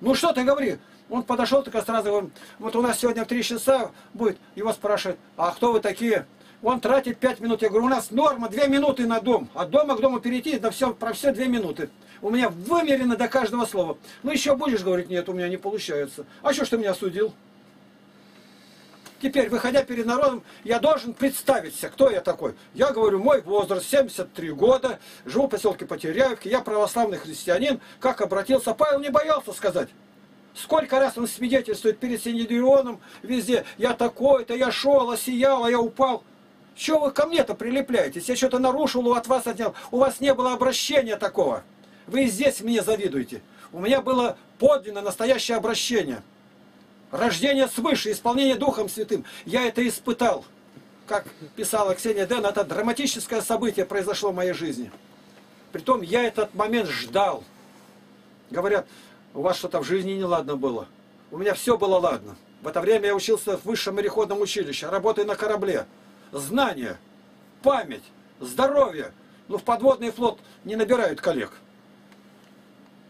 Ну что ты говори? Он подошел только сразу, говорит, вот у нас сегодня в три часа будет, его спрашивают, а кто вы такие? Он тратит пять минут. Я говорю, у нас норма две минуты на дом. От дома к дому перейти, да все, про все две минуты. У меня вымерено до каждого слова. Ну еще будешь говорить, нет, у меня не получается. А что ж ты меня судил? Теперь, выходя перед народом, я должен представиться, кто я такой. Я говорю, мой возраст 73 года, живу в поселке Потеряевки, я православный христианин. Как обратился? Павел не боялся сказать. Сколько раз он свидетельствует перед Синедрионом везде, я такой-то, я шел, осиял, а я упал. Чего вы ко мне-то прилепляетесь? Я что-то нарушил, от вас отнял. У вас не было обращения такого. Вы здесь мне завидуете. У меня было подлинно настоящее обращение. Рождение свыше, исполнение Духом Святым. Я это испытал. Как писала Ксения Дэн, это драматическое событие произошло в моей жизни. Притом я этот момент ждал. Говорят, у вас что-то в жизни неладно было. У меня все было ладно. В это время я учился в высшем мореходном училище, работаю на корабле. Знания, память, здоровье. Ну, в подводный флот не набирают коллег.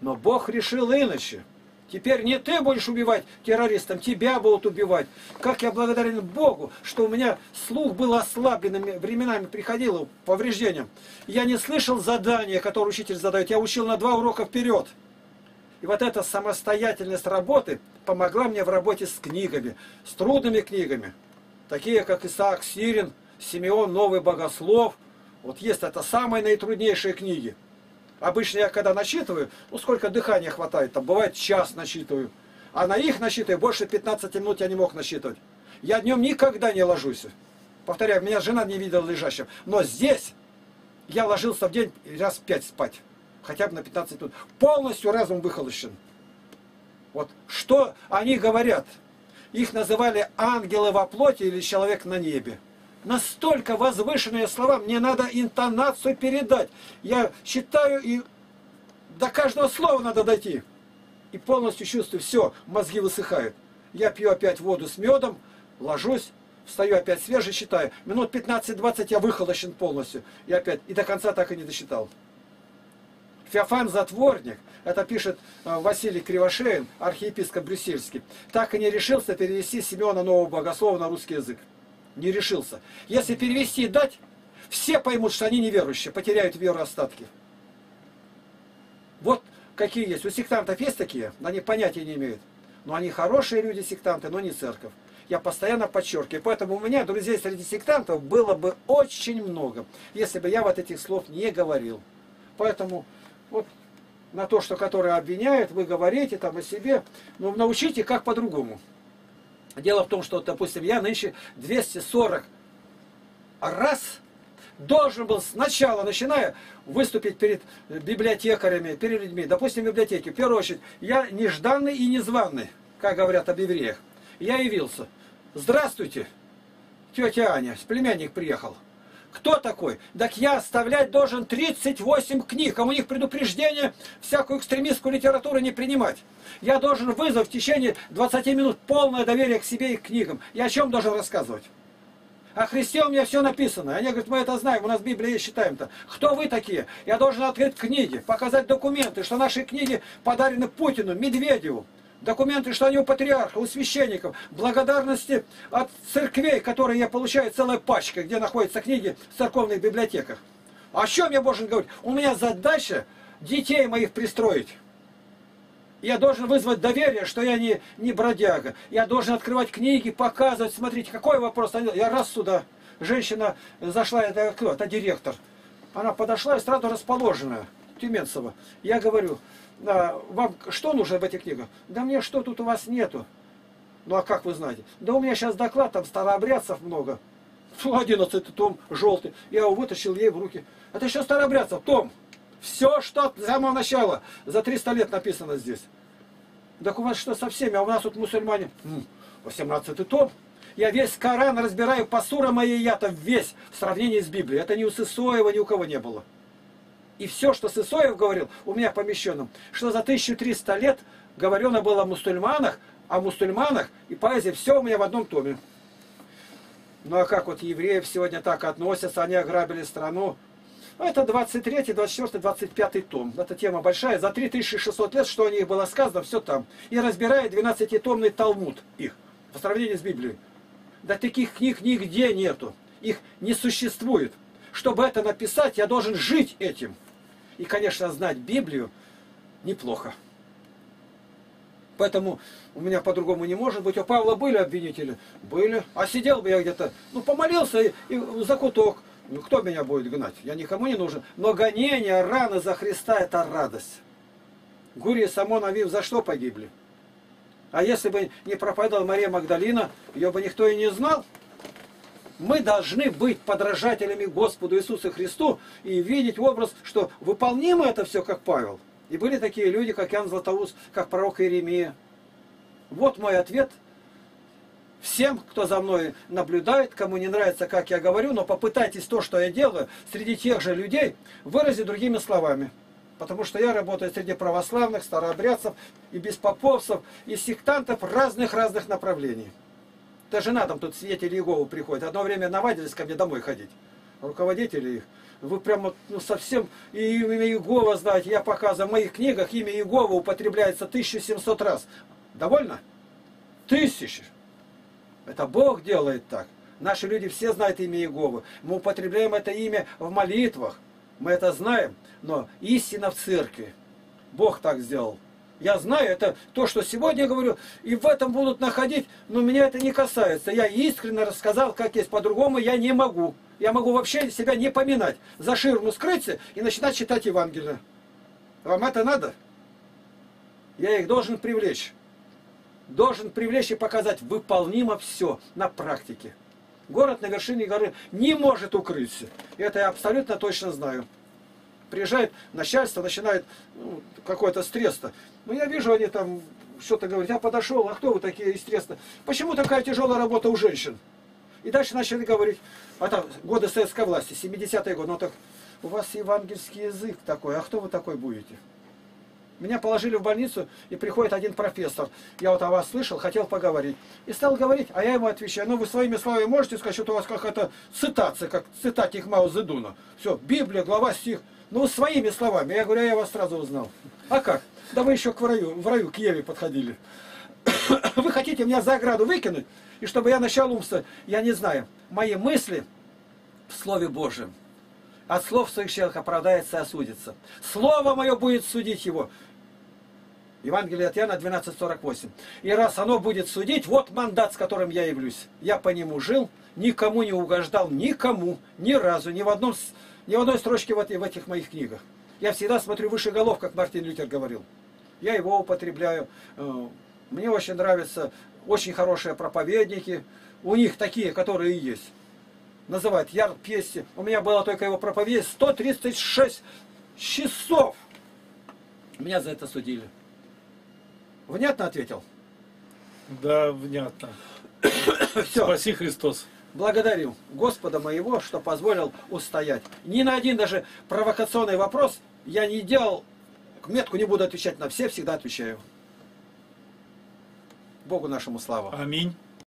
Но Бог решил иначе. Теперь не ты будешь убивать террористам, тебя будут убивать. Как я благодарен Богу, что у меня слух был ослаблен, временами приходило повреждением. Я не слышал задания, которое учитель задает. Я учил на два урока вперед. И вот эта самостоятельность работы помогла мне в работе с книгами, с трудными книгами. Такие, как Исаак Сирин, Симеон Новый Богослов. Вот есть это самые наитруднейшие книги. Обычно я когда начитываю, ну сколько дыхания хватает, там бывает час начитываю. А на их насчитываю больше 15 минут я не мог насчитывать. Я днем никогда не ложусь. Повторяю, меня жена не видела лежащим. Но здесь я ложился в день раз пять спать хотя бы на 15 минут. Полностью разум выхолощен. Вот что они говорят? Их называли ангелы во плоти или человек на небе. Настолько возвышенные слова, мне надо интонацию передать. Я считаю и до каждого слова надо дойти. И полностью чувствую, все, мозги высыхают. Я пью опять воду с медом, ложусь, встаю опять свежий, считаю. Минут 15-20 я выхолощен полностью. И опять, и до конца так и не досчитал. Феофан Затворник, это пишет э, Василий Кривошеин, архиепископ Брюссельский, так и не решился перевести Семена Нового Богослова на русский язык. Не решился. Если перевести и дать, все поймут, что они неверующие, потеряют веру остатки. Вот какие есть. У сектантов есть такие, они понятия не имеют. Но они хорошие люди, сектанты, но не церковь. Я постоянно подчеркиваю. Поэтому у меня друзей среди сектантов было бы очень много, если бы я вот этих слов не говорил. Поэтому вот на то, что которые обвиняют, вы говорите там о себе, но научите как по-другому. Дело в том, что, допустим, я нынче 240 раз должен был сначала, начиная, выступить перед библиотекарями, перед людьми. Допустим, в библиотеке. В первую очередь, я нежданный и незваный, как говорят об евреях. Я явился. Здравствуйте, тетя Аня, племянник приехал. Кто такой? Так я оставлять должен 38 книг, а у них предупреждение всякую экстремистскую литературу не принимать. Я должен вызвать в течение 20 минут полное доверие к себе и к книгам. Я о чем должен рассказывать? О Христе у меня все написано. Они говорят, мы это знаем, у нас Библия считаем-то. Кто вы такие? Я должен открыть книги, показать документы, что наши книги подарены Путину, Медведеву. Документы, что они у патриарха, у священников. Благодарности от церквей, которые я получаю целая пачка, где находятся книги в церковных библиотеках. О чем я должен говорить? У меня задача детей моих пристроить. Я должен вызвать доверие, что я не, не бродяга. Я должен открывать книги, показывать, смотрите, какой вопрос. Я раз сюда, женщина зашла, это кто? Это директор. Она подошла и сразу расположенная, Тюменцева. Я говорю, вам что нужно в этих книгах? Да мне что тут у вас нету? Ну а как вы знаете? Да у меня сейчас доклад, там старообрядцев много. 11 том желтый. Я его вытащил ей в руки. Это еще старообрядцев, том. Все, что с самого начала, за 300 лет написано здесь. Так у вас что со всеми? А у нас тут мусульмане. 18 том. Я весь Коран разбираю по сурам моей я там весь в сравнении с Библией. Это ни у Сысоева, ни у кого не было. И все, что Сысоев говорил, у меня помещено, что за 1300 лет говорено было о мусульманах, о мусульманах и поэзии, все у меня в одном томе. Ну а как вот евреев сегодня так относятся, они ограбили страну, ну, это 23, 24, 25 том. Это тема большая. За 3600 лет, что о них было сказано, все там. И разбирает 12-томный Талмуд их по сравнению с Библией. Да таких книг нигде нету. Их не существует. Чтобы это написать, я должен жить этим. И, конечно, знать Библию неплохо. Поэтому у меня по-другому не может быть. У Павла были обвинители? Были. А сидел бы я где-то, ну, помолился и, и закуток. Ну кто меня будет гнать? Я никому не нужен. Но гонение, раны за Христа – это радость. Гурия и Самон Авив за что погибли? А если бы не проповедовала Мария Магдалина, ее бы никто и не знал. Мы должны быть подражателями Господу Иисусу Христу и видеть образ, что выполнимо это все, как Павел. И были такие люди, как Ян Златоуст, как пророк Иеремия. Вот мой ответ – всем, кто за мной наблюдает, кому не нравится, как я говорю, но попытайтесь то, что я делаю, среди тех же людей выразить другими словами. Потому что я работаю среди православных, старообрядцев и беспоповцев, и сектантов разных-разных направлений. Даже жена там тут свидетели Иеговы приходят. Одно время навадились ко мне домой ходить. Руководители их. Вы прямо ну, совсем и имя Иегова знаете. Я показываю в моих книгах имя Иегова употребляется 1700 раз. Довольно? Тысячи. Это Бог делает так. Наши люди все знают имя Иеговы. Мы употребляем это имя в молитвах. Мы это знаем. Но истина в церкви. Бог так сделал. Я знаю, это то, что сегодня говорю, и в этом будут находить, но меня это не касается. Я искренне рассказал, как есть, по-другому я не могу. Я могу вообще себя не поминать. За ширму скрыться и начинать читать Евангелие. Вам это надо? Я их должен привлечь должен привлечь и показать выполнимо все на практике. Город на вершине горы не может укрыться. Это я абсолютно точно знаю. Приезжает начальство, начинает ну, какой-то стресс-то. Ну, я вижу, они там что-то говорят. Я подошел, а кто вы такие из стресса? Почему такая тяжелая работа у женщин? И дальше начали говорить, а там годы советской власти, 70-е годы, ну так, у вас евангельский язык такой, а кто вы такой будете? Меня положили в больницу, и приходит один профессор. Я вот о вас слышал, хотел поговорить. И стал говорить, а я ему отвечаю, ну вы своими словами можете сказать, что у вас какая-то цитация, как цитатик Мао Зедуна. Все, Библия, глава, стих. Ну, своими словами. Я говорю, а я вас сразу узнал. А как? Да вы еще к раю, в раю, к Еве подходили. Вы хотите меня за ограду выкинуть? И чтобы я начал умствовать? Я не знаю. Мои мысли в Слове Божьем. От слов своих человек оправдается и осудится. Слово мое будет судить его. Евангелие от Иоанна 12.48. И раз оно будет судить, вот мандат, с которым я явлюсь. Я по нему жил, никому не угождал, никому, ни разу, ни в, одном, ни в одной строчке в, в этих моих книгах. Я всегда смотрю выше голов, как Мартин Лютер говорил. Я его употребляю. Э, мне очень нравятся очень хорошие проповедники. У них такие, которые и есть. Называют Яр Пести. У меня была только его проповедь 136 часов. Меня за это судили. Внятно ответил? Да, внятно. Все. Спаси Христос. Благодарю Господа моего, что позволил устоять. Ни на один даже провокационный вопрос я не делал, метку не буду отвечать на все, всегда отвечаю. Богу нашему слава. Аминь.